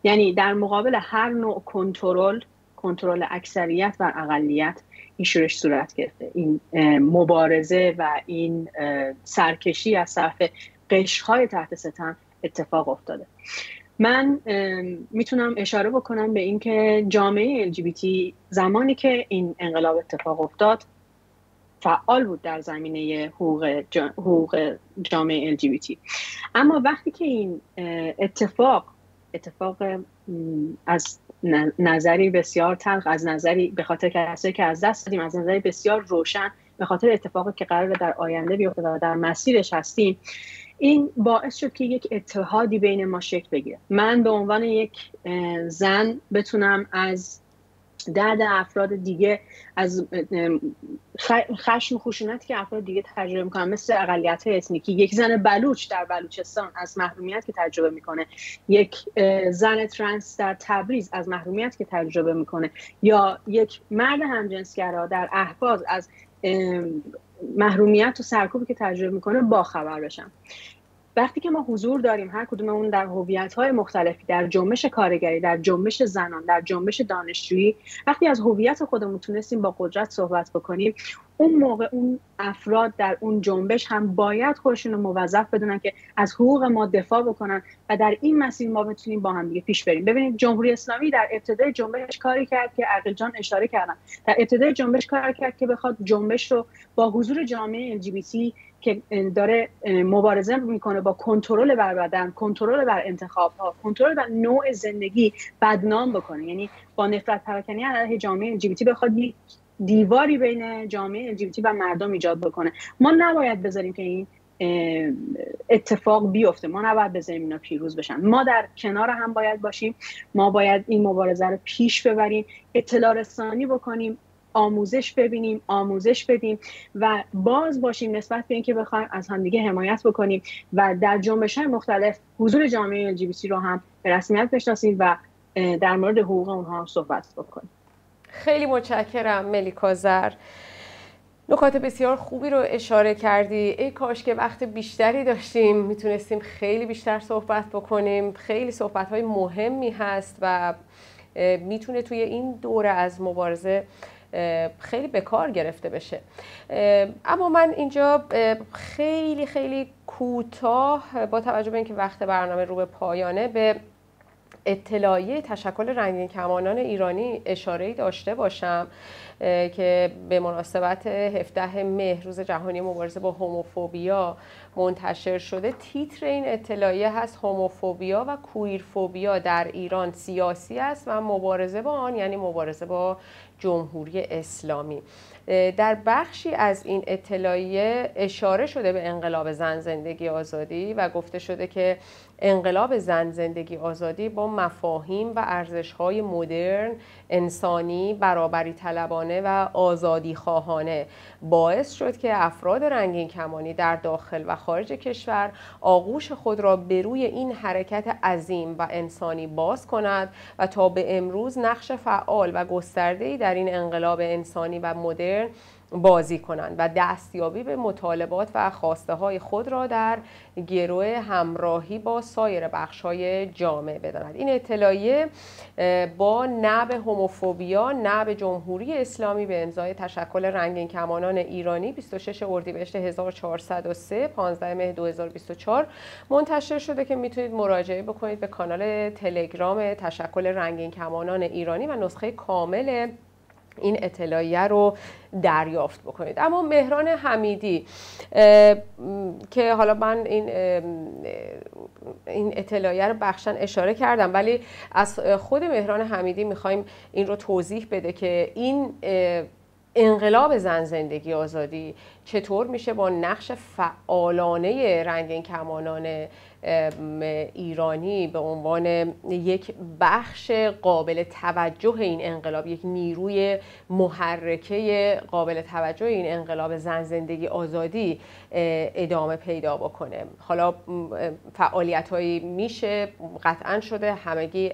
یعنی در مقابل هر نوع کنترل کنترل اکثریت و اقلیت این شورش صورت گرفته. این مبارزه و این سرکشی از طرف قشرهای تحت ستم اتفاق افتاده. من می‌تونم اشاره بکنم به اینکه جامعه LGBT زمانی که این انقلاب اتفاق افتاد فعال بود در زمینه حقوق, حقوق جامعه LGBT اما وقتی که این اتفاق اتفاق از نظری بسیار تلخ از نظری به خاطر کسایی که از دست دادیم از نظری بسیار روشن به خاطر اتفاقی که قرار در آینده بیفته و در مسیرش هستیم این باعث شد که یک اتحادی بین ما شکل بگیره. من به عنوان یک زن بتونم از درد افراد دیگه از خشم و که افراد دیگه تجربه می‌کنن مثل اقلیت های اسنیکی یک زن بلوچ در بلوچستان از محرومیت که تجربه می‌کنه یک زن ترنس در تبریز از محرومیت که تجربه می‌کنه یا یک مرد همجنسگرا در احواز از محرومیت و سرکوبی که تجربه می‌کنه با خبر بشم وقتی که ما حضور داریم هر کدوممون در هویت های مختلفی در جنبش کارگری در جنبش زنان در جنبش دانشجویی وقتی از هویت خودمون تونستیم با قدرت صحبت بکنیم اون موقع اون افراد در اون جنبش هم باید خودشون رو موظف بدونن که از حقوق ما دفاع بکنن و در این مسیر ما بتونیم با هم دیگه پیش بریم. ببینید جمهوری اسلامی در ابتدای جنبش کاری کرد که عقل جان اشاره کردن. در ابتدای جنبش کار کرد که بخواد جنبش رو با حضور جامعه LGBT که داره مبارزه می‌کنه با کنترل بر بدن کنترل بر انتخاب ها کنترل بر نوع زندگی بدنام بکنه. یعنی با نفرت پراکنی علیه جامعه LGBT بخواد دیواری بین جامعه LGBT و مردم ایجاد بکنه. ما نباید بذاریم که این اتفاق بیفته. ما نباید بذاریم اینا پیروز بشن. ما در کنار هم باید باشیم. ما باید این مبارزه رو پیش ببریم اطلاع رسانی بکنیم. آموزش ببینیم آموزش بدیم و باز باشیم نسبت به اینکه بخوایم از همدیگه حمایت بکنیم و در جنبش های مختلف حضور جامعه LGBT رو هم به رسمیت بشناسیم و در مورد حقوق اونها هم صحبت بکنیم. خیلی متشکرم ملیکا زر. نکات بسیار خوبی رو اشاره کردی. ای کاش که وقت بیشتری داشتیم. می‌تونستیم خیلی بیشتر صحبت بکنیم. خیلی صحبت های مهمی هست و می‌تونه توی این دوره از مبارزه خیلی به کار گرفته بشه. اما من اینجا خیلی خیلی کوتاه با توجه به اینکه وقت برنامه رو به پایانه به اطلاعیه تشکل رنگین کمانان ایرانی اشاره داشته باشم که به مناسبت 17 مهر روز جهانی مبارزه با هوموفوبیا منتشر شده تیتر این اطلاعیه هست هوموفوبیا و کویرفوبیا در ایران سیاسی است و مبارزه با آن یعنی مبارزه با جمهوری اسلامی. در بخشی از این اطلاعیه اشاره شده به انقلاب زن زندگی آزادی و گفته شده که انقلاب زن زندگی آزادی با مفاهیم و ارزشهای مدرن انسانی برابری طلبانه و آزادی خواهانه باعث شد که افراد رنگین کمانی در داخل و خارج کشور آغوش خود را به روی این حرکت عظیم و انسانی باز کند و تا به امروز نقش فعال و گسترده‌ای در این انقلاب انسانی و مدرن بازی کنند و دستیابی به مطالبات و خواسته های خود را در گروه همراهی با سایر بخش های جامعه بداند این اطلاعیه با نب هوموفوبیا نب جمهوری اسلامی به امضای تشکل رنگین کمانان ایرانی 26 اردیبهشت 1403 15 مه 2024 منتشر شده که می‌تونید مراجعه بکنید به کانال تلگرام تشکل رنگین کمانان ایرانی و نسخه کامل این اطلاعیه رو دریافت بکنید. اما مهران حمیدی که حالا من این این اطلاعیه رو بخشن اشاره کردم ولی از خود مهران حمیدی می‌خوایم این رو توضیح بده که این انقلاب زن زندگی آزادی چطور میشه با نقش فعالانه رنگین کمانان ایرانی به عنوان یک بخش قابل توجه این انقلاب یک نیروی محرکه قابل توجه این انقلاب زن زندگی آزادی ادامه پیدا بکنه. حالا فعالیت هایی میشه قطعا شده همگی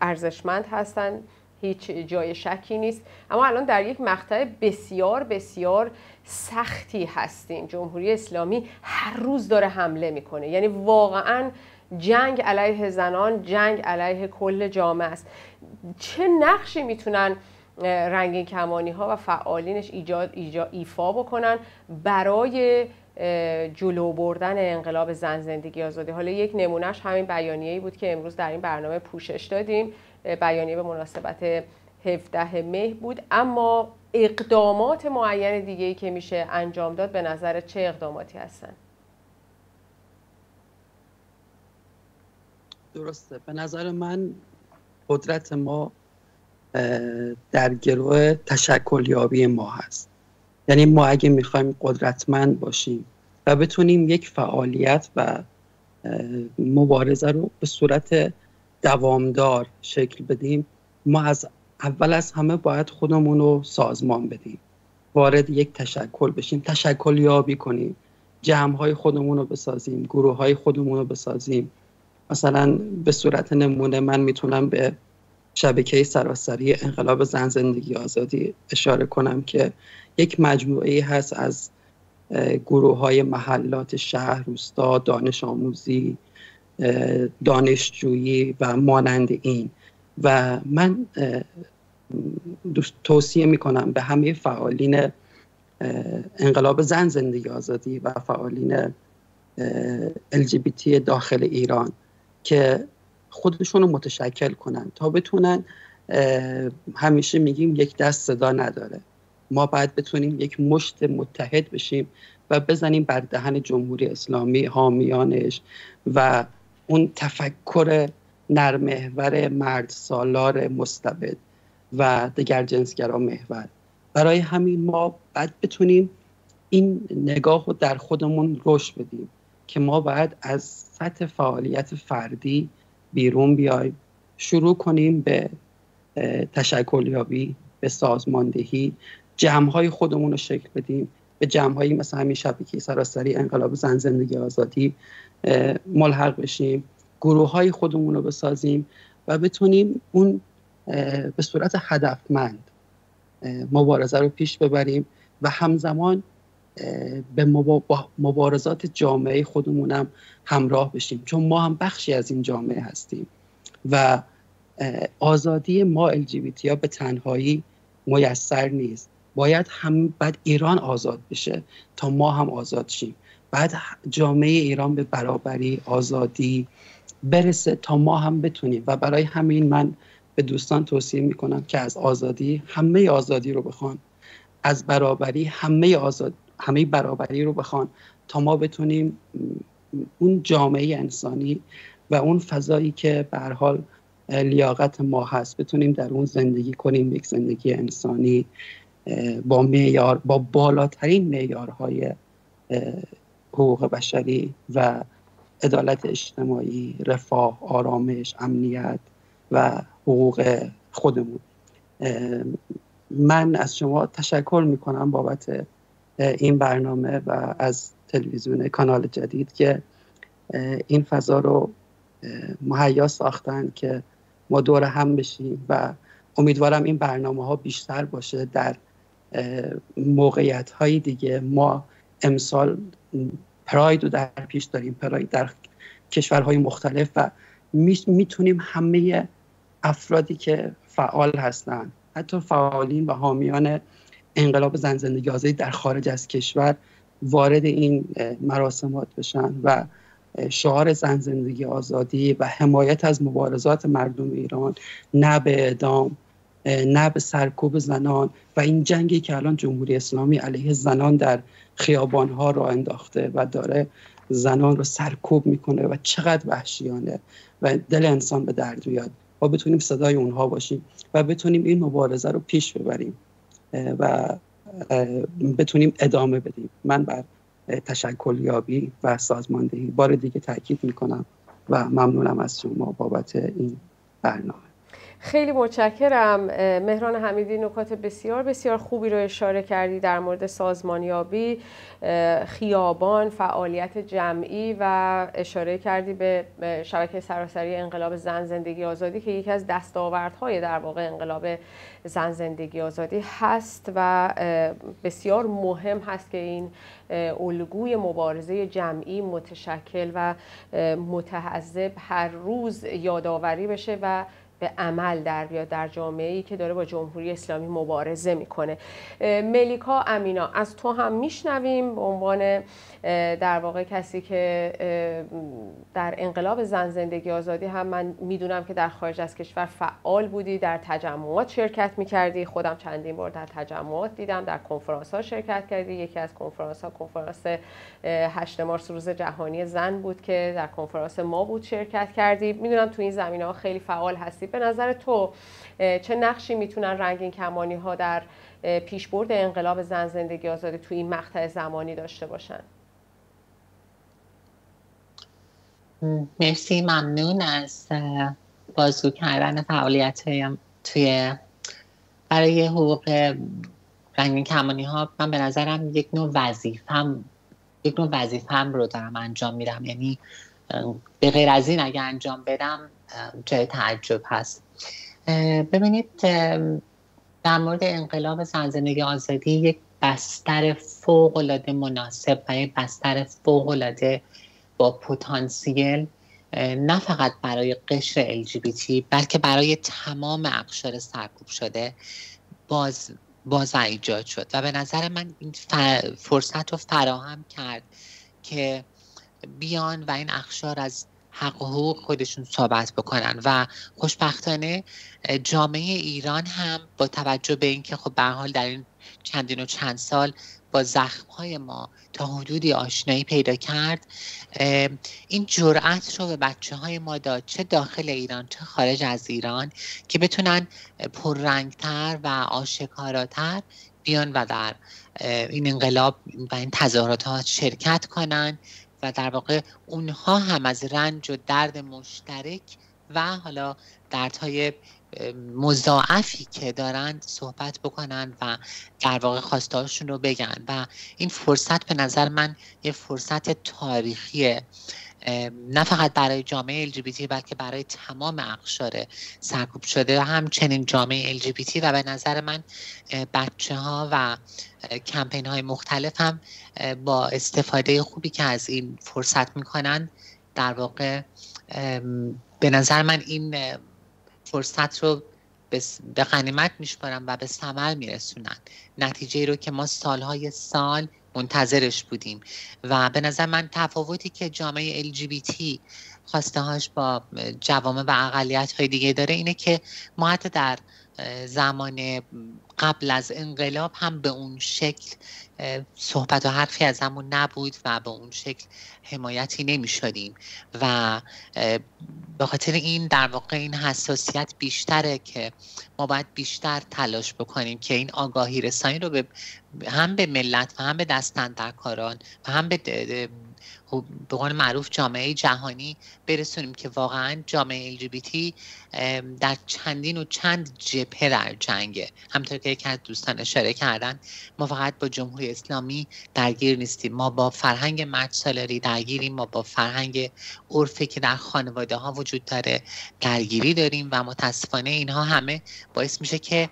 ارزشمند هستند هیچ جای شکی نیست. اما الان در یک مقطع بسیار بسیار سختی هستیم جمهوری اسلامی هر روز داره حمله می‌کنه. یعنی واقعا جنگ علیه زنان جنگ علیه کل جامعه است. چه نقشی می‌تونن رنگین کمانی ها و فعالینش ایجاد, ایجاد ایفا بکنن برای جلو بردن انقلاب زن زندگی آزادی؟ حالا یک نمونهش همین بیانیه‌ای بود که امروز در این برنامه پوشش دادیم. بیانیه به مناسبت 17 مه بود. اما اقدامات معین دیگه ای که میشه انجام داد به نظر چه اقداماتی هستن؟ درسته. به نظر من قدرت ما در گروه تشکل یابی ما هست. یعنی ما اگه می‌خوایم قدرتمند باشیم و بتونیم یک فعالیت و مبارزه رو به صورت دوامدار شکل بدیم ما از اول از همه باید خودمون رو سازمان بدیم. وارد یک تشکل بشیم تشکل یابی کنیم. جمع های خودمون رو بسازیم گروه های خودمون رو بسازیم. مثلا به صورت نمونه من می‌تونم به شبکه سراسری انقلاب زن زندگی آزادی اشاره کنم که یک مجموعه هست از گروه های محلات شهر روستا دانش آموزی دانشجویی و مانند این. و من توصیه می‌کنم به همه فعالین انقلاب زن زندگی آزادی و فعالین LGBT داخل ایران که خودشون رو متشکل کنن تا بتونن همیشه میگیم یک دست صدا نداره. ما باید بتونیم یک مشت متحد بشیم و بزنیم بر دهن جمهوری اسلامی حامیانش و اون تفکر نرمهور مرد سالار مستبد. و دگر جنسگرا محور. برای همین ما باید بتونیم این نگاه رو در خودمون رشد بدیم که ما باید از سطح فعالیت فردی بیرون بیایم. شروع کنیم به تشکلیابی به سازماندهی. جمعهای خودمون رو شکل بدیم. به جمعهایی مثل همین شبکه سراسری انقلاب زن زندگی آزادی ملحق بشیم. گروه های خودمون رو بسازیم و بتونیم اون به صورت هدفمند مبارزه رو پیش ببریم و همزمان به مبارزات جامعه خودمونم همراه بشیم. چون ما هم بخشی از این جامعه هستیم و آزادی ما LGBT ها به تنهایی میسر نیست. باید هم بعد ایران آزاد بشه تا ما هم آزاد شیم. بعد جامعه ایران به برابری آزادی برسه تا ما هم بتونیم. و برای همین من به دوستان توصیه می‌کنم که از آزادی همه آزادی رو بخوان. از برابری همه آزاد همه برابری رو بخوان تا ما بتونیم اون جامعه انسانی و اون فضایی که به حال لیاقت ما هست بتونیم در اون زندگی کنیم. یک زندگی انسانی با معیار با بالاترین معیارهای حقوق بشری و عدالت اجتماعی رفاه آرامش امنیت و حقوق خودمون. من از شما تشکر می‌کنم بابت این برنامه و از تلویزیون کانال جدید که این فضا رو مهیا ساختن که ما دور هم بشیم و امیدوارم این برنامه ها بیشتر باشه در موقعیت های دیگه. ما امسال پراید رو در پیش داریم پراید در کشورهای مختلف و می‌تونیم همه افرادی که فعال هستن حتی فعالین و حامیان انقلاب زن زندگی آزادی در خارج از کشور وارد این مراسمات بشن و شعار زن زندگی آزادی و حمایت از مبارزات مردم ایران نه به اعدام نه به سرکوب زنان و این جنگی که الان جمهوری اسلامی علیه زنان در خیابان ها را انداخته و داره زنان رو سرکوب می‌کنه و چقدر وحشیانه. و دل انسان به درد بیاد. و بتونیم صدای اونها باشیم و بتونیم این مبارزه رو پیش ببریم و بتونیم ادامه بدیم. من بر تشکلیابی و سازماندهی بار دیگه تاکید می‌کنم و ممنونم از شما بابت این برنامه. خیلی متشکرم. مهران حمیدی نکات بسیار بسیار خوبی رو اشاره کردی در مورد سازمانیابی خیابان فعالیت جمعی و اشاره کردی به شبکه سراسری انقلاب زن زندگی آزادی که یکی از دستاوردهای در واقع انقلاب زن زندگی آزادی هست و بسیار مهم هست که این الگوی مبارزه جمعی متشکل و متحذب هر روز یادآوری بشه و به عمل در بیاد در جامعه ای که داره با جمهوری اسلامی مبارزه می‌کنه. ملیکا امینا از تو هم میشنویم به عنوان در واقع کسی که در انقلاب زن زندگی آزادی هم من می‌دونم که در خارج از کشور فعال بودی در تجمعات شرکت می‌کردی. خودم چندین بار در تجمعات دیدم در کنفرانس ها شرکت کردی. یکی از کنفرانس ها کنفرانس 8 مارس روز جهانی زن بود که در کنفرانس ما بود شرکت کردی. می‌دونم تو این زمینه ها خیلی فعال هستی. به نظر تو چه نقشی می‌تونن رنگین کمانی ها در پیشبرد انقلاب زن زندگی آزادی تو این مقطع زمانی داشته باشن؟ مرسی ممنون از بازگو کردن فعالیت توی برای حقوق رنگین کمانی ها من به نظرم یک نوع وظیفم یک نوع وظیفم رو دارم انجام میدم. یعنی به غیر از این اگه انجام بدم جای تعجب هست. ببینید در مورد انقلاب زن زندگی آزادی یک بستر فوق العاده مناسب و یک بستر فوق العاده با پتانسیل نه فقط برای قشر LGBT بلکه برای تمام اقشار سرکوب شده باز باز ایجاد شد. و به نظر من این فرصت رو فراهم کرد که بیان و این اقشار از حق و حقوق خودشون صحبت بکنن. و خوشبختانه جامعه ایران هم با توجه به اینکه خب به حال در این چندین و چند سال با زخم های ما تا حدودی آشنایی پیدا کرد. این جرأت رو به بچه های ما داد چه داخل ایران چه خارج از ایران که بتونن پررنگتر و آشکاراتر بیان و در این انقلاب و این تظاهرات ها شرکت کنن و در واقع اونها هم از رنج و درد مشترک و حالا دردهای مضاعفی که دارند صحبت بکنن و در واقع خواستهاشون رو بگن. و این فرصت به نظر من یه فرصت تاریخیه. نه فقط برای جامعه LGBT بلکه برای تمام اقشار سرکوب شده و همچنین جامعه LGBT و به نظر من بچه ها و کمپین های مختلف هم با استفاده خوبی که از این فرصت می‌کنن در واقع به نظر من این فرصت رو به غنیمت میشمارن و به ثمر میرسونن. نتیجه رو که ما سالهای سال منتظرش بودیم. و به نظر من تفاوتی که جامعه LGBT خواسته هاش با جوامع و اقلیت های دیگه داره اینه که ما حتی در زمان قبل از انقلاب هم به اون شکل صحبت و حرفی از همون نبود و به اون شکل حمایتی نمی شدیم و به خاطر این در واقع این حساسیت بیشتره که ما باید بیشتر تلاش بکنیم که این آگاهی رسانی رو به هم به ملت و هم به دستندرکاران و هم به به قول معروف جامعه جهانی برسونیم که واقعا جامعه LGBT در چندین و چند جبهه در جنگه. همطور که یکی از دوستان اشاره کردن ما فقط با جمهوری اسلامی درگیر نیستیم. ما با فرهنگ مرد سالاری درگیریم. ما با فرهنگ عرفی که در خانواده ها وجود داره درگیری داریم و متاسفانه اینها همه باعث میشه که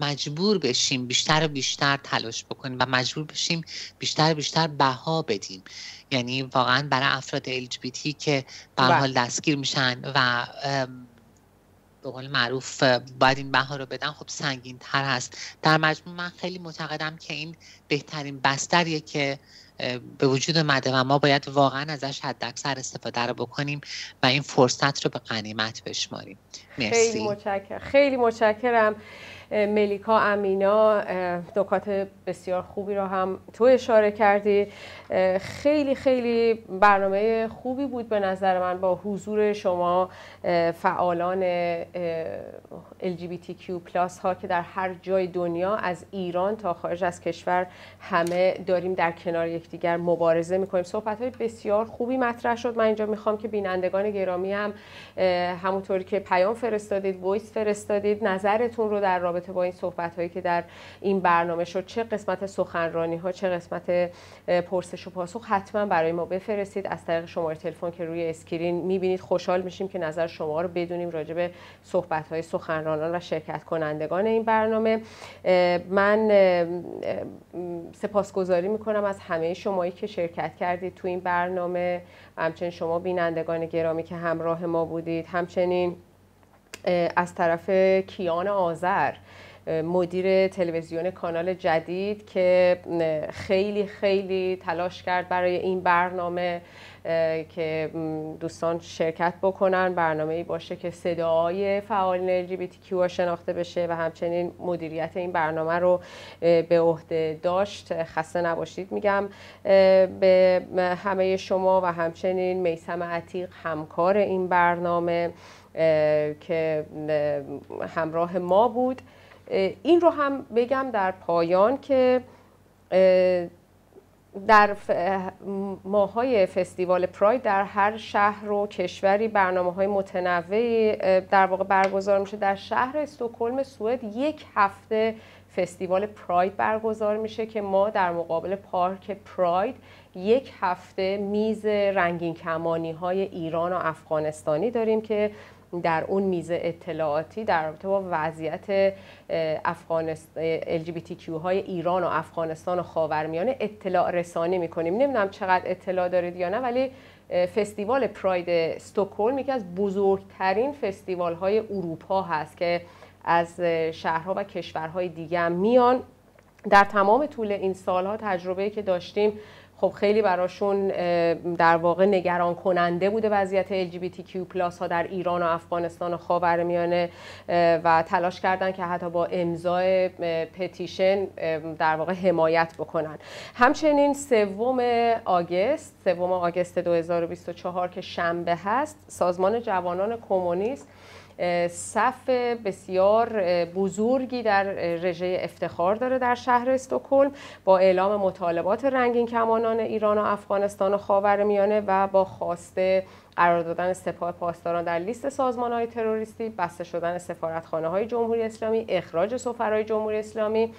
مجبور بشیم بیشتر و بیشتر تلاش بکنیم و مجبور بشیم بیشتر و بیشتر بها بدیم. یعنی واقعا برای افراد LGBT که به بله. حال دستگیر میشن و به قول معروف باید این بها رو بدن خب سنگین تر هست. در مجموع من خیلی معتقدم که این بهترین بستریه که به وجود اومده و ما باید واقعا ازش حد اکثر استفاده رو بکنیم و این فرصت رو به غنیمت بشماریم. مرسی. خیلی متشکرم. خیلی متشکرم. ملیکا امینا نکات بسیار خوبی رو هم تو اشاره کردی. خیلی خیلی برنامه خوبی بود به نظر من با حضور شما فعالان LGBTQ ها که در هر جای دنیا از ایران تا خارج از کشور همه داریم در کنار یکدیگر مبارزه می‌کنیم. صحبت های بسیار خوبی مطرح شد. من اینجا می‌خوام که بینندگان گرامی هم همونطوری که پیام فرستادید voice فرستادید نظرتون رو در رابطه با این صحبت هایی که در این برنامه شد. چه قسمت سخنرانی ها چه قسمت پرسش و پاسخ حتما برای ما بفرستید. از طریق شماره تلفن که روی screen می‌بینید خوشحال میشیم که نظر شما رو بدونیم راجع به صحبت های سخنرانان و شرکت کنندگان این برنامه. من سپاسگزاری می‌کنم از همه شمایی که شرکت کردید تو این برنامه. همچنین شما بینندگان گرامی که همراه ما بودید. همچنین از طرف کیان آذر مدیر تلویزیون کانال جدید که خیلی خیلی تلاش کرد برای این برنامه که دوستان شرکت بکنن برنامه ای باشه که صدای فعالین LGBTQ شناخته بشه و همچنین مدیریت این برنامه رو به عهده داشت. خسته نباشید میگم. به همه شما و همچنین میسم عتیق همکار این برنامه. که همراه ما بود. این رو هم بگم در پایان که در ماهای فستیوال پراید در هر شهر و کشوری برنامه های متنوعی در واقع برگزار میشه. در شهر استکهلم سوئد یک هفته فستیوال پراید برگزار میشه که ما در مقابل پارک پراید یک هفته میز رنگین کمانی های ایران و افغانستانی داریم که در اون میزه اطلاعاتی در رابطه با وضعیت افغانستان LGBTQ های ایران و افغانستان و خاورمیانه اطلاع رسانی می‌کنیم. نمی‌دونم چقدر اطلاع دارید یا نه ولی فستیوال پراید استکهلم یکی از بزرگترین فستیوال های اروپا هست که از شهرها و کشورهای دیگه میان. در تمام طول این سالها تجربه که داشتیم خب خیلی براشون در واقع نگران کننده بوده وضعیت LGBTQ ها در ایران و افغانستان و خاورمیانه و تلاش کردن که حتی با امضای پتیشن در واقع حمایت بکنن. همچنین سوم آگست سوم آگست 2024 که شنبه هست سازمان جوانان کمونیست صف بسیار بزرگی در رژه افتخار داره در شهر استکهلم با اعلام مطالبات رنگین کمانان ایران و افغانستان و خاورمیانه و با خواسته قرار دادن سپاه پاسداران در لیست سازمان های تروریستی بسته شدن سفارتخانه های جمهوری اسلامی اخراج سفرهای جمهوری اسلامی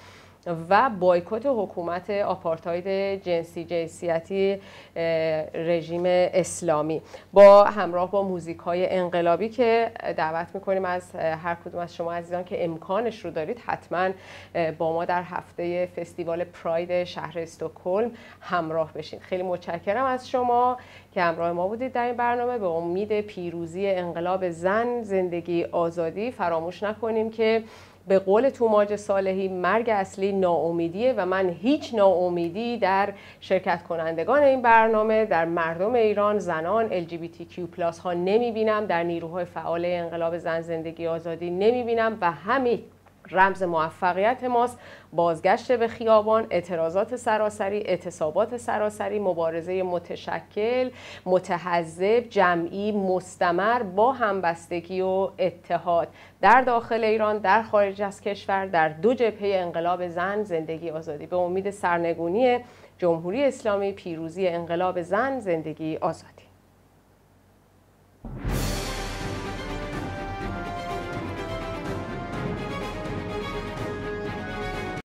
و بایکوت حکومت آپارتاید جنسی جنسیتی رژیم اسلامی. با همراه با موزیک های انقلابی که دعوت می‌کنیم از هر کدوم از شما عزیزان که امکانش رو دارید حتما با ما در هفته فستیوال پراید شهر استکهلم همراه بشین. خیلی متشکرم از شما که همراه ما بودید در این برنامه. به امید پیروزی انقلاب زن زندگی آزادی فراموش نکنیم که به قول توماج صالحی مرگ اصلی ناامیدیه و من هیچ ناامیدی در شرکت کنندگان این برنامه در مردم ایران زنان LGBTQ+ ها نمی بینم در نیروهای فعال انقلاب زن زندگی آزادی نمی بینم و همین. رمز موفقیت ماست بازگشت به خیابان اعتراضات سراسری اعتصابات سراسری مبارزه متشکل متحزب جمعی مستمر با همبستگی و اتحاد. در داخل ایران در خارج از کشور در دو جبهه انقلاب زن زندگی آزادی به امید سرنگونی جمهوری اسلامی پیروزی انقلاب زن زندگی آزادی.